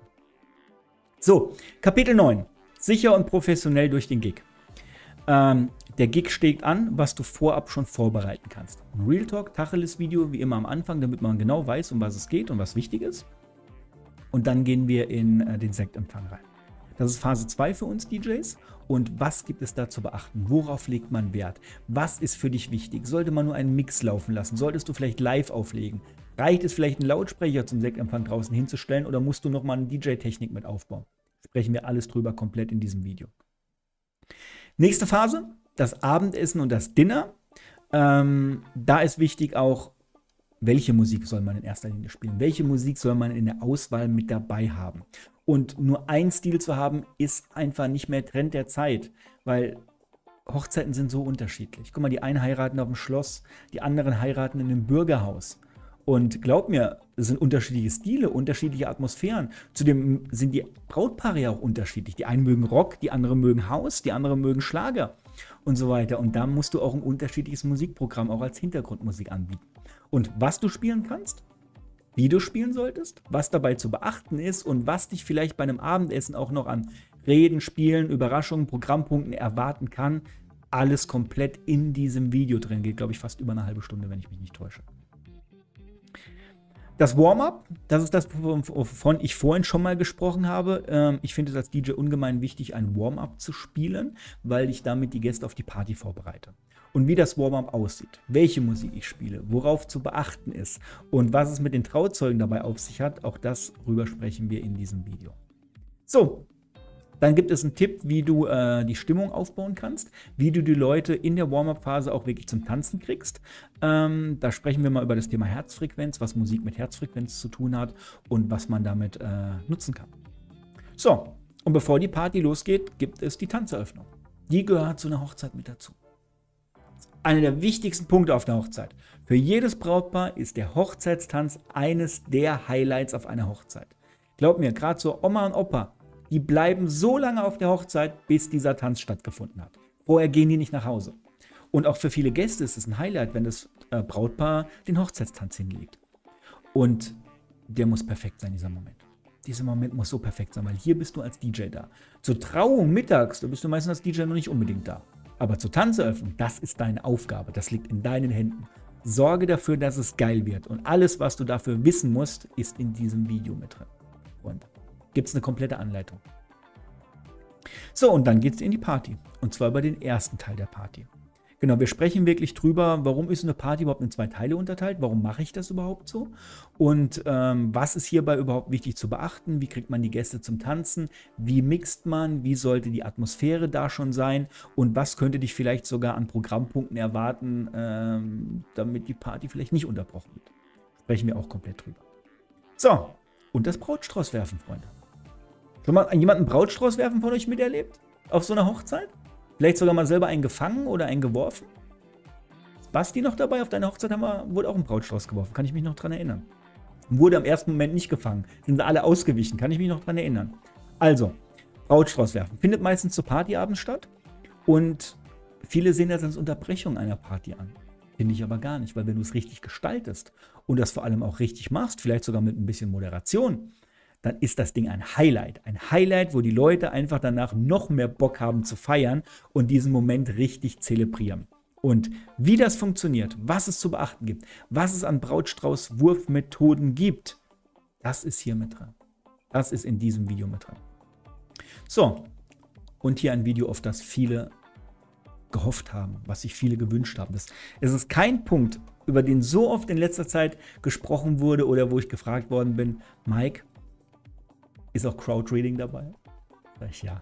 Speaker 1: So, Kapitel 9. Sicher und professionell durch den Gig. Ähm, der Gig steht an, was du vorab schon vorbereiten kannst. Ein Real Talk, Tacheles-Video, wie immer am Anfang, damit man genau weiß, um was es geht und was wichtig ist. Und dann gehen wir in äh, den Sektempfang rein. Das ist Phase 2 für uns DJs. Und was gibt es da zu beachten? Worauf legt man Wert? Was ist für dich wichtig? Sollte man nur einen Mix laufen lassen? Solltest du vielleicht live auflegen? Reicht es vielleicht, einen Lautsprecher zum Sektempfang draußen hinzustellen oder musst du nochmal eine DJ-Technik mit aufbauen? Sprechen wir alles drüber komplett in diesem Video. Nächste Phase, das Abendessen und das Dinner. Ähm, da ist wichtig auch, welche Musik soll man in erster Linie spielen? Welche Musik soll man in der Auswahl mit dabei haben? Und nur ein Stil zu haben, ist einfach nicht mehr Trend der Zeit, weil Hochzeiten sind so unterschiedlich. Guck mal, die einen heiraten auf dem Schloss, die anderen heiraten in einem Bürgerhaus. Und glaub mir, es sind unterschiedliche Stile, unterschiedliche Atmosphären. Zudem sind die Brautpaare ja auch unterschiedlich. Die einen mögen Rock, die anderen mögen Haus, die anderen mögen Schlager und so weiter. Und da musst du auch ein unterschiedliches Musikprogramm auch als Hintergrundmusik anbieten. Und was du spielen kannst, wie du spielen solltest, was dabei zu beachten ist und was dich vielleicht bei einem Abendessen auch noch an Reden, Spielen, Überraschungen, Programmpunkten erwarten kann, alles komplett in diesem Video drin. Geht, glaube ich, fast über eine halbe Stunde, wenn ich mich nicht täusche. Das Warm-up, das ist das, wovon ich vorhin schon mal gesprochen habe. Ähm, ich finde es als DJ ungemein wichtig, ein Warm-up zu spielen, weil ich damit die Gäste auf die Party vorbereite. Und wie das Warm-up aussieht, welche Musik ich spiele, worauf zu beachten ist und was es mit den Trauzeugen dabei auf sich hat, auch das rüber sprechen wir in diesem Video. So, dann gibt es einen Tipp, wie du äh, die Stimmung aufbauen kannst, wie du die Leute in der Warm-up-Phase auch wirklich zum Tanzen kriegst. Ähm, da sprechen wir mal über das Thema Herzfrequenz, was Musik mit Herzfrequenz zu tun hat und was man damit äh, nutzen kann. So, und bevor die Party losgeht, gibt es die Tanzeröffnung. Die gehört zu einer Hochzeit mit dazu. Einer der wichtigsten Punkte auf der Hochzeit. Für jedes Brautpaar ist der Hochzeitstanz eines der Highlights auf einer Hochzeit. Glaub mir, gerade so Oma und Opa, die bleiben so lange auf der Hochzeit, bis dieser Tanz stattgefunden hat. Vorher gehen die nicht nach Hause. Und auch für viele Gäste ist es ein Highlight, wenn das äh, Brautpaar den Hochzeitstanz hinlegt. Und der muss perfekt sein, dieser Moment. Dieser Moment muss so perfekt sein, weil hier bist du als DJ da. Zur Trauung mittags, da bist du meistens als DJ noch nicht unbedingt da. Aber zur Tanzeröffnung, das ist deine Aufgabe. Das liegt in deinen Händen. Sorge dafür, dass es geil wird. Und alles, was du dafür wissen musst, ist in diesem Video mit drin. Und gibt es eine komplette Anleitung. So, und dann geht es in die Party. Und zwar über den ersten Teil der Party. Genau, wir sprechen wirklich drüber, warum ist eine Party überhaupt in zwei Teile unterteilt, warum mache ich das überhaupt so und ähm, was ist hierbei überhaupt wichtig zu beachten, wie kriegt man die Gäste zum Tanzen, wie mixt man, wie sollte die Atmosphäre da schon sein und was könnte dich vielleicht sogar an Programmpunkten erwarten, ähm, damit die Party vielleicht nicht unterbrochen wird. Sprechen wir auch komplett drüber. So, und das Brautstrauß werfen, Freunde. Schon mal jemanden Brautstrauß werfen von euch miterlebt? Auf so einer Hochzeit? Vielleicht sogar mal selber einen gefangen oder einen geworfen? Ist Basti noch dabei? Auf deiner Hochzeit haben wir, wurde auch ein Brautstrauß geworfen. Kann ich mich noch dran erinnern. Wurde am ersten Moment nicht gefangen. Sind alle ausgewichen. Kann ich mich noch dran erinnern. Also, Brautstrauß werfen. Findet meistens zu Partyabends statt. Und viele sehen das als Unterbrechung einer Party an. Finde ich aber gar nicht, weil wenn du es richtig gestaltest und das vor allem auch richtig machst, vielleicht sogar mit ein bisschen Moderation, dann ist das Ding ein Highlight. Ein Highlight, wo die Leute einfach danach noch mehr Bock haben zu feiern und diesen Moment richtig zelebrieren. Und wie das funktioniert, was es zu beachten gibt, was es an Brautstrauß-Wurfmethoden gibt, das ist hier mit drin. Das ist in diesem Video mit drin. So, und hier ein Video, auf das viele gehofft haben, was sich viele gewünscht haben. Das, es ist kein Punkt, über den so oft in letzter Zeit gesprochen wurde oder wo ich gefragt worden bin, Mike, ist auch Crowdreading dabei? Sag ich ja.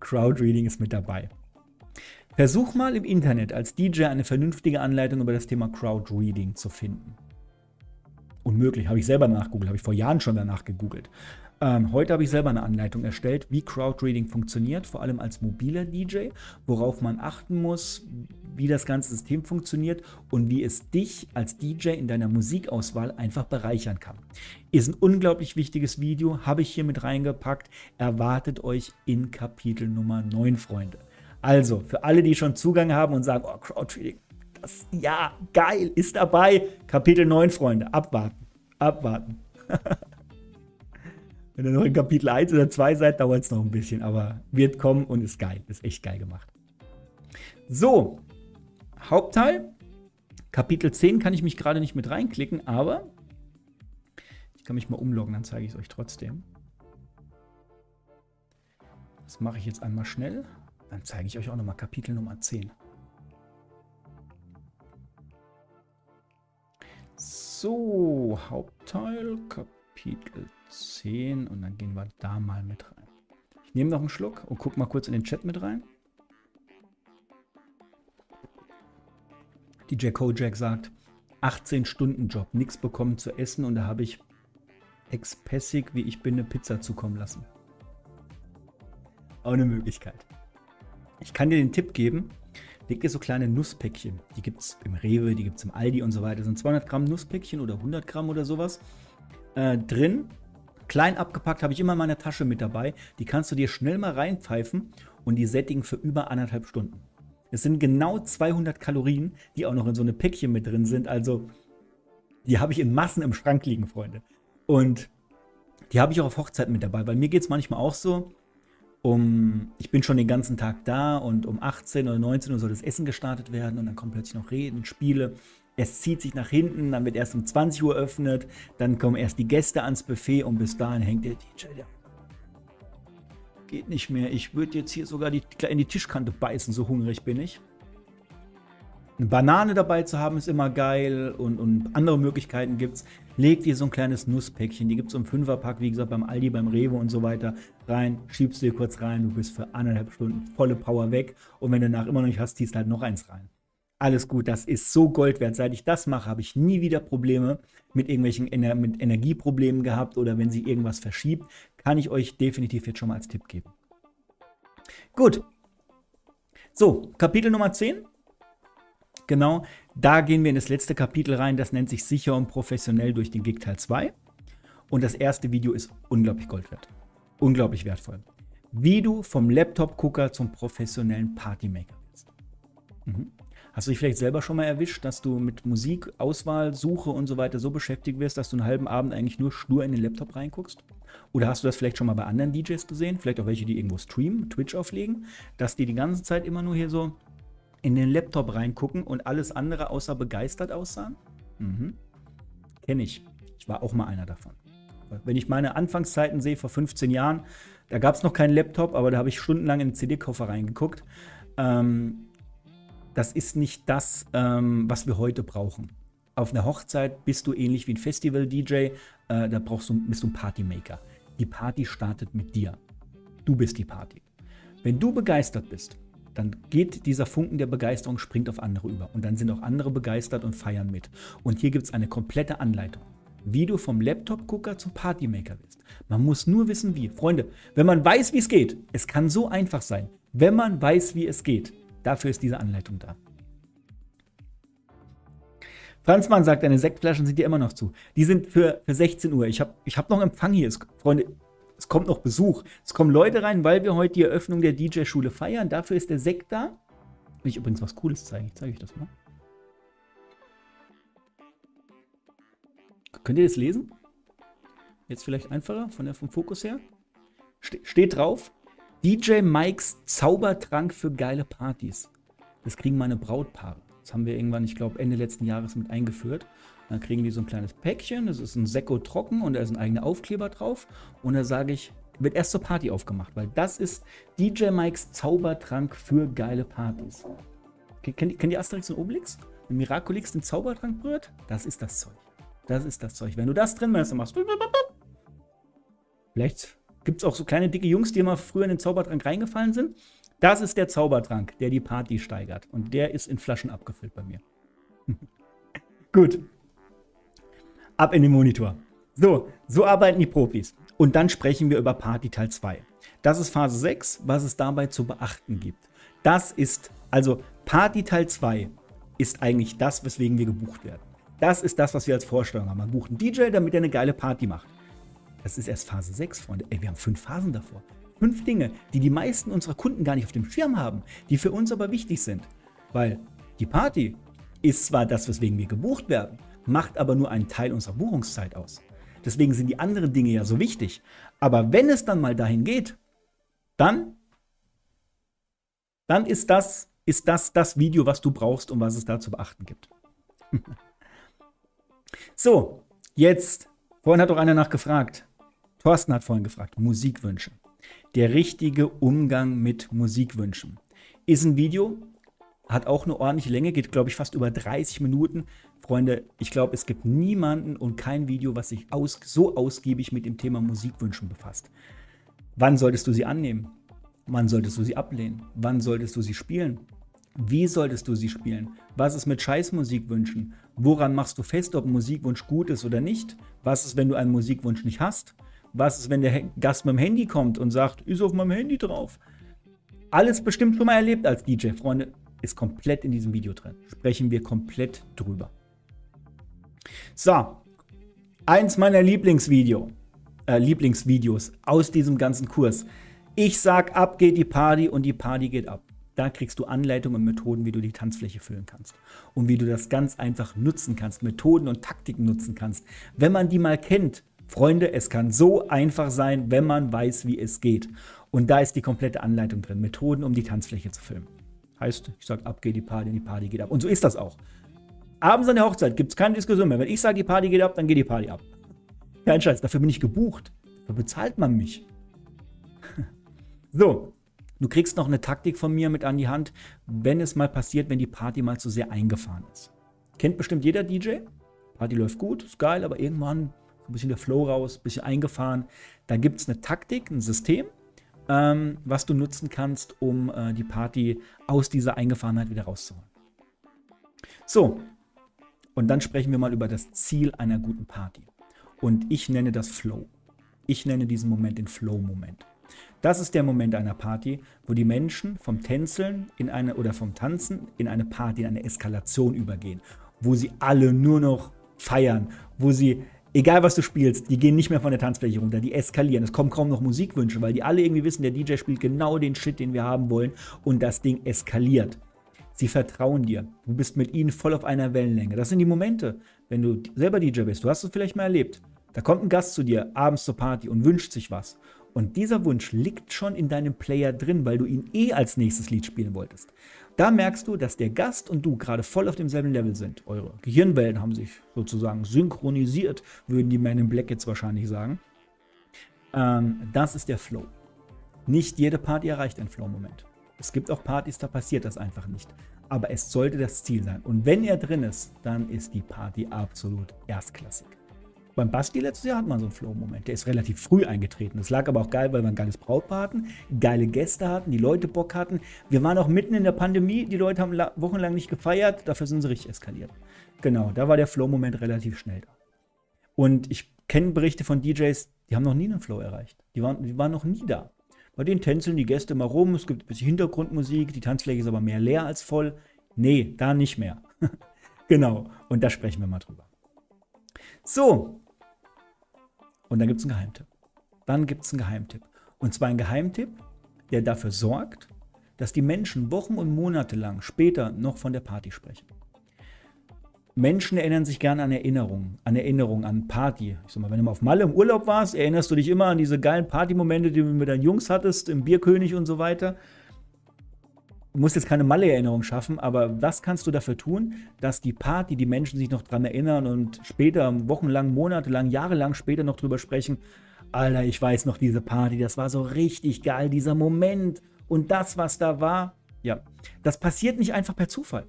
Speaker 1: Crowdreading ist mit dabei. Versuch mal im Internet als DJ eine vernünftige Anleitung über das Thema Crowdreading zu finden. Unmöglich, habe ich selber nachgegoogelt, habe ich vor Jahren schon danach gegoogelt. Ähm, heute habe ich selber eine Anleitung erstellt, wie Crowdreading funktioniert, vor allem als mobiler DJ, worauf man achten muss, wie das ganze System funktioniert und wie es dich als DJ in deiner Musikauswahl einfach bereichern kann. Ist ein unglaublich wichtiges Video, habe ich hier mit reingepackt. Erwartet euch in Kapitel Nummer 9, Freunde. Also, für alle, die schon Zugang haben und sagen, oh, Crowdreading, das, ja, geil, ist dabei. Kapitel 9, Freunde, abwarten, abwarten. Wenn ihr noch in Kapitel 1 oder 2 seid, dauert es noch ein bisschen, aber wird kommen und ist geil. Ist echt geil gemacht. So, Hauptteil. Kapitel 10 kann ich mich gerade nicht mit reinklicken, aber ich kann mich mal umloggen, dann zeige ich es euch trotzdem. Das mache ich jetzt einmal schnell. Dann zeige ich euch auch nochmal Kapitel Nummer 10. So, Hauptteil, Kapitel 10 und dann gehen wir da mal mit rein. Ich nehme noch einen Schluck und gucke mal kurz in den Chat mit rein. DJ Kojak sagt, 18-Stunden-Job, nichts bekommen zu essen und da habe ich expessig, wie ich bin, eine Pizza zukommen lassen. Auch eine Möglichkeit. Ich kann dir den Tipp geben, leg dir so kleine Nusspäckchen. Die gibt es im Rewe, die gibt es im Aldi und so weiter. Das sind 200 Gramm Nusspäckchen oder 100 Gramm oder sowas äh, drin. Klein abgepackt habe ich immer in meiner Tasche mit dabei. Die kannst du dir schnell mal reinpfeifen und die sättigen für über anderthalb Stunden. Es sind genau 200 Kalorien, die auch noch in so eine Päckchen mit drin sind. Also, die habe ich in Massen im Schrank liegen, Freunde. Und die habe ich auch auf Hochzeiten mit dabei, weil mir geht es manchmal auch so, um, ich bin schon den ganzen Tag da und um 18 oder 19 Uhr soll das Essen gestartet werden und dann kommen plötzlich noch Reden, Spiele es zieht sich nach hinten, dann wird erst um 20 Uhr eröffnet, dann kommen erst die Gäste ans Buffet und bis dahin hängt der DJ da. Geht nicht mehr. Ich würde jetzt hier sogar die, in die Tischkante beißen, so hungrig bin ich. Eine Banane dabei zu haben ist immer geil und, und andere Möglichkeiten gibt es. Leg dir so ein kleines Nusspäckchen, die gibt es im Fünferpack, wie gesagt, beim Aldi, beim Rewe und so weiter, rein, schiebst du dir kurz rein, du bist für anderthalb Stunden volle Power weg und wenn du danach immer noch nicht hast, ziehst halt noch eins rein alles gut, das ist so Gold wert. Seit ich das mache, habe ich nie wieder Probleme mit irgendwelchen Ener mit Energieproblemen gehabt oder wenn sich irgendwas verschiebt. Kann ich euch definitiv jetzt schon mal als Tipp geben. Gut. So, Kapitel Nummer 10. Genau, da gehen wir in das letzte Kapitel rein. Das nennt sich sicher und professionell durch den Gig Teil 2. Und das erste Video ist unglaublich Gold wert. Unglaublich wertvoll. Wie du vom Laptop-Gucker zum professionellen Partymaker wirst. Mhm. Hast du dich vielleicht selber schon mal erwischt, dass du mit Musik, Auswahl, Suche und so weiter so beschäftigt wirst, dass du einen halben Abend eigentlich nur stur in den Laptop reinguckst? Oder hast du das vielleicht schon mal bei anderen DJs gesehen? Vielleicht auch welche, die irgendwo streamen, Twitch auflegen, dass die die ganze Zeit immer nur hier so in den Laptop reingucken und alles andere außer begeistert aussahen? Mhm. Kenne ich. Ich war auch mal einer davon. Wenn ich meine Anfangszeiten sehe, vor 15 Jahren, da gab es noch keinen Laptop, aber da habe ich stundenlang in den CD-Koffer reingeguckt. Ähm, das ist nicht das, ähm, was wir heute brauchen. Auf einer Hochzeit bist du ähnlich wie ein Festival-DJ, äh, da brauchst du, bist du ein Partymaker. Die Party startet mit dir. Du bist die Party. Wenn du begeistert bist, dann geht dieser Funken der Begeisterung, springt auf andere über. Und dann sind auch andere begeistert und feiern mit. Und hier gibt es eine komplette Anleitung, wie du vom Laptop-Gucker zum Partymaker wirst. Man muss nur wissen, wie. Freunde, wenn man weiß, wie es geht, es kann so einfach sein, wenn man weiß, wie es geht, Dafür ist diese Anleitung da. Franzmann sagt, deine Sektflaschen sind dir immer noch zu. Die sind für, für 16 Uhr. Ich habe ich hab noch Empfang hier. Freunde, Es kommt noch Besuch. Es kommen Leute rein, weil wir heute die Eröffnung der DJ-Schule feiern. Dafür ist der Sekt da. Will ich übrigens was Cooles zeigen. Ich zeige euch das mal. Könnt ihr das lesen? Jetzt vielleicht einfacher von der, vom Fokus her. Ste steht drauf, DJ Mikes Zaubertrank für geile Partys. Das kriegen meine Brautpaare. Das haben wir irgendwann, ich glaube, Ende letzten Jahres mit eingeführt. Dann kriegen die so ein kleines Päckchen, das ist ein Sekko trocken und da ist ein eigener Aufkleber drauf. Und da sage ich, wird erst zur Party aufgemacht, weil das ist DJ Mikes Zaubertrank für geile Partys. Kennt, ihr Asterix und Obelix? Wenn Miraculix den Zaubertrank berührt? Das ist das Zeug. Das ist das Zeug. Wenn du das drin machst, dann machst du. Vielleicht Gibt es auch so kleine dicke Jungs, die immer früher in den Zaubertrank reingefallen sind? Das ist der Zaubertrank, der die Party steigert. Und der ist in Flaschen abgefüllt bei mir. Gut. Ab in den Monitor. So, so arbeiten die Profis. Und dann sprechen wir über Party Teil 2. Das ist Phase 6, was es dabei zu beachten gibt. Das ist, also Party Teil 2 ist eigentlich das, weswegen wir gebucht werden. Das ist das, was wir als Vorstellung haben. Man bucht einen DJ, damit er eine geile Party macht. Das ist erst Phase 6, Freunde. Ey, wir haben fünf Phasen davor. Fünf Dinge, die die meisten unserer Kunden gar nicht auf dem Schirm haben, die für uns aber wichtig sind. Weil die Party ist zwar das, weswegen wir gebucht werden, macht aber nur einen Teil unserer Buchungszeit aus. Deswegen sind die anderen Dinge ja so wichtig. Aber wenn es dann mal dahin geht, dann, dann ist das, ist das das Video, was du brauchst und was es da zu beachten gibt. so, jetzt, vorhin hat doch einer nachgefragt, Thorsten hat vorhin gefragt, Musikwünsche. Der richtige Umgang mit Musikwünschen. Ist ein Video, hat auch eine ordentliche Länge, geht, glaube ich, fast über 30 Minuten. Freunde, ich glaube, es gibt niemanden und kein Video, was sich aus, so ausgiebig mit dem Thema Musikwünschen befasst. Wann solltest du sie annehmen? Wann solltest du sie ablehnen? Wann solltest du sie spielen? Wie solltest du sie spielen? Was ist mit Scheißmusikwünschen? Woran machst du fest, ob ein Musikwunsch gut ist oder nicht? Was ist, wenn du einen Musikwunsch nicht hast? Was ist, wenn der Gast mit dem Handy kommt und sagt, ist auf meinem Handy drauf? Alles bestimmt schon mal erlebt als DJ, Freunde. Ist komplett in diesem Video drin. Sprechen wir komplett drüber. So, eins meiner Lieblingsvideo, äh, Lieblingsvideos aus diesem ganzen Kurs. Ich sag, ab geht die Party und die Party geht ab. Da kriegst du Anleitungen und Methoden, wie du die Tanzfläche füllen kannst. Und wie du das ganz einfach nutzen kannst, Methoden und Taktiken nutzen kannst. Wenn man die mal kennt, Freunde, es kann so einfach sein, wenn man weiß, wie es geht. Und da ist die komplette Anleitung drin. Methoden, um die Tanzfläche zu filmen. Heißt, ich sage, ab geht die Party, die Party geht ab. Und so ist das auch. Abends an der Hochzeit gibt es keine Diskussion mehr. Wenn ich sage, die Party geht ab, dann geht die Party ab. Kein Scheiß, dafür bin ich gebucht. Dafür bezahlt man mich. so, du kriegst noch eine Taktik von mir mit an die Hand, wenn es mal passiert, wenn die Party mal zu sehr eingefahren ist. Kennt bestimmt jeder DJ. Party läuft gut, ist geil, aber irgendwann ein bisschen der Flow raus, ein bisschen eingefahren. Da gibt es eine Taktik, ein System, ähm, was du nutzen kannst, um äh, die Party aus dieser Eingefahrenheit wieder rauszuholen. So, und dann sprechen wir mal über das Ziel einer guten Party. Und ich nenne das Flow. Ich nenne diesen Moment den Flow-Moment. Das ist der Moment einer Party, wo die Menschen vom Tänzeln in eine oder vom Tanzen in eine Party, in eine Eskalation übergehen, wo sie alle nur noch feiern, wo sie egal was du spielst, die gehen nicht mehr von der Tanzfläche runter, die eskalieren. Es kommen kaum noch Musikwünsche, weil die alle irgendwie wissen, der DJ spielt genau den Shit, den wir haben wollen und das Ding eskaliert. Sie vertrauen dir. Du bist mit ihnen voll auf einer Wellenlänge. Das sind die Momente, wenn du selber DJ bist. Du hast es vielleicht mal erlebt. Da kommt ein Gast zu dir abends zur Party und wünscht sich was. Und dieser Wunsch liegt schon in deinem Player drin, weil du ihn eh als nächstes Lied spielen wolltest. Da merkst du, dass der Gast und du gerade voll auf demselben Level sind. Eure Gehirnwellen haben sich sozusagen synchronisiert, würden die Men in Black jetzt wahrscheinlich sagen. Ähm, das ist der Flow. Nicht jede Party erreicht einen Flow-Moment. Es gibt auch Partys, da passiert das einfach nicht. Aber es sollte das Ziel sein. Und wenn er drin ist, dann ist die Party absolut erstklassig. Beim Basti letztes Jahr hat man so einen Flow-Moment. Der ist relativ früh eingetreten. Das lag aber auch geil, weil wir ein geiles Brautpaar hatten, geile Gäste hatten, die Leute Bock hatten. Wir waren auch mitten in der Pandemie. Die Leute haben wochenlang nicht gefeiert. Dafür sind sie richtig eskaliert. Genau, da war der Flow-Moment relativ schnell da. Und ich kenne Berichte von DJs, die haben noch nie einen Flow erreicht. Die waren, die waren noch nie da. Bei denen tänzeln die Gäste mal rum, es gibt ein bisschen Hintergrundmusik, die Tanzfläche ist aber mehr leer als voll. Nee, da nicht mehr. genau, und da sprechen wir mal drüber. So, und dann gibt es einen Geheimtipp. dann gibt es einen Geheimtipp. Und zwar einen Geheimtipp, der dafür sorgt, dass die Menschen Wochen und Monate lang später noch von der Party sprechen. Menschen erinnern sich gerne an Erinnerungen, an Erinnerungen, an Party. Ich sag mal, wenn du mal auf Malle im Urlaub warst, erinnerst du dich immer an diese geilen Partymomente, die du mit deinen Jungs hattest, im Bierkönig und so weiter. Du musst jetzt keine Malle-Erinnerung schaffen, aber das kannst du dafür tun, dass die Party, die Menschen sich noch dran erinnern und später, wochenlang, monatelang, jahrelang später noch drüber sprechen. Alter, ich weiß noch diese Party, das war so richtig geil, dieser Moment und das, was da war. Ja, das passiert nicht einfach per Zufall.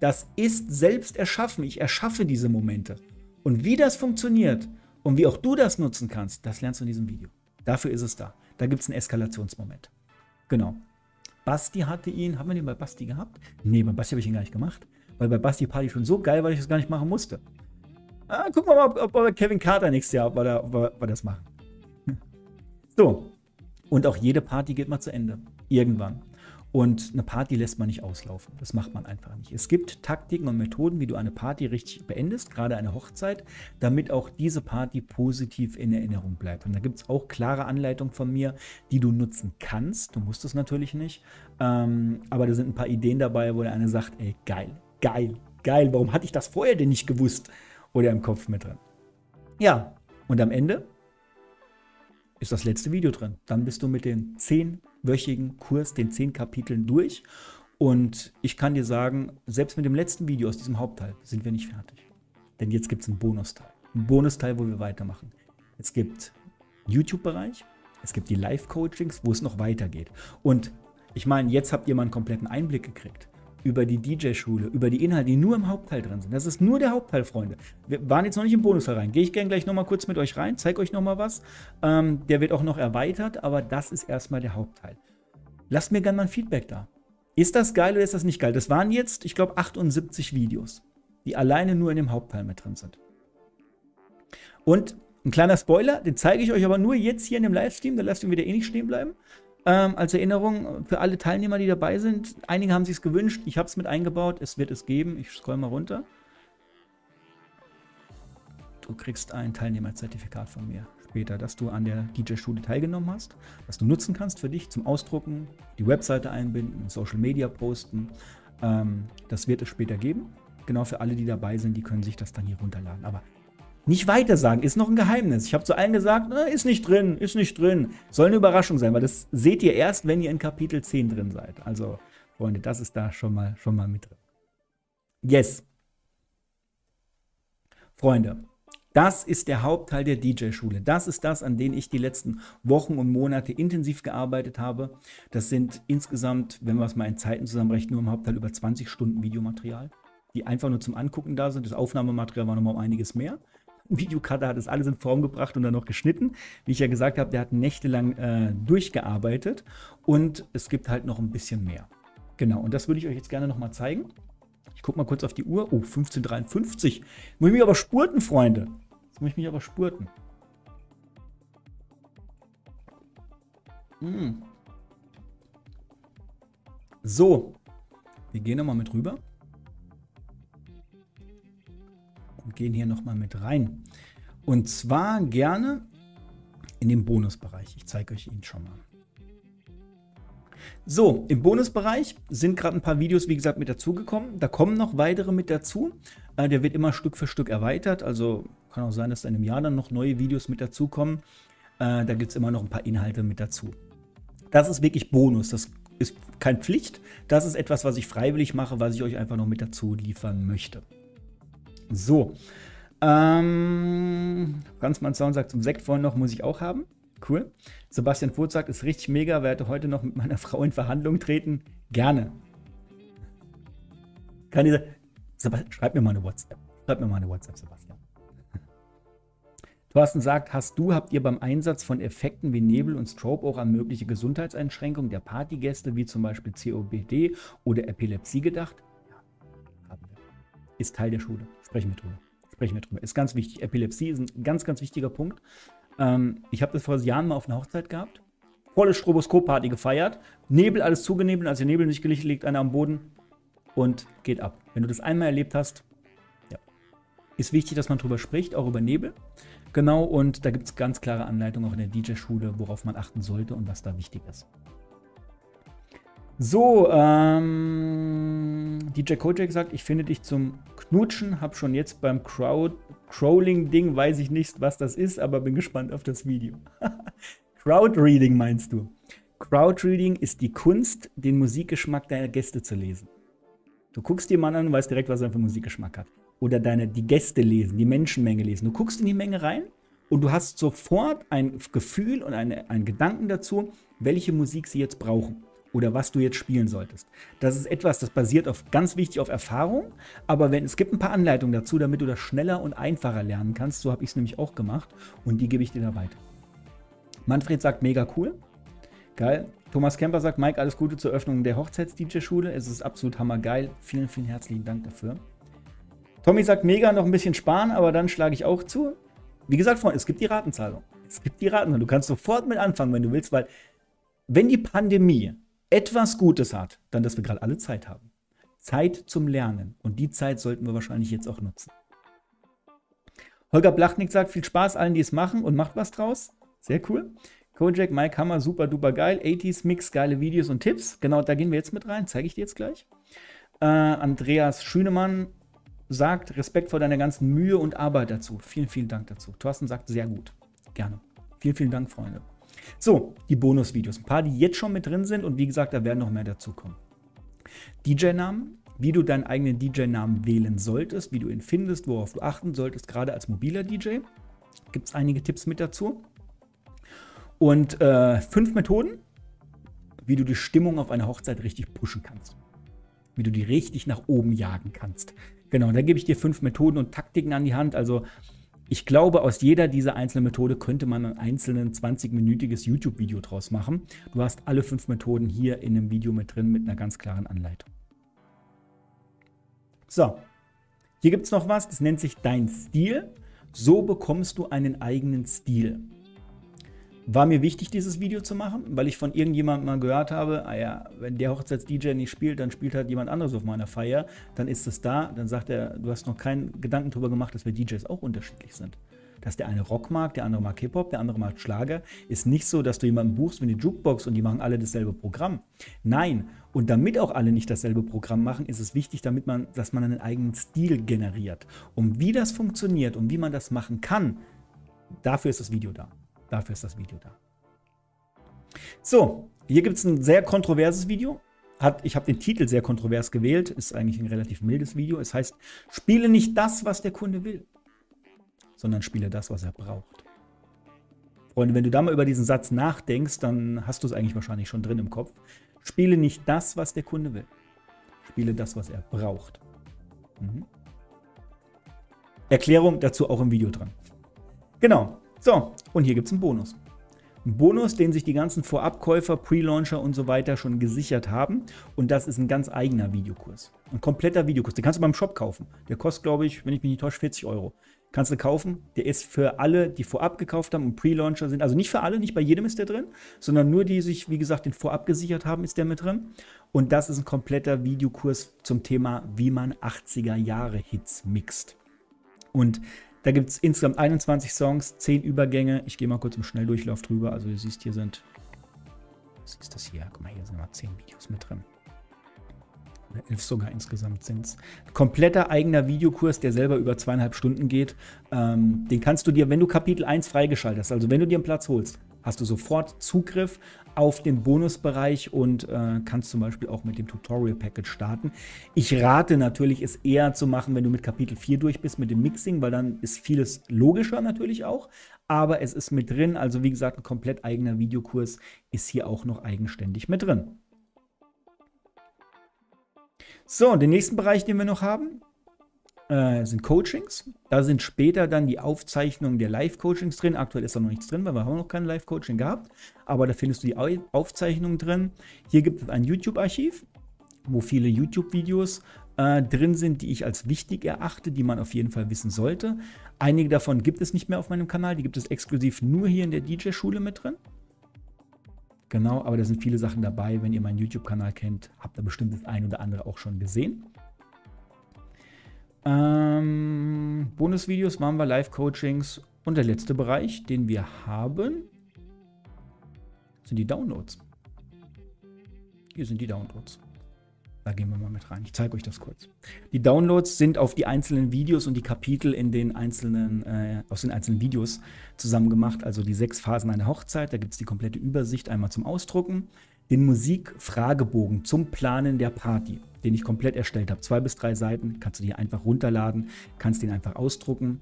Speaker 1: Das ist selbst erschaffen. Ich erschaffe diese Momente. Und wie das funktioniert und wie auch du das nutzen kannst, das lernst du in diesem Video. Dafür ist es da. Da gibt es einen Eskalationsmoment. Genau. Basti hatte ihn, haben wir den bei Basti gehabt? Nee, bei Basti habe ich ihn gar nicht gemacht. Weil bei Basti Party schon so geil, weil ich das gar nicht machen musste. Ah, gucken wir mal, ob, ob bei Kevin Carter nächstes Jahr, ob wir, ob ob wir das machen. So. Und auch jede Party geht mal zu Ende. Irgendwann. Und eine Party lässt man nicht auslaufen. Das macht man einfach nicht. Es gibt Taktiken und Methoden, wie du eine Party richtig beendest, gerade eine Hochzeit, damit auch diese Party positiv in Erinnerung bleibt. Und da gibt es auch klare Anleitungen von mir, die du nutzen kannst. Du musst es natürlich nicht. Ähm, aber da sind ein paar Ideen dabei, wo der eine sagt, ey, geil, geil, geil, warum hatte ich das vorher denn nicht gewusst? Oder im Kopf mit drin. Ja, und am Ende ist das letzte Video drin. Dann bist du mit den zehn wöchigen Kurs, den zehn Kapiteln durch. Und ich kann dir sagen, selbst mit dem letzten Video aus diesem Hauptteil sind wir nicht fertig. Denn jetzt gibt es einen Bonusteil. Einen Bonusteil, wo wir weitermachen. Es gibt YouTube-Bereich, es gibt die Live-Coachings, wo es noch weitergeht. Und ich meine, jetzt habt ihr mal einen kompletten Einblick gekriegt über die DJ-Schule, über die Inhalte, die nur im Hauptteil drin sind. Das ist nur der Hauptteil, Freunde. Wir waren jetzt noch nicht im Bonusteil rein. Gehe ich gerne gleich nochmal kurz mit euch rein, zeige euch nochmal was. Ähm, der wird auch noch erweitert, aber das ist erstmal der Hauptteil. Lasst mir gerne mal ein Feedback da. Ist das geil oder ist das nicht geil? Das waren jetzt, ich glaube, 78 Videos, die alleine nur in dem Hauptteil mit drin sind. Und ein kleiner Spoiler, den zeige ich euch aber nur jetzt hier in dem Livestream, der Livestream wird ja eh nicht stehen bleiben. Ähm, als Erinnerung für alle Teilnehmer, die dabei sind. Einige haben sich es gewünscht. Ich habe es mit eingebaut. Es wird es geben. Ich scroll mal runter. Du kriegst ein Teilnehmerzertifikat von mir später, dass du an der DJ-Schule teilgenommen hast, dass du nutzen kannst für dich zum Ausdrucken, die Webseite einbinden, Social Media posten. Ähm, das wird es später geben. Genau für alle, die dabei sind, die können sich das dann hier runterladen. Aber nicht weiter sagen, ist noch ein Geheimnis. Ich habe zu allen gesagt, na, ist nicht drin, ist nicht drin. Soll eine Überraschung sein, weil das seht ihr erst, wenn ihr in Kapitel 10 drin seid. Also, Freunde, das ist da schon mal, schon mal mit drin. Yes. Freunde, das ist der Hauptteil der DJ-Schule. Das ist das, an dem ich die letzten Wochen und Monate intensiv gearbeitet habe. Das sind insgesamt, wenn wir es mal in Zeiten zusammenrechnen, nur im Hauptteil über 20 Stunden Videomaterial, die einfach nur zum Angucken da sind. Das Aufnahmematerial war nochmal um einiges mehr. Videocutter hat es alles in Form gebracht und dann noch geschnitten. Wie ich ja gesagt habe, der hat nächtelang äh, durchgearbeitet und es gibt halt noch ein bisschen mehr. Genau, und das würde ich euch jetzt gerne nochmal zeigen. Ich gucke mal kurz auf die Uhr. Oh, 15.53. Muss ich mich aber spurten, Freunde. Jetzt muss ich mich aber spurten. Mm. So, wir gehen nochmal mit rüber. Und gehen hier nochmal mit rein. Und zwar gerne in den Bonusbereich. Ich zeige euch ihn schon mal. So, im Bonusbereich sind gerade ein paar Videos, wie gesagt, mit dazugekommen. Da kommen noch weitere mit dazu. Äh, der wird immer Stück für Stück erweitert. Also kann auch sein, dass in einem Jahr dann noch neue Videos mit dazukommen. Äh, da gibt es immer noch ein paar Inhalte mit dazu. Das ist wirklich Bonus. Das ist keine Pflicht. Das ist etwas, was ich freiwillig mache, was ich euch einfach noch mit dazu liefern möchte. So. Ähm, Franzmann Sound sagt, zum Sekt vorhin noch muss ich auch haben. Cool. Sebastian Furth sagt, ist richtig mega, werde heute noch mit meiner Frau in Verhandlungen treten. Gerne. Kann dieser. Schreib mir mal eine WhatsApp. Schreib mir mal eine WhatsApp, Sebastian. Thorsten sagt, hast du, habt ihr beim Einsatz von Effekten wie Nebel und Strobe auch an mögliche Gesundheitseinschränkungen der Partygäste, wie zum Beispiel COPD oder Epilepsie gedacht? ist Teil der Schule. Sprechen wir drüber. Sprechen wir drüber. Ist ganz wichtig. Epilepsie ist ein ganz, ganz wichtiger Punkt. Ähm, ich habe das vor Jahren mal auf einer Hochzeit gehabt. Volle Stroboskop-Party gefeiert. Nebel, alles zugenebelt. Als der Nebel nicht gelegt, liegt einer am Boden und geht ab. Wenn du das einmal erlebt hast, ja. ist wichtig, dass man drüber spricht, auch über Nebel. Genau, und da gibt es ganz klare Anleitungen auch in der DJ-Schule, worauf man achten sollte und was da wichtig ist. So, ähm, DJ Kojak sagt, ich finde dich zum Knutschen, hab schon jetzt beim Crowd Crawling-Ding, weiß ich nicht, was das ist, aber bin gespannt auf das Video. Crowd-Reading meinst du? Crowd-Reading ist die Kunst, den Musikgeschmack deiner Gäste zu lesen. Du guckst jemanden an und weißt direkt, was er für Musikgeschmack hat. Oder deine, die Gäste lesen, die Menschenmenge lesen. Du guckst in die Menge rein und du hast sofort ein Gefühl und eine, einen Gedanken dazu, welche Musik sie jetzt brauchen oder was du jetzt spielen solltest. Das ist etwas, das basiert auf ganz wichtig auf Erfahrung, aber wenn es gibt ein paar Anleitungen dazu, damit du das schneller und einfacher lernen kannst. So habe ich es nämlich auch gemacht und die gebe ich dir da weiter. Manfred sagt mega cool. Geil. Thomas Kemper sagt, Mike, alles Gute zur Öffnung der Hochzeits-DJ-Schule. Es ist absolut hammergeil. Vielen, vielen herzlichen Dank dafür. Tommy sagt, mega, noch ein bisschen sparen, aber dann schlage ich auch zu. Wie gesagt, Freunde, es gibt die Ratenzahlung. Es gibt die Ratenzahlung. Du kannst sofort mit anfangen, wenn du willst, weil wenn die Pandemie etwas Gutes hat, dann, dass wir gerade alle Zeit haben. Zeit zum Lernen. Und die Zeit sollten wir wahrscheinlich jetzt auch nutzen. Holger Blachnik sagt, viel Spaß allen, die es machen und macht was draus. Sehr cool. Kojak, Mike Hammer, super duper geil. 80s Mix, geile Videos und Tipps. Genau, da gehen wir jetzt mit rein. Zeige ich dir jetzt gleich. Äh, Andreas Schünemann sagt, Respekt vor deiner ganzen Mühe und Arbeit dazu. Vielen, vielen Dank dazu. Thorsten sagt, sehr gut. Gerne. Vielen, vielen Dank, Freunde. So, die Bonusvideos. Ein paar, die jetzt schon mit drin sind und wie gesagt, da werden noch mehr dazukommen. DJ-Namen, wie du deinen eigenen DJ-Namen wählen solltest, wie du ihn findest, worauf du achten solltest, gerade als mobiler DJ. Gibt es einige Tipps mit dazu. Und äh, fünf Methoden, wie du die Stimmung auf einer Hochzeit richtig pushen kannst. Wie du die richtig nach oben jagen kannst. Genau, da gebe ich dir fünf Methoden und Taktiken an die Hand. Also ich glaube, aus jeder dieser einzelnen Methode könnte man ein einzelnen 20-minütiges YouTube-Video draus machen. Du hast alle fünf Methoden hier in einem Video mit drin mit einer ganz klaren Anleitung. So, hier gibt es noch was, das nennt sich Dein Stil. So bekommst du einen eigenen Stil. War mir wichtig, dieses Video zu machen, weil ich von irgendjemandem mal gehört habe, ah ja, wenn der Hochzeits-DJ nicht spielt, dann spielt halt jemand anderes auf meiner Feier. Dann ist es da. Dann sagt er, du hast noch keinen Gedanken darüber gemacht, dass wir DJs auch unterschiedlich sind. Dass der eine Rock mag, der andere mag Hip-Hop, der andere mag Schlager. Ist nicht so, dass du jemanden buchst wie eine Jukebox und die machen alle dasselbe Programm. Nein. Und damit auch alle nicht dasselbe Programm machen, ist es wichtig, damit man, dass man einen eigenen Stil generiert. Und wie das funktioniert und wie man das machen kann, dafür ist das Video da. Dafür ist das Video da. So, hier gibt es ein sehr kontroverses Video. Hat, ich habe den Titel sehr kontrovers gewählt. Ist eigentlich ein relativ mildes Video. Es heißt, spiele nicht das, was der Kunde will, sondern spiele das, was er braucht. Freunde, wenn du da mal über diesen Satz nachdenkst, dann hast du es eigentlich wahrscheinlich schon drin im Kopf. Spiele nicht das, was der Kunde will. Spiele das, was er braucht. Mhm. Erklärung dazu auch im Video dran. Genau. So, und hier gibt es einen Bonus. Ein Bonus, den sich die ganzen Vorabkäufer, Pre-Launcher und so weiter schon gesichert haben. Und das ist ein ganz eigener Videokurs. Ein kompletter Videokurs. Den kannst du beim Shop kaufen. Der kostet, glaube ich, wenn ich mich nicht täusche, 40 Euro. Kannst du kaufen. Der ist für alle, die vorab gekauft haben und Pre-Launcher sind. Also nicht für alle, nicht bei jedem ist der drin, sondern nur die sich, wie gesagt, den vorab gesichert haben, ist der mit drin. Und das ist ein kompletter Videokurs zum Thema, wie man 80er Jahre Hits mixt. Und da gibt es insgesamt 21 Songs, 10 Übergänge. Ich gehe mal kurz im Schnelldurchlauf drüber. Also ihr siehst, hier sind, was ist das hier? Guck mal, hier sind mal 10 Videos mit drin. Oder 11 sogar insgesamt sind es. Kompletter eigener Videokurs, der selber über zweieinhalb Stunden geht. Ähm, den kannst du dir, wenn du Kapitel 1 freigeschaltet hast, also wenn du dir einen Platz holst, hast du sofort Zugriff auf den Bonusbereich und äh, kannst zum Beispiel auch mit dem Tutorial Package starten. Ich rate natürlich, es eher zu machen, wenn du mit Kapitel 4 durch bist mit dem Mixing, weil dann ist vieles logischer natürlich auch. Aber es ist mit drin, also wie gesagt, ein komplett eigener Videokurs ist hier auch noch eigenständig mit drin. So, den nächsten Bereich, den wir noch haben, äh, sind Coachings. Da sind später dann die Aufzeichnungen der Live-Coachings drin. Aktuell ist da noch nichts drin, weil wir haben noch kein Live-Coaching gehabt. Aber da findest du die Aufzeichnungen drin. Hier gibt es ein YouTube-Archiv, wo viele YouTube-Videos äh, drin sind, die ich als wichtig erachte, die man auf jeden Fall wissen sollte. Einige davon gibt es nicht mehr auf meinem Kanal. Die gibt es exklusiv nur hier in der DJ-Schule mit drin. Genau, aber da sind viele Sachen dabei. Wenn ihr meinen YouTube-Kanal kennt, habt ihr bestimmt das ein oder andere auch schon gesehen. Ähm, Bonusvideos wir, Live-Coachings und der letzte Bereich, den wir haben, sind die Downloads. Hier sind die Downloads. Da gehen wir mal mit rein. Ich zeige euch das kurz. Die Downloads sind auf die einzelnen Videos und die Kapitel in den einzelnen, äh, aus den einzelnen Videos zusammen gemacht. Also die sechs Phasen einer Hochzeit. Da gibt es die komplette Übersicht einmal zum Ausdrucken. Den Musikfragebogen zum Planen der Party, den ich komplett erstellt habe. Zwei bis drei Seiten. Kannst du dir einfach runterladen, kannst den einfach ausdrucken.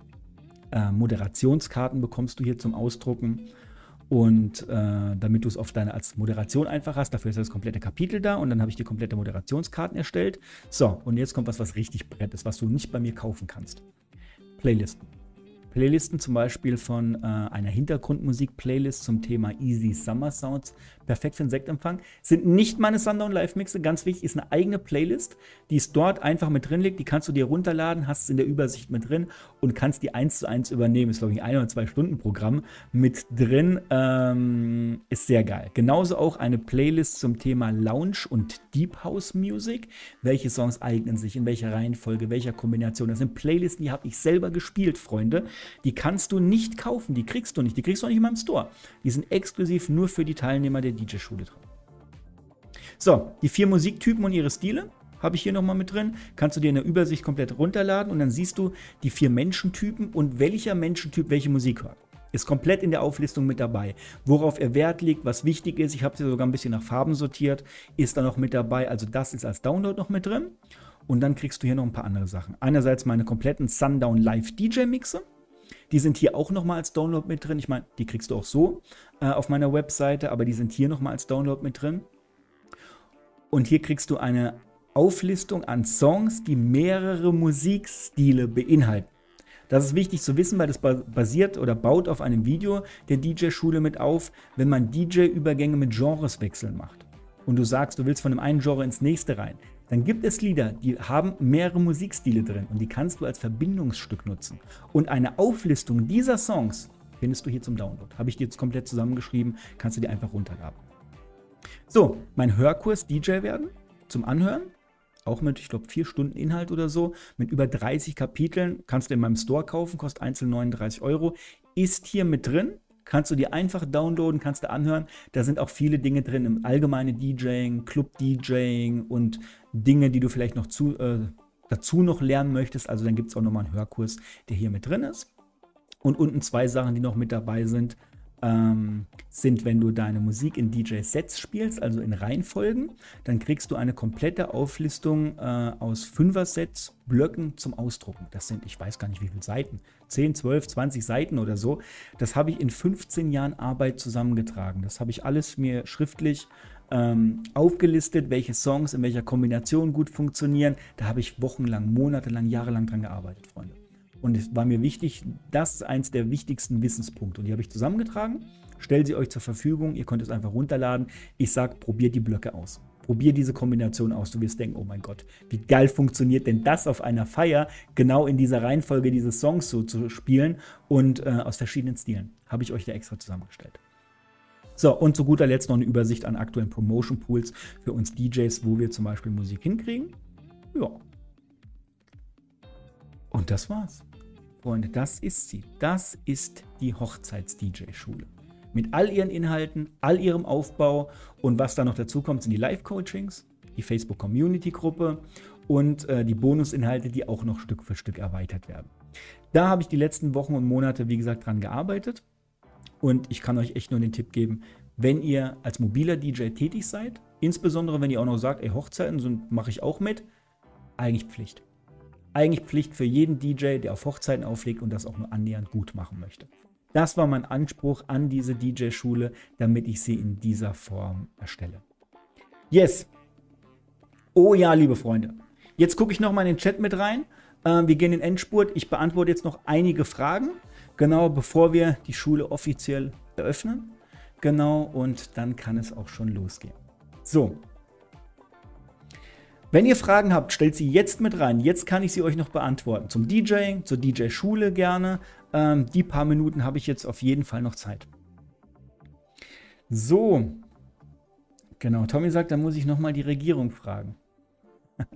Speaker 1: Äh, Moderationskarten bekommst du hier zum Ausdrucken. Und äh, damit du es auf deine als Moderation einfach hast, dafür ist das komplette Kapitel da und dann habe ich die komplette Moderationskarten erstellt. So, und jetzt kommt was, was richtig brett ist, was du nicht bei mir kaufen kannst. Playlisten. Playlisten zum Beispiel von äh, einer Hintergrundmusik-Playlist zum Thema Easy Summer Sounds, perfekt für den Sektempfang, sind nicht meine Sundown Live-Mixe, ganz wichtig, ist eine eigene Playlist, die ist dort einfach mit drin liegt, die kannst du dir runterladen, hast es in der Übersicht mit drin und kannst die eins zu eins übernehmen. Ist, glaube ich, ein oder zwei Stunden Programm mit drin, ähm, ist sehr geil. Genauso auch eine Playlist zum Thema Lounge und Deep House Music. Welche Songs eignen sich, in welcher Reihenfolge, welcher Kombination. Das sind Playlisten, die habe ich selber gespielt, Freunde. Die kannst du nicht kaufen, die kriegst du nicht. Die kriegst du auch nicht in meinem Store. Die sind exklusiv nur für die Teilnehmer der DJ-Schule drin. So, die vier Musiktypen und ihre Stile habe ich hier nochmal mit drin. Kannst du dir in der Übersicht komplett runterladen und dann siehst du die vier Menschentypen und welcher Menschentyp welche Musik hört. Ist komplett in der Auflistung mit dabei. Worauf er Wert legt, was wichtig ist. Ich habe sie sogar ein bisschen nach Farben sortiert. Ist da noch mit dabei. Also das ist als Download noch mit drin. Und dann kriegst du hier noch ein paar andere Sachen. Einerseits meine kompletten Sundown Live DJ Mixe. Die sind hier auch nochmal als Download mit drin. Ich meine, die kriegst du auch so äh, auf meiner Webseite, aber die sind hier nochmal als Download mit drin. Und hier kriegst du eine Auflistung an Songs, die mehrere Musikstile beinhalten. Das ist wichtig zu wissen, weil das basiert oder baut auf einem Video der DJ-Schule mit auf, wenn man DJ-Übergänge mit Genreswechseln macht. Und du sagst, du willst von dem einen Genre ins nächste rein dann gibt es Lieder, die haben mehrere Musikstile drin und die kannst du als Verbindungsstück nutzen. Und eine Auflistung dieser Songs findest du hier zum Download. Habe ich dir jetzt komplett zusammengeschrieben, kannst du dir einfach runterladen. So, mein Hörkurs DJ werden zum Anhören. Auch mit, ich glaube, vier Stunden Inhalt oder so, mit über 30 Kapiteln. Kannst du in meinem Store kaufen, kostet einzeln 39 Euro. Ist hier mit drin. Kannst du dir einfach downloaden, kannst du anhören. Da sind auch viele Dinge drin im allgemeinen DJing, Club-DJing und Dinge, die du vielleicht noch zu, äh, dazu noch lernen möchtest. Also dann gibt es auch nochmal einen Hörkurs, der hier mit drin ist. Und unten zwei Sachen, die noch mit dabei sind ähm, sind, wenn du deine Musik in DJ-Sets spielst, also in Reihenfolgen, dann kriegst du eine komplette Auflistung äh, aus Fünfer-Sets, Blöcken zum Ausdrucken. Das sind, ich weiß gar nicht wie viele Seiten, 10, 12, 20 Seiten oder so. Das habe ich in 15 Jahren Arbeit zusammengetragen. Das habe ich alles mir schriftlich ähm, aufgelistet, welche Songs in welcher Kombination gut funktionieren. Da habe ich wochenlang, monatelang, jahrelang dran gearbeitet, Freunde. Und es war mir wichtig, das ist eins der wichtigsten Wissenspunkte. Und die habe ich zusammengetragen, stelle sie euch zur Verfügung. Ihr könnt es einfach runterladen. Ich sage, probiert die Blöcke aus. Probier diese Kombination aus. Du wirst denken, oh mein Gott, wie geil funktioniert denn das auf einer Feier, genau in dieser Reihenfolge dieses Songs so zu spielen und äh, aus verschiedenen Stilen. Habe ich euch da extra zusammengestellt. So, und zu guter Letzt noch eine Übersicht an aktuellen Promotion Pools für uns DJs, wo wir zum Beispiel Musik hinkriegen. Ja. Und das war's. Freunde, das ist sie. Das ist die Hochzeits-DJ-Schule. Mit all ihren Inhalten, all ihrem Aufbau und was da noch dazu kommt, sind die Live-Coachings, die Facebook-Community-Gruppe und äh, die Bonusinhalte, die auch noch Stück für Stück erweitert werden. Da habe ich die letzten Wochen und Monate, wie gesagt, dran gearbeitet. Und ich kann euch echt nur den Tipp geben, wenn ihr als mobiler DJ tätig seid, insbesondere wenn ihr auch noch sagt, ey, Hochzeiten mache ich auch mit, eigentlich Pflicht eigentlich Pflicht für jeden DJ, der auf Hochzeiten auflegt und das auch nur annähernd gut machen möchte. Das war mein Anspruch an diese DJ-Schule, damit ich sie in dieser Form erstelle. Yes. Oh ja, liebe Freunde. Jetzt gucke ich noch mal in den Chat mit rein. Äh, wir gehen in Endspurt. Ich beantworte jetzt noch einige Fragen, genau bevor wir die Schule offiziell eröffnen. Genau, und dann kann es auch schon losgehen. So, wenn ihr Fragen habt, stellt sie jetzt mit rein. Jetzt kann ich sie euch noch beantworten. Zum DJing, zur DJ-Schule gerne. Ähm, die paar Minuten habe ich jetzt auf jeden Fall noch Zeit. So. Genau, Tommy sagt, da muss ich nochmal die Regierung fragen.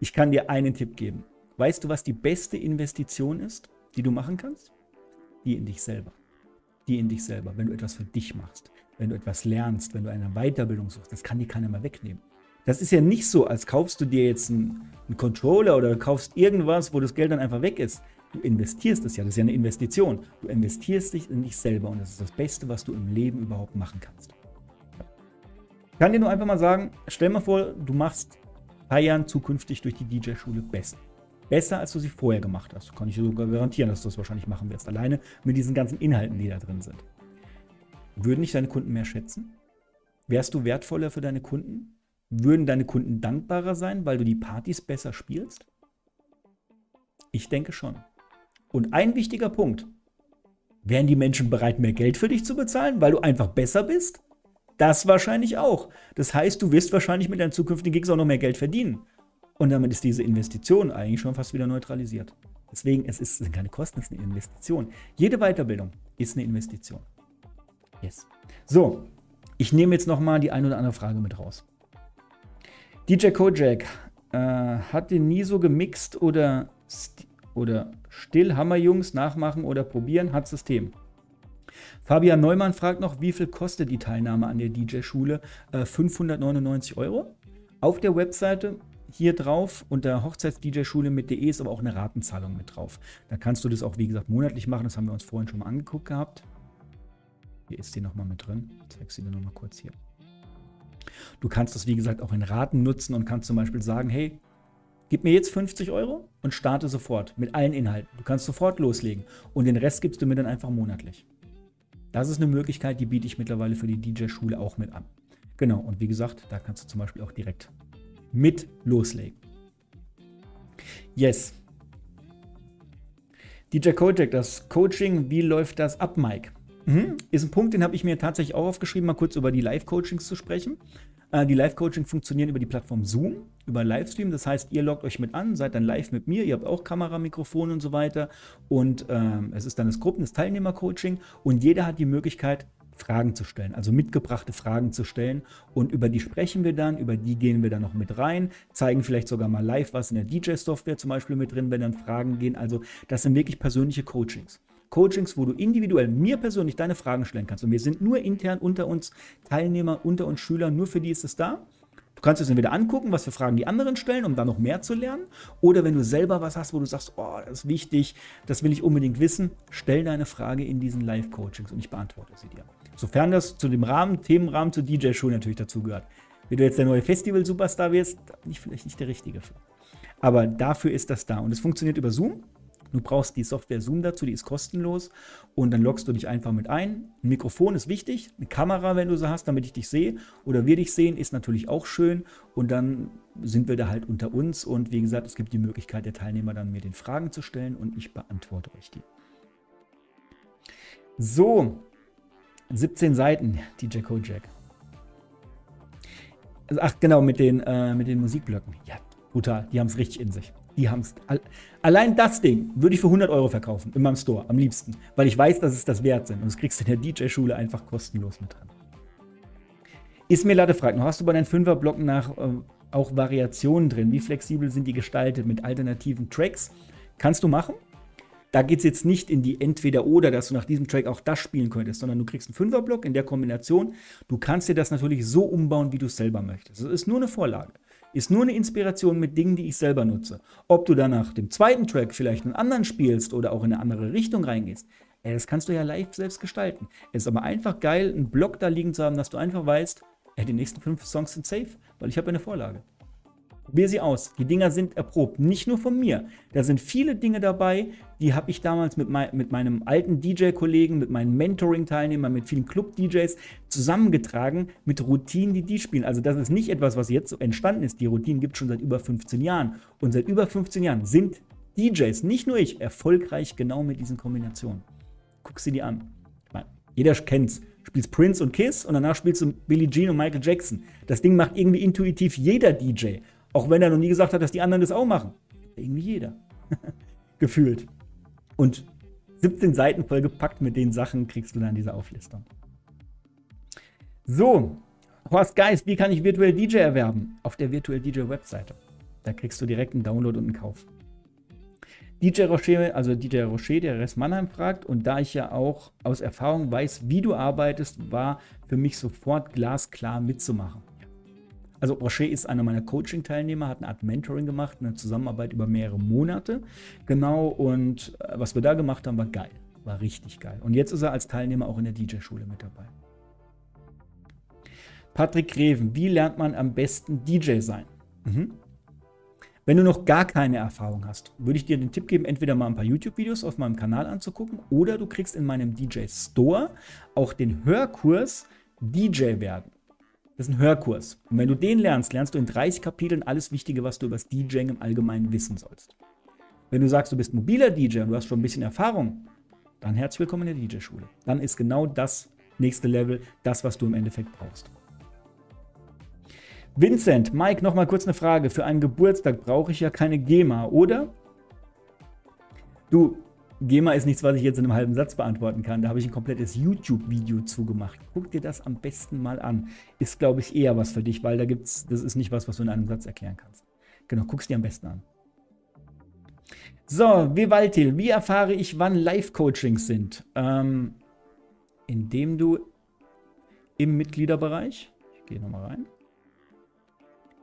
Speaker 1: ich kann dir einen Tipp geben. weißt du, was die beste Investition ist, die du machen kannst? Die in dich selber. Die in dich selber, wenn du etwas für dich machst, wenn du etwas lernst, wenn du eine Weiterbildung suchst, das kann dir keiner mehr wegnehmen. Das ist ja nicht so, als kaufst du dir jetzt einen, einen Controller oder kaufst irgendwas, wo das Geld dann einfach weg ist. Du investierst es ja, das ist ja eine Investition. Du investierst dich in dich selber und das ist das Beste, was du im Leben überhaupt machen kannst. Ich kann dir nur einfach mal sagen, stell mal vor, du machst feiern zukünftig durch die DJ-Schule besser. Besser, als du sie vorher gemacht hast. Kann ich dir sogar garantieren, dass du das wahrscheinlich machen wirst. Alleine mit diesen ganzen Inhalten, die da drin sind. Würden dich deine Kunden mehr schätzen? Wärst du wertvoller für deine Kunden? Würden deine Kunden dankbarer sein, weil du die Partys besser spielst? Ich denke schon. Und ein wichtiger Punkt. Wären die Menschen bereit, mehr Geld für dich zu bezahlen, weil du einfach besser bist? Das wahrscheinlich auch. Das heißt, du wirst wahrscheinlich mit deinen zukünftigen Gigs auch noch mehr Geld verdienen. Und damit ist diese Investition eigentlich schon fast wieder neutralisiert. Deswegen, es, ist, sind keine Kosten, es ist eine Investition. Jede Weiterbildung ist eine Investition. Yes. So, ich nehme jetzt nochmal die ein oder andere Frage mit raus. DJ Kojak, äh, hat den nie so gemixt oder, oder still Hammerjungs nachmachen oder probieren? Hat System. Fabian Neumann fragt noch, wie viel kostet die Teilnahme an der DJ-Schule? Äh, 599 Euro. Auf der Webseite hier drauf unter Hochzeits-DJ-Schule mit DE ist aber auch eine Ratenzahlung mit drauf. Da kannst du das auch, wie gesagt, monatlich machen. Das haben wir uns vorhin schon mal angeguckt gehabt. Hier ist die nochmal mit drin. Ich zeige sie dir nochmal kurz hier. Du kannst das, wie gesagt, auch in Raten nutzen und kannst zum Beispiel sagen, hey, gib mir jetzt 50 Euro und starte sofort mit allen Inhalten. Du kannst sofort loslegen und den Rest gibst du mir dann einfach monatlich. Das ist eine Möglichkeit, die biete ich mittlerweile für die DJ-Schule auch mit an. Genau, und wie gesagt, da kannst du zum Beispiel auch direkt mit loslegen. Yes. DJ Kojak, das Coaching, wie läuft das ab, Mike? Mhm. Ist ein Punkt, den habe ich mir tatsächlich auch aufgeschrieben, mal kurz über die Live-Coachings zu sprechen. Äh, die Live-Coaching funktionieren über die Plattform Zoom, über Livestream. Das heißt, ihr loggt euch mit an, seid dann live mit mir. Ihr habt auch Kamera, Mikrofon und so weiter. Und ähm, es ist dann das Gruppen-, das Teilnehmer-Coaching. Und jeder hat die Möglichkeit, Fragen zu stellen, also mitgebrachte Fragen zu stellen. Und über die sprechen wir dann, über die gehen wir dann noch mit rein, zeigen vielleicht sogar mal live, was in der DJ-Software zum Beispiel mit drin, wenn dann Fragen gehen. Also das sind wirklich persönliche Coachings. Coachings, wo du individuell mir persönlich deine Fragen stellen kannst. Und wir sind nur intern unter uns Teilnehmer, unter uns Schüler, nur für die ist es da. Du kannst es entweder angucken, was für Fragen die anderen stellen, um da noch mehr zu lernen. Oder wenn du selber was hast, wo du sagst, oh, das ist wichtig, das will ich unbedingt wissen, stell deine Frage in diesen Live-Coachings und ich beantworte sie dir. Sofern das zu dem Rahmen, Themenrahmen zur DJ-Show natürlich dazugehört. Wenn du jetzt der neue Festival-Superstar wirst, bin ich vielleicht nicht der Richtige für. Aber dafür ist das da. Und es funktioniert über Zoom. Du brauchst die Software Zoom dazu, die ist kostenlos und dann loggst du dich einfach mit ein. Ein Mikrofon ist wichtig, eine Kamera, wenn du sie hast, damit ich dich sehe oder wir dich sehen, ist natürlich auch schön und dann sind wir da halt unter uns und wie gesagt, es gibt die Möglichkeit der Teilnehmer dann mir den Fragen zu stellen und ich beantworte euch die. So, 17 Seiten, DJ Kojak. Ach genau, mit den, äh, mit den Musikblöcken. Ja, brutal, die haben es richtig in sich. Die haben es. Allein das Ding würde ich für 100 Euro verkaufen in meinem Store am liebsten, weil ich weiß, dass es das wert sind. Und das kriegst du in der DJ-Schule einfach kostenlos mit drin. Ismail Latte fragt noch, hast du bei deinen Fünferblocken nach äh, auch Variationen drin? Wie flexibel sind die gestaltet mit alternativen Tracks? Kannst du machen. Da geht es jetzt nicht in die Entweder-Oder, dass du nach diesem Track auch das spielen könntest, sondern du kriegst einen Fünferblock in der Kombination. Du kannst dir das natürlich so umbauen, wie du es selber möchtest. Das ist nur eine Vorlage ist nur eine Inspiration mit Dingen, die ich selber nutze. Ob du dann nach dem zweiten Track vielleicht einen anderen spielst oder auch in eine andere Richtung reingehst, ey, das kannst du ja live selbst gestalten. Es ist aber einfach geil, einen Block da liegen zu haben, dass du einfach weißt, ey, die nächsten fünf Songs sind safe, weil ich habe eine Vorlage. Probier sie aus. Die Dinger sind erprobt. Nicht nur von mir. Da sind viele Dinge dabei, die habe ich damals mit, mein, mit meinem alten DJ-Kollegen, mit meinen Mentoring-Teilnehmern, mit vielen Club-DJs zusammengetragen mit Routinen, die die spielen. Also das ist nicht etwas, was jetzt entstanden ist. Die Routinen gibt es schon seit über 15 Jahren. Und seit über 15 Jahren sind DJs, nicht nur ich, erfolgreich genau mit diesen Kombinationen. Guck sie dir an. Ich meine, jeder kennt's. Spielst Prince und Kiss und danach spielst du Billie Jean und Michael Jackson. Das Ding macht irgendwie intuitiv jeder DJ. Auch wenn er noch nie gesagt hat, dass die anderen das auch machen. Irgendwie jeder. Gefühlt. Und 17 Seiten vollgepackt mit den Sachen kriegst du dann diese Auflistung. So, Horst Geist, wie kann ich Virtual DJ erwerben? Auf der Virtual DJ Webseite. Da kriegst du direkt einen Download und einen Kauf. DJ Rocher, also DJ Rocher, der Rest Mannheim fragt, und da ich ja auch aus Erfahrung weiß, wie du arbeitest, war für mich sofort glasklar mitzumachen. Also Rocher ist einer meiner Coaching-Teilnehmer, hat eine Art Mentoring gemacht, eine Zusammenarbeit über mehrere Monate. Genau, und äh, was wir da gemacht haben, war geil. War richtig geil. Und jetzt ist er als Teilnehmer auch in der DJ-Schule mit dabei. Patrick Greven, wie lernt man am besten DJ sein? Mhm. Wenn du noch gar keine Erfahrung hast, würde ich dir den Tipp geben, entweder mal ein paar YouTube-Videos auf meinem Kanal anzugucken oder du kriegst in meinem DJ Store auch den Hörkurs DJ werden. Das ist ein Hörkurs. Und wenn du den lernst, lernst du in 30 Kapiteln alles Wichtige, was du über das DJing im Allgemeinen wissen sollst. Wenn du sagst, du bist mobiler DJ und du hast schon ein bisschen Erfahrung, dann herzlich willkommen in der DJ-Schule. Dann ist genau das nächste Level das, was du im Endeffekt brauchst. Vincent, Mike, nochmal kurz eine Frage. Für einen Geburtstag brauche ich ja keine GEMA, oder? Du, GEMA ist nichts, was ich jetzt in einem halben Satz beantworten kann. Da habe ich ein komplettes YouTube-Video zugemacht. Guck dir das am besten mal an. Ist, glaube ich, eher was für dich, weil da gibt's, das ist nicht was, was du in einem Satz erklären kannst. Genau, guck es dir am besten an. So, Vivaltil, wie erfahre ich, wann Live-Coachings sind? Ähm, indem du im Mitgliederbereich, ich gehe nochmal rein,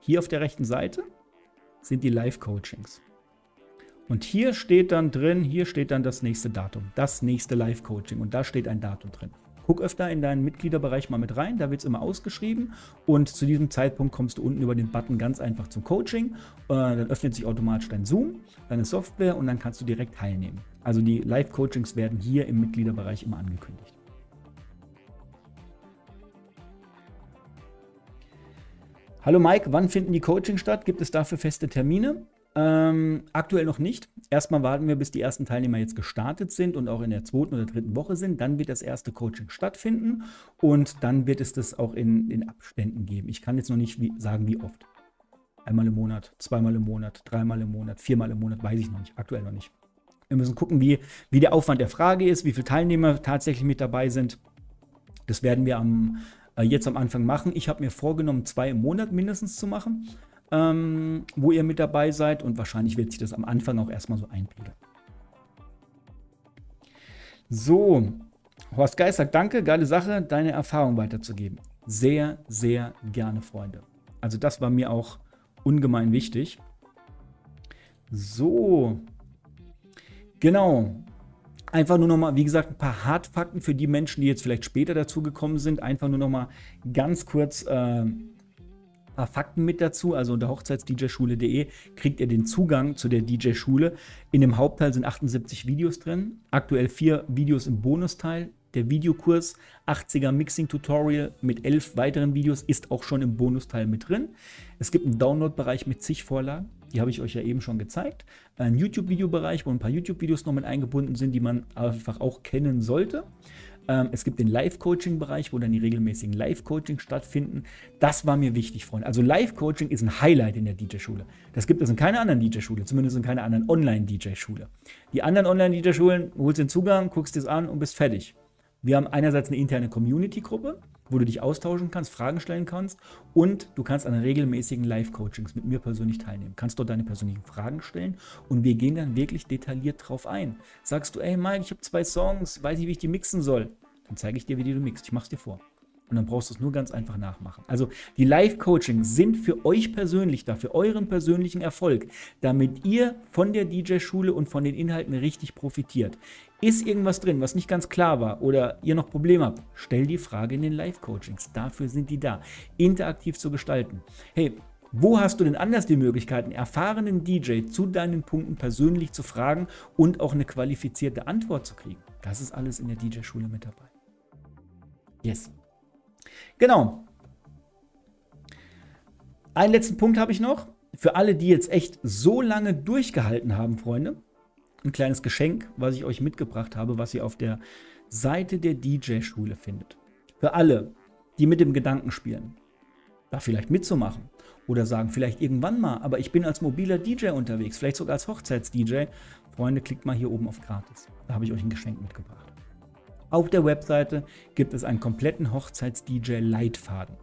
Speaker 1: hier auf der rechten Seite sind die Live-Coachings. Und hier steht dann drin, hier steht dann das nächste Datum, das nächste Live-Coaching. Und da steht ein Datum drin. Guck öfter in deinen Mitgliederbereich mal mit rein, da wird es immer ausgeschrieben. Und zu diesem Zeitpunkt kommst du unten über den Button ganz einfach zum Coaching. Äh, dann öffnet sich automatisch dein Zoom, deine Software und dann kannst du direkt teilnehmen. Also die Live-Coachings werden hier im Mitgliederbereich immer angekündigt. Hallo Mike, wann finden die Coachings statt? Gibt es dafür feste Termine? Ähm, aktuell noch nicht. Erstmal warten wir, bis die ersten Teilnehmer jetzt gestartet sind und auch in der zweiten oder dritten Woche sind. Dann wird das erste Coaching stattfinden und dann wird es das auch in, in Abständen geben. Ich kann jetzt noch nicht wie, sagen, wie oft. Einmal im Monat, zweimal im Monat, dreimal im Monat, viermal im Monat, weiß ich noch nicht. Aktuell noch nicht. Wir müssen gucken, wie, wie der Aufwand der Frage ist, wie viele Teilnehmer tatsächlich mit dabei sind. Das werden wir am äh, jetzt am Anfang machen. Ich habe mir vorgenommen, zwei im Monat mindestens zu machen, ähm, wo ihr mit dabei seid. Und wahrscheinlich wird sich das am Anfang auch erstmal so einpegeln. So, Horst Geist sagt, danke, geile Sache, deine Erfahrung weiterzugeben. Sehr, sehr gerne, Freunde. Also das war mir auch ungemein wichtig. So, genau. Einfach nur nochmal, wie gesagt, ein paar Hardfakten für die Menschen, die jetzt vielleicht später dazugekommen sind. Einfach nur nochmal ganz kurz äh, paar Fakten mit dazu. Also unter hochzeitsdjschule.de kriegt ihr den Zugang zu der DJ-Schule. In dem Hauptteil sind 78 Videos drin. Aktuell vier Videos im Bonusteil. Der Videokurs 80er Mixing Tutorial mit elf weiteren Videos ist auch schon im Bonusteil mit drin. Es gibt einen Download-Bereich mit zig Vorlagen. Die habe ich euch ja eben schon gezeigt. Ein YouTube-Videobereich, wo ein paar YouTube-Videos noch mit eingebunden sind, die man einfach auch kennen sollte. Ähm, es gibt den Live-Coaching-Bereich, wo dann die regelmäßigen Live-Coachings stattfinden. Das war mir wichtig, Freunde. Also Live-Coaching ist ein Highlight in der DJ-Schule. Das gibt es in keiner anderen DJ-Schule, zumindest in keiner anderen Online-DJ-Schule. Die anderen Online-DJ-Schulen, holst den Zugang, guckst es an und bist fertig. Wir haben einerseits eine interne Community-Gruppe, wo du dich austauschen kannst, Fragen stellen kannst und du kannst an regelmäßigen Live-Coachings mit mir persönlich teilnehmen. Kannst dort deine persönlichen Fragen stellen und wir gehen dann wirklich detailliert drauf ein. Sagst du, ey Mike, ich habe zwei Songs, weiß nicht, wie ich die mixen soll. Dann zeige ich dir, wie die du mixst. Ich mach's dir vor. Und dann brauchst du es nur ganz einfach nachmachen. Also die Live-Coachings sind für euch persönlich da, für euren persönlichen Erfolg, damit ihr von der DJ-Schule und von den Inhalten richtig profitiert. Ist irgendwas drin, was nicht ganz klar war oder ihr noch Probleme habt, stell die Frage in den Live-Coachings. Dafür sind die da, interaktiv zu gestalten. Hey, wo hast du denn anders die Möglichkeiten, erfahrenen DJ zu deinen Punkten persönlich zu fragen und auch eine qualifizierte Antwort zu kriegen? Das ist alles in der DJ-Schule mit dabei. Yes. Genau. Einen letzten Punkt habe ich noch. Für alle, die jetzt echt so lange durchgehalten haben, Freunde, ein kleines Geschenk, was ich euch mitgebracht habe, was ihr auf der Seite der DJ-Schule findet. Für alle, die mit dem Gedanken spielen, da vielleicht mitzumachen oder sagen, vielleicht irgendwann mal, aber ich bin als mobiler DJ unterwegs, vielleicht sogar als Hochzeits-DJ. Freunde, klickt mal hier oben auf Gratis. Da habe ich euch ein Geschenk mitgebracht. Auf der Webseite gibt es einen kompletten Hochzeits-DJ-Leitfaden.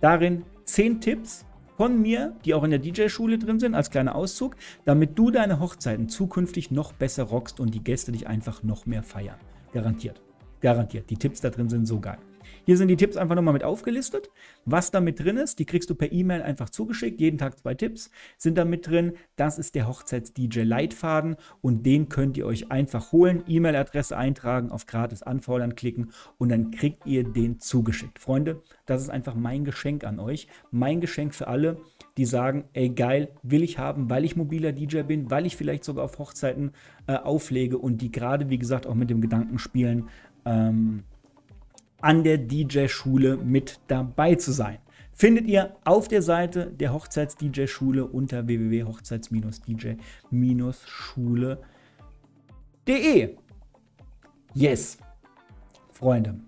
Speaker 1: Darin 10 Tipps von mir, die auch in der DJ-Schule drin sind, als kleiner Auszug, damit du deine Hochzeiten zukünftig noch besser rockst und die Gäste dich einfach noch mehr feiern. Garantiert. Garantiert. Die Tipps da drin sind so geil. Hier sind die Tipps einfach nochmal mit aufgelistet. Was da mit drin ist, die kriegst du per E-Mail einfach zugeschickt. Jeden Tag zwei Tipps sind da mit drin. Das ist der Hochzeits-DJ-Leitfaden und den könnt ihr euch einfach holen. E-Mail-Adresse eintragen, auf gratis anfordern klicken und dann kriegt ihr den zugeschickt. Freunde, das ist einfach mein Geschenk an euch. Mein Geschenk für alle, die sagen, ey geil, will ich haben, weil ich mobiler DJ bin, weil ich vielleicht sogar auf Hochzeiten äh, auflege und die gerade, wie gesagt, auch mit dem Gedanken spielen, ähm, an der DJ-Schule mit dabei zu sein. Findet ihr auf der Seite der Hochzeits-DJ-Schule unter www.hochzeits-dj-schule.de. Yes, Freunde.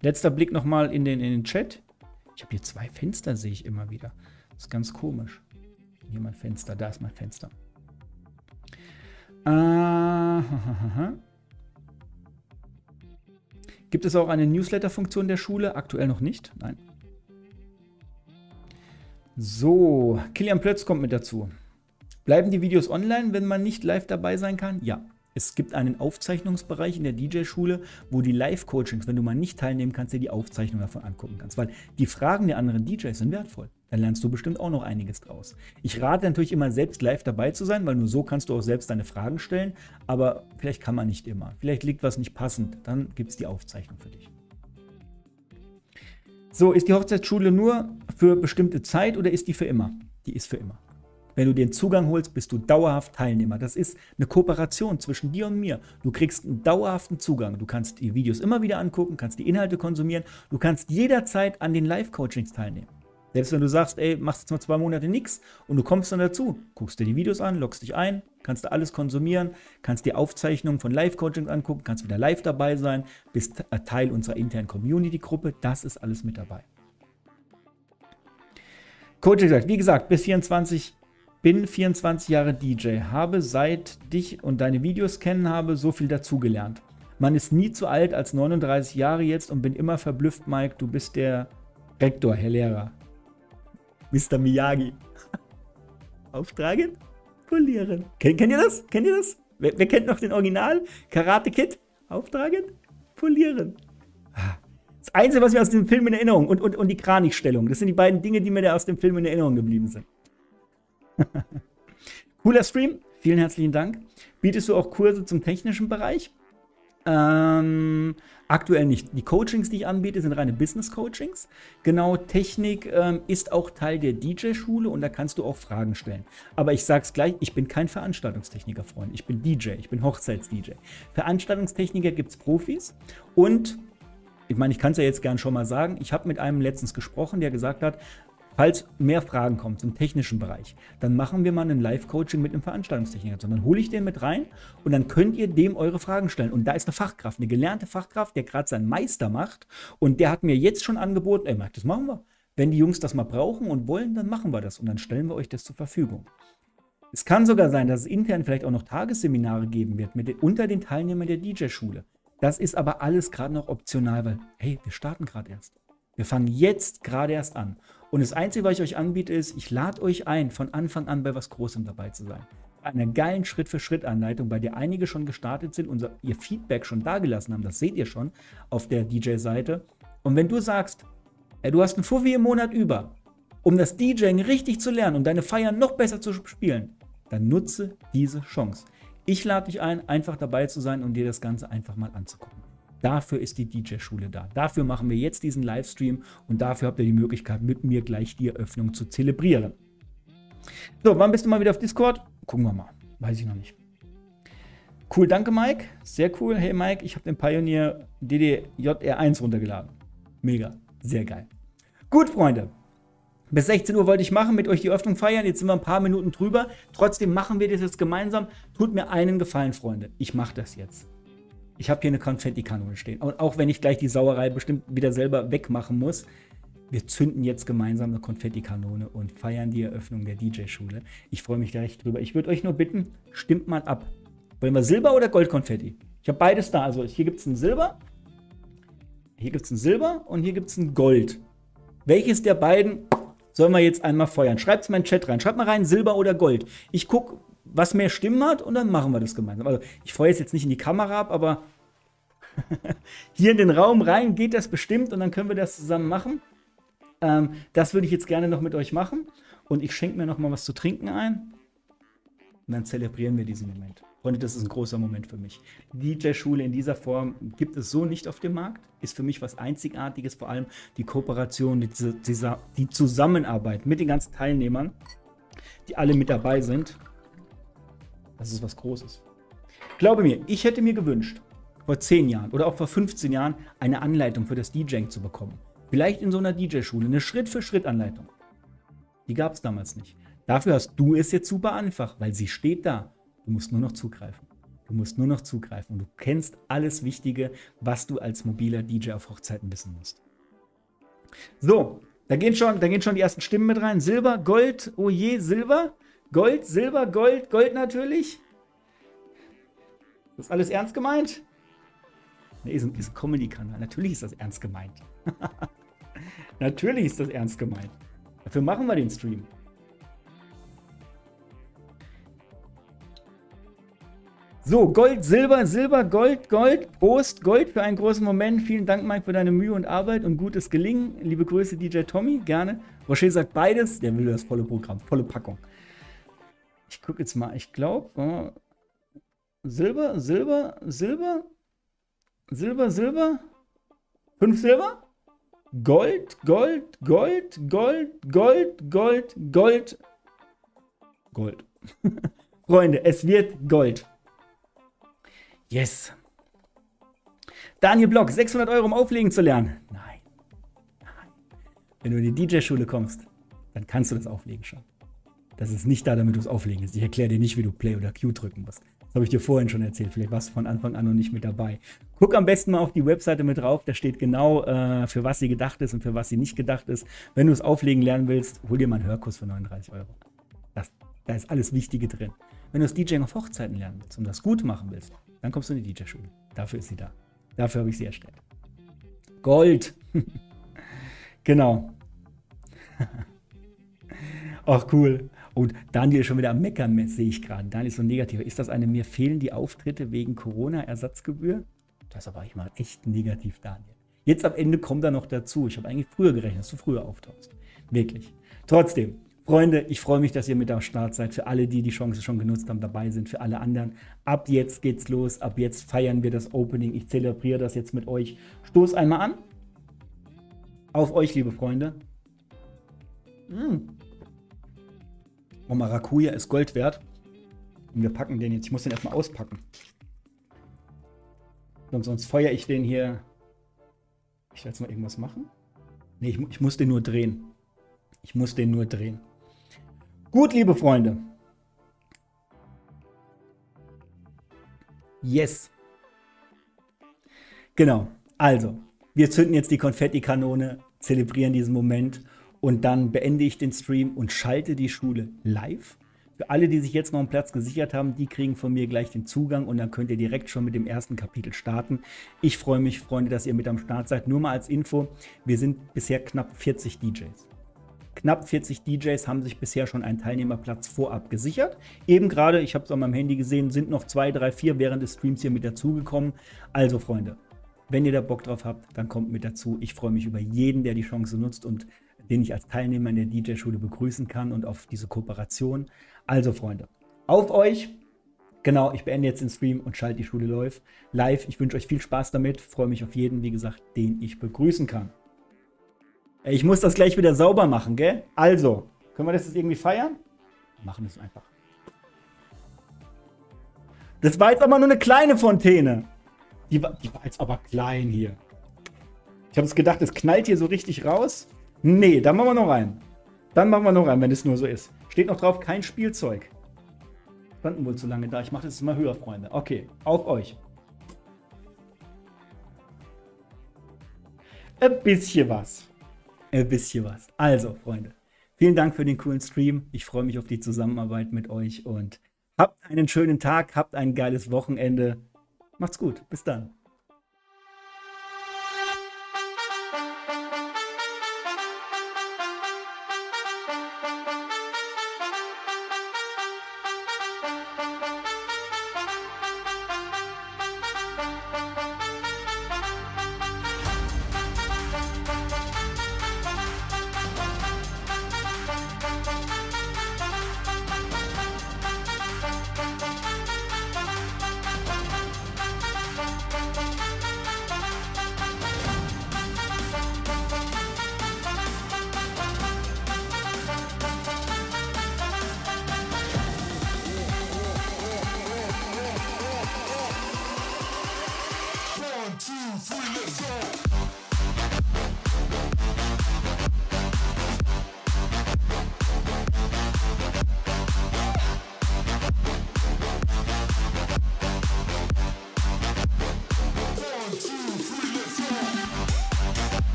Speaker 1: Letzter Blick nochmal in den, in den Chat. Ich habe hier zwei Fenster, sehe ich immer wieder. Das ist ganz komisch. Hier mein Fenster, da ist mein Fenster. Äh, Gibt es auch eine Newsletter-Funktion der Schule? Aktuell noch nicht. Nein. So, Kilian Plötz kommt mit dazu. Bleiben die Videos online, wenn man nicht live dabei sein kann? Ja. Es gibt einen Aufzeichnungsbereich in der DJ-Schule, wo die Live-Coachings, wenn du mal nicht teilnehmen kannst, dir die Aufzeichnung davon angucken kannst. Weil die Fragen der anderen DJs sind wertvoll. Dann lernst du bestimmt auch noch einiges draus. Ich rate natürlich immer, selbst live dabei zu sein, weil nur so kannst du auch selbst deine Fragen stellen. Aber vielleicht kann man nicht immer. Vielleicht liegt was nicht passend. Dann gibt es die Aufzeichnung für dich. So, ist die Hochzeitsschule nur für bestimmte Zeit oder ist die für immer? Die ist für immer. Wenn du den Zugang holst, bist du dauerhaft Teilnehmer. Das ist eine Kooperation zwischen dir und mir. Du kriegst einen dauerhaften Zugang. Du kannst die Videos immer wieder angucken, kannst die Inhalte konsumieren. Du kannst jederzeit an den Live-Coachings teilnehmen. Selbst wenn du sagst, ey, machst jetzt mal zwei Monate nichts und du kommst dann dazu, guckst dir die Videos an, loggst dich ein, kannst du alles konsumieren, kannst dir Aufzeichnungen von Live-Coachings angucken, kannst wieder live dabei sein, bist Teil unserer internen Community-Gruppe. Das ist alles mit dabei. Coaching sagt, wie gesagt, bis 24 bin 24 Jahre DJ, habe seit dich und deine Videos kennen habe so viel dazugelernt. Man ist nie zu alt als 39 Jahre jetzt und bin immer verblüfft, Mike. Du bist der Rektor, Herr Lehrer. Mr. Miyagi. Auftragen, polieren. Kennt, kennt ihr das? Kennt ihr das? Wer, wer kennt noch den Original? Karate Kid? Auftragen, polieren. Das Einzige, was mir aus dem Film in Erinnerung und, und, und die Kranichstellung, das sind die beiden Dinge, die mir da aus dem Film in Erinnerung geblieben sind. Cooler Stream, vielen herzlichen Dank. Bietest du auch Kurse zum technischen Bereich? Ähm, aktuell nicht. Die Coachings, die ich anbiete, sind reine Business-Coachings. Genau, Technik ähm, ist auch Teil der DJ-Schule und da kannst du auch Fragen stellen. Aber ich sag's gleich, ich bin kein Veranstaltungstechniker, Freund. Ich bin DJ, ich bin Hochzeits-DJ. Veranstaltungstechniker gibt's Profis und ich meine, ich kann es ja jetzt gern schon mal sagen. Ich habe mit einem letztens gesprochen, der gesagt hat, Falls mehr Fragen kommen zum technischen Bereich, dann machen wir mal ein Live-Coaching mit einem Veranstaltungstechniker. Dann hole ich den mit rein und dann könnt ihr dem eure Fragen stellen. Und da ist eine Fachkraft, eine gelernte Fachkraft, der gerade seinen Meister macht. Und der hat mir jetzt schon angeboten, ey, das machen wir. Wenn die Jungs das mal brauchen und wollen, dann machen wir das. Und dann stellen wir euch das zur Verfügung. Es kann sogar sein, dass es intern vielleicht auch noch Tagesseminare geben wird mit, unter den Teilnehmern der DJ-Schule. Das ist aber alles gerade noch optional, weil, hey, wir starten gerade erst. Wir fangen jetzt gerade erst an. Und das Einzige, was ich euch anbiete, ist, ich lade euch ein, von Anfang an bei was Großem dabei zu sein. Bei einer geilen Schritt-für-Schritt-Anleitung, bei der einige schon gestartet sind und ihr Feedback schon dagelassen haben, das seht ihr schon auf der DJ-Seite. Und wenn du sagst, ey, du hast einen Fuffi im Monat über, um das DJing richtig zu lernen und deine Feiern noch besser zu spielen, dann nutze diese Chance. Ich lade dich ein, einfach dabei zu sein und dir das Ganze einfach mal anzugucken. Dafür ist die DJ-Schule da. Dafür machen wir jetzt diesen Livestream und dafür habt ihr die Möglichkeit, mit mir gleich die Eröffnung zu zelebrieren. So, wann bist du mal wieder auf Discord? Gucken wir mal. Weiß ich noch nicht. Cool, danke Mike. Sehr cool. Hey Mike, ich habe den Pioneer DDJR1 runtergeladen. Mega, sehr geil. Gut, Freunde. Bis 16 Uhr wollte ich machen, mit euch die Öffnung feiern. Jetzt sind wir ein paar Minuten drüber. Trotzdem machen wir das jetzt gemeinsam. Tut mir einen Gefallen, Freunde. Ich mache das jetzt ich habe hier eine Konfettikanone stehen. Und auch wenn ich gleich die Sauerei bestimmt wieder selber wegmachen muss, wir zünden jetzt gemeinsam eine Konfettikanone und feiern die Eröffnung der DJ-Schule. Ich freue mich da echt drüber. Ich würde euch nur bitten, stimmt mal ab. Wollen wir Silber oder Goldkonfetti? Ich habe beides da. Also hier gibt es ein Silber, hier gibt es ein Silber und hier gibt es ein Gold. Welches der beiden sollen wir jetzt einmal feuern? Schreibt es mal in den Chat rein. Schreibt mal rein, Silber oder Gold. Ich gucke, was mehr Stimmen hat und dann machen wir das gemeinsam. Also ich feuere es jetzt nicht in die Kamera ab, aber hier in den Raum rein geht das bestimmt und dann können wir das zusammen machen. Ähm, das würde ich jetzt gerne noch mit euch machen. Und ich schenke mir noch mal was zu trinken ein. Und dann zelebrieren wir diesen Moment. Freunde, das ist ein großer Moment für mich. Die DJ-Schule in dieser Form gibt es so nicht auf dem Markt. Ist für mich was Einzigartiges, vor allem die Kooperation, die, die, die Zusammenarbeit mit den ganzen Teilnehmern, die alle mit dabei sind. Das ist was Großes. Glaube mir, ich hätte mir gewünscht, vor 10 Jahren oder auch vor 15 Jahren eine Anleitung für das DJing zu bekommen. Vielleicht in so einer DJ-Schule, eine Schritt-für-Schritt-Anleitung. Die gab es damals nicht. Dafür hast du es jetzt super einfach, weil sie steht da. Du musst nur noch zugreifen. Du musst nur noch zugreifen und du kennst alles Wichtige, was du als mobiler DJ auf Hochzeiten wissen musst. So, da gehen schon, da gehen schon die ersten Stimmen mit rein. Silber, Gold, oh je, Silber, Gold, Silber, Gold, Gold natürlich. Das ist alles ernst gemeint? Nee, ist ein, ein Comedy-Kanal. Natürlich ist das ernst gemeint. Natürlich ist das ernst gemeint. Dafür machen wir den Stream. So, Gold, Silber, Silber, Gold, Gold, Prost, Gold für einen großen Moment. Vielen Dank, Mike, für deine Mühe und Arbeit und gutes Gelingen. Liebe Grüße, DJ Tommy, gerne. Rocher sagt beides. Der will das volle Programm, volle Packung. Ich gucke jetzt mal, ich glaube, Silber, Silber, Silber, Silber, Silber, fünf Silber, Gold, Gold, Gold, Gold, Gold, Gold, Gold, Gold. Freunde, es wird Gold. Yes. Daniel Block, 600 Euro, um auflegen zu lernen. Nein. Nein. Wenn du in die DJ-Schule kommst, dann kannst du das auflegen schon. Das ist nicht da, damit du es auflegen kannst. Ich erkläre dir nicht, wie du Play oder Q drücken musst. Das habe ich dir vorhin schon erzählt. Vielleicht warst du von Anfang an noch nicht mit dabei. Guck am besten mal auf die Webseite mit drauf. Da steht genau, äh, für was sie gedacht ist und für was sie nicht gedacht ist. Wenn du es auflegen lernen willst, hol dir mal einen Hörkurs für 39 Euro. Das, da ist alles Wichtige drin. Wenn du das DJing auf Hochzeiten lernen willst und das gut machen willst, dann kommst du in die DJ-Schule. Dafür ist sie da. Dafür habe ich sie erstellt. Gold. genau. Ach, cool. Und Daniel ist schon wieder am Meckern, sehe ich gerade. Daniel ist so negativ. Ist das eine, mir fehlen die Auftritte wegen Corona-Ersatzgebühr? Das aber ich mal echt negativ, Daniel. Jetzt am Ende kommt er noch dazu. Ich habe eigentlich früher gerechnet, dass du früher auftauchst. Wirklich. Trotzdem, Freunde, ich freue mich, dass ihr mit am Start seid. Für alle, die die Chance schon genutzt haben, dabei sind. Für alle anderen. Ab jetzt geht's los. Ab jetzt feiern wir das Opening. Ich zelebriere das jetzt mit euch. Stoß einmal an. Auf euch, liebe Freunde. Mmh. Oh, Maracuja ist Gold wert. Und wir packen den jetzt. Ich muss den erstmal auspacken. Und sonst feuere ich den hier. Ich werde jetzt mal irgendwas machen. Nee, ich, ich muss den nur drehen. Ich muss den nur drehen. Gut, liebe Freunde. Yes. Genau. Also, wir zünden jetzt die Konfettikanone, zelebrieren diesen Moment und dann beende ich den Stream und schalte die Schule live. Für alle, die sich jetzt noch einen Platz gesichert haben, die kriegen von mir gleich den Zugang und dann könnt ihr direkt schon mit dem ersten Kapitel starten. Ich freue mich, Freunde, dass ihr mit am Start seid. Nur mal als Info, wir sind bisher knapp 40 DJs. Knapp 40 DJs haben sich bisher schon einen Teilnehmerplatz vorab gesichert. Eben gerade, ich habe es an meinem Handy gesehen, sind noch zwei, drei, vier während des Streams hier mit dazugekommen. Also Freunde, wenn ihr da Bock drauf habt, dann kommt mit dazu. Ich freue mich über jeden, der die Chance nutzt und den ich als Teilnehmer in der DJ-Schule begrüßen kann und auf diese Kooperation. Also Freunde, auf euch! Genau, ich beende jetzt den Stream und schalte die Schule live. Ich wünsche euch viel Spaß damit, freue mich auf jeden, wie gesagt, den ich begrüßen kann. Ich muss das gleich wieder sauber machen, gell? Also, können wir das jetzt irgendwie feiern? Wir machen es einfach. Das war jetzt aber nur eine kleine Fontäne. Die war, die war jetzt aber klein hier. Ich habe es gedacht, es knallt hier so richtig raus. Nee, dann machen wir noch rein. Dann machen wir noch rein, wenn es nur so ist. Steht noch drauf, kein Spielzeug. Standen wohl zu lange da. Ich mache das mal höher, Freunde. Okay, auf euch. Ein bisschen was ein bisschen was. Also, Freunde, vielen Dank für den coolen Stream. Ich freue mich auf die Zusammenarbeit mit euch und habt einen schönen Tag, habt ein geiles Wochenende. Macht's gut. Bis dann.